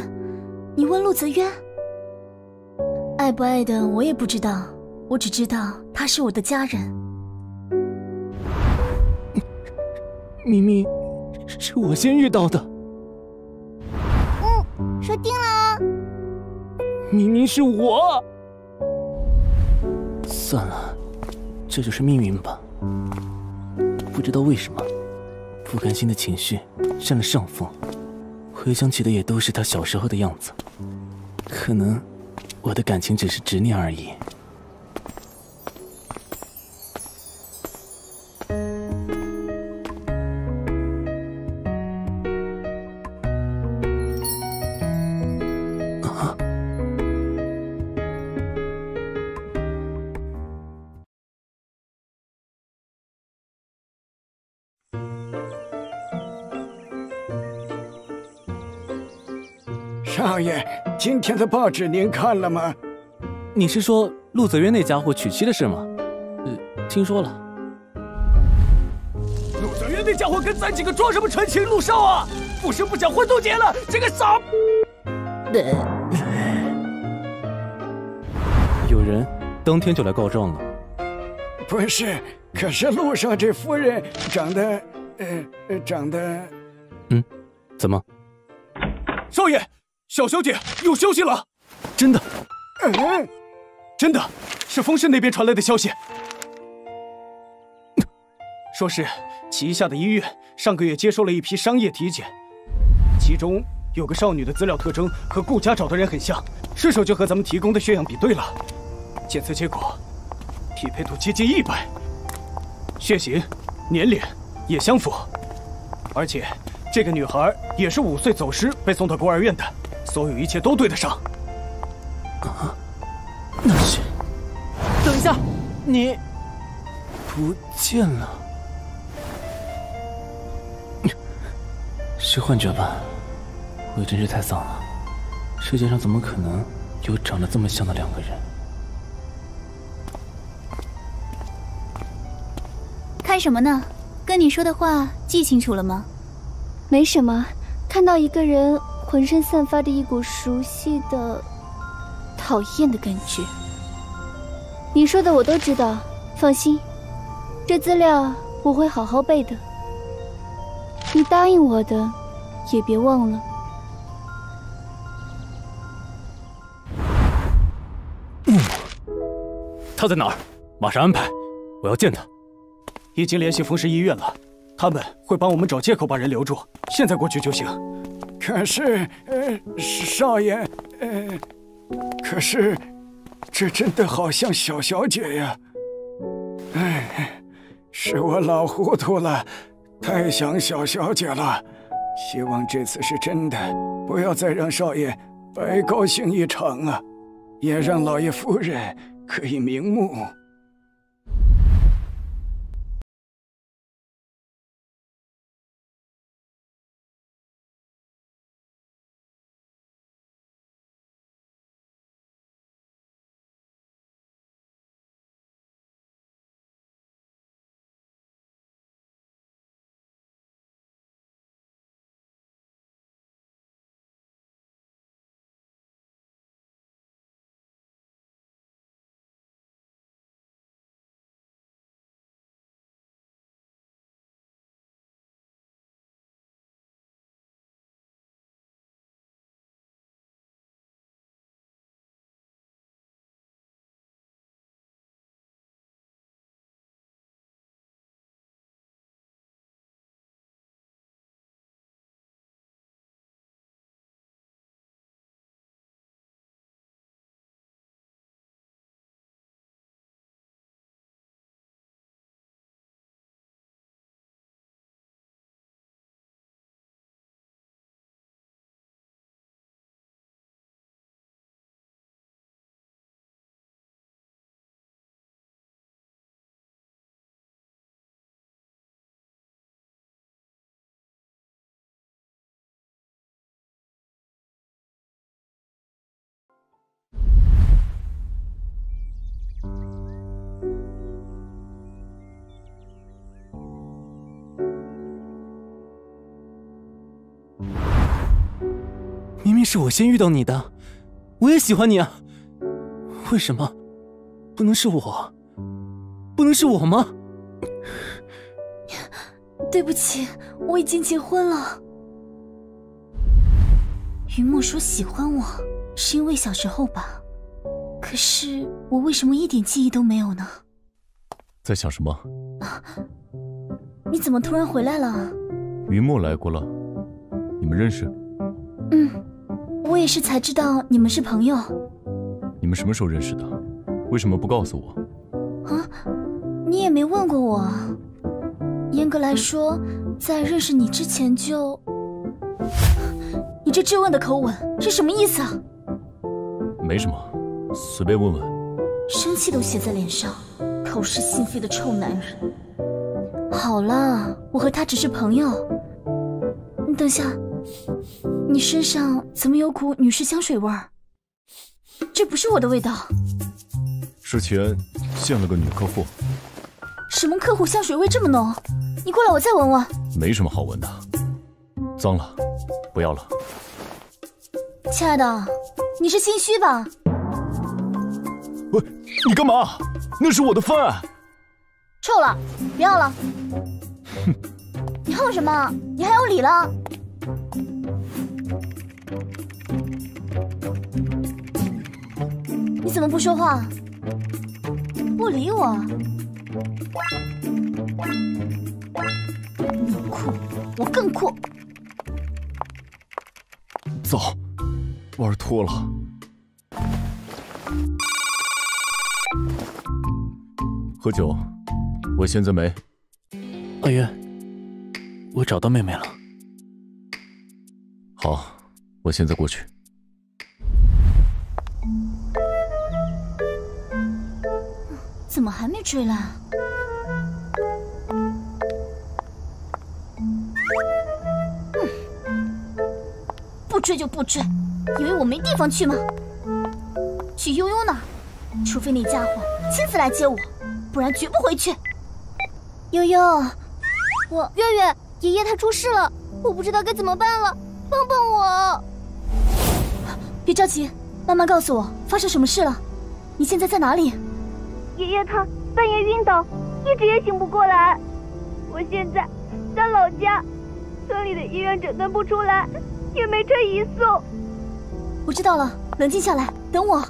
你问陆泽渊，爱不爱的我也不知道。我只知道他是我的家人。明明是我先遇到的。嗯，说定了。明明是我。算了，这就是命运吧。不知道为什么，不甘心的情绪占了上风，回想起的也都是他小时候的样子。可能我的感情只是执念而已。今天的报纸您看了吗？你是说陆泽渊那家伙娶妻的事吗？呃，听说了。陆泽渊那家伙跟咱几个装什么纯情陆少啊？不声不响婚都结了，这个傻。有人当天就来告状了，不是，可是陆少这夫人长得，呃，长得……嗯，怎么？少爷，小小姐有消息了，真的？嗯，真的是风氏那边传来的消息，说是旗下的医院上个月接收了一批商业体检，其中有个少女的资料特征和顾家找的人很像，顺手就和咱们提供的血样比对了，检测结果匹配度接近一百，血型、年龄也相符，而且这个女孩也是五岁走失被送到孤儿院的，所有一切都对得上。啊，那是……等一下，你不见了，是幻觉吧？我真是太丧了，世界上怎么可能有长得这么像的两个人？看什么呢？跟你说的话记清楚了吗？没什么，看到一个人浑身散发着一股熟悉的。讨厌的感觉。你说的我都知道，放心，这资料我会好好背的。你答应我的，也别忘了。木木，他在哪儿？马上安排，我要见他。已经联系风氏医院了，他们会帮我们找借口把人留住。现在过去就行。可是，呃，少爷，呃。可是，这真的好像小小姐呀！哎，是我老糊涂了，太想小小姐了。希望这次是真的，不要再让少爷白高兴一场啊！也让老爷夫人可以瞑目。是我先遇到你的，我也喜欢你啊！为什么不能是我？不能是我吗？对不起，我已经结婚了。云墨说喜欢我，是因为小时候吧？可是我为什么一点记忆都没有呢？在想什么？你怎么突然回来了？云墨来过了，你们认识？嗯，我也是才知道你们是朋友。你们什么时候认识的？为什么不告诉我？啊，你也没问过我。严格来说，在认识你之前就……你这质问的口吻是什么意思啊？没什么，随便问问。生气都写在脸上，口是心非的臭男人。好了，我和他只是朋友。你等下，你身上怎么有股女士香水味儿？这不是我的味道。之前见了个女客户。什么客户香水味这么浓？你过来，我再闻闻。没什么好闻的，脏了，不要了。亲爱的，你是心虚吧？喂，你干嘛？那是我的饭。臭了，不要了。哼，你哼什么？你还有理了？你怎么不说话？不理我？你酷，我更酷。走，玩脱了。喝酒，我现在没。阿渊，我找到妹妹了。好，我现在过去。怎么还没追来？不追就不追，以为我没地方去吗？去悠悠那儿，除非那家伙亲自来接我，不然绝不回去。悠悠，我月月爷爷他出事了，我不知道该怎么办了，帮帮我！别着急，慢慢告诉我发生什么事了。你现在在哪里？爷爷他半夜晕倒，一直也醒不过来。我现在在老家，村里的医院诊断不出来，也没车移送。我知道了，冷静下来，等我。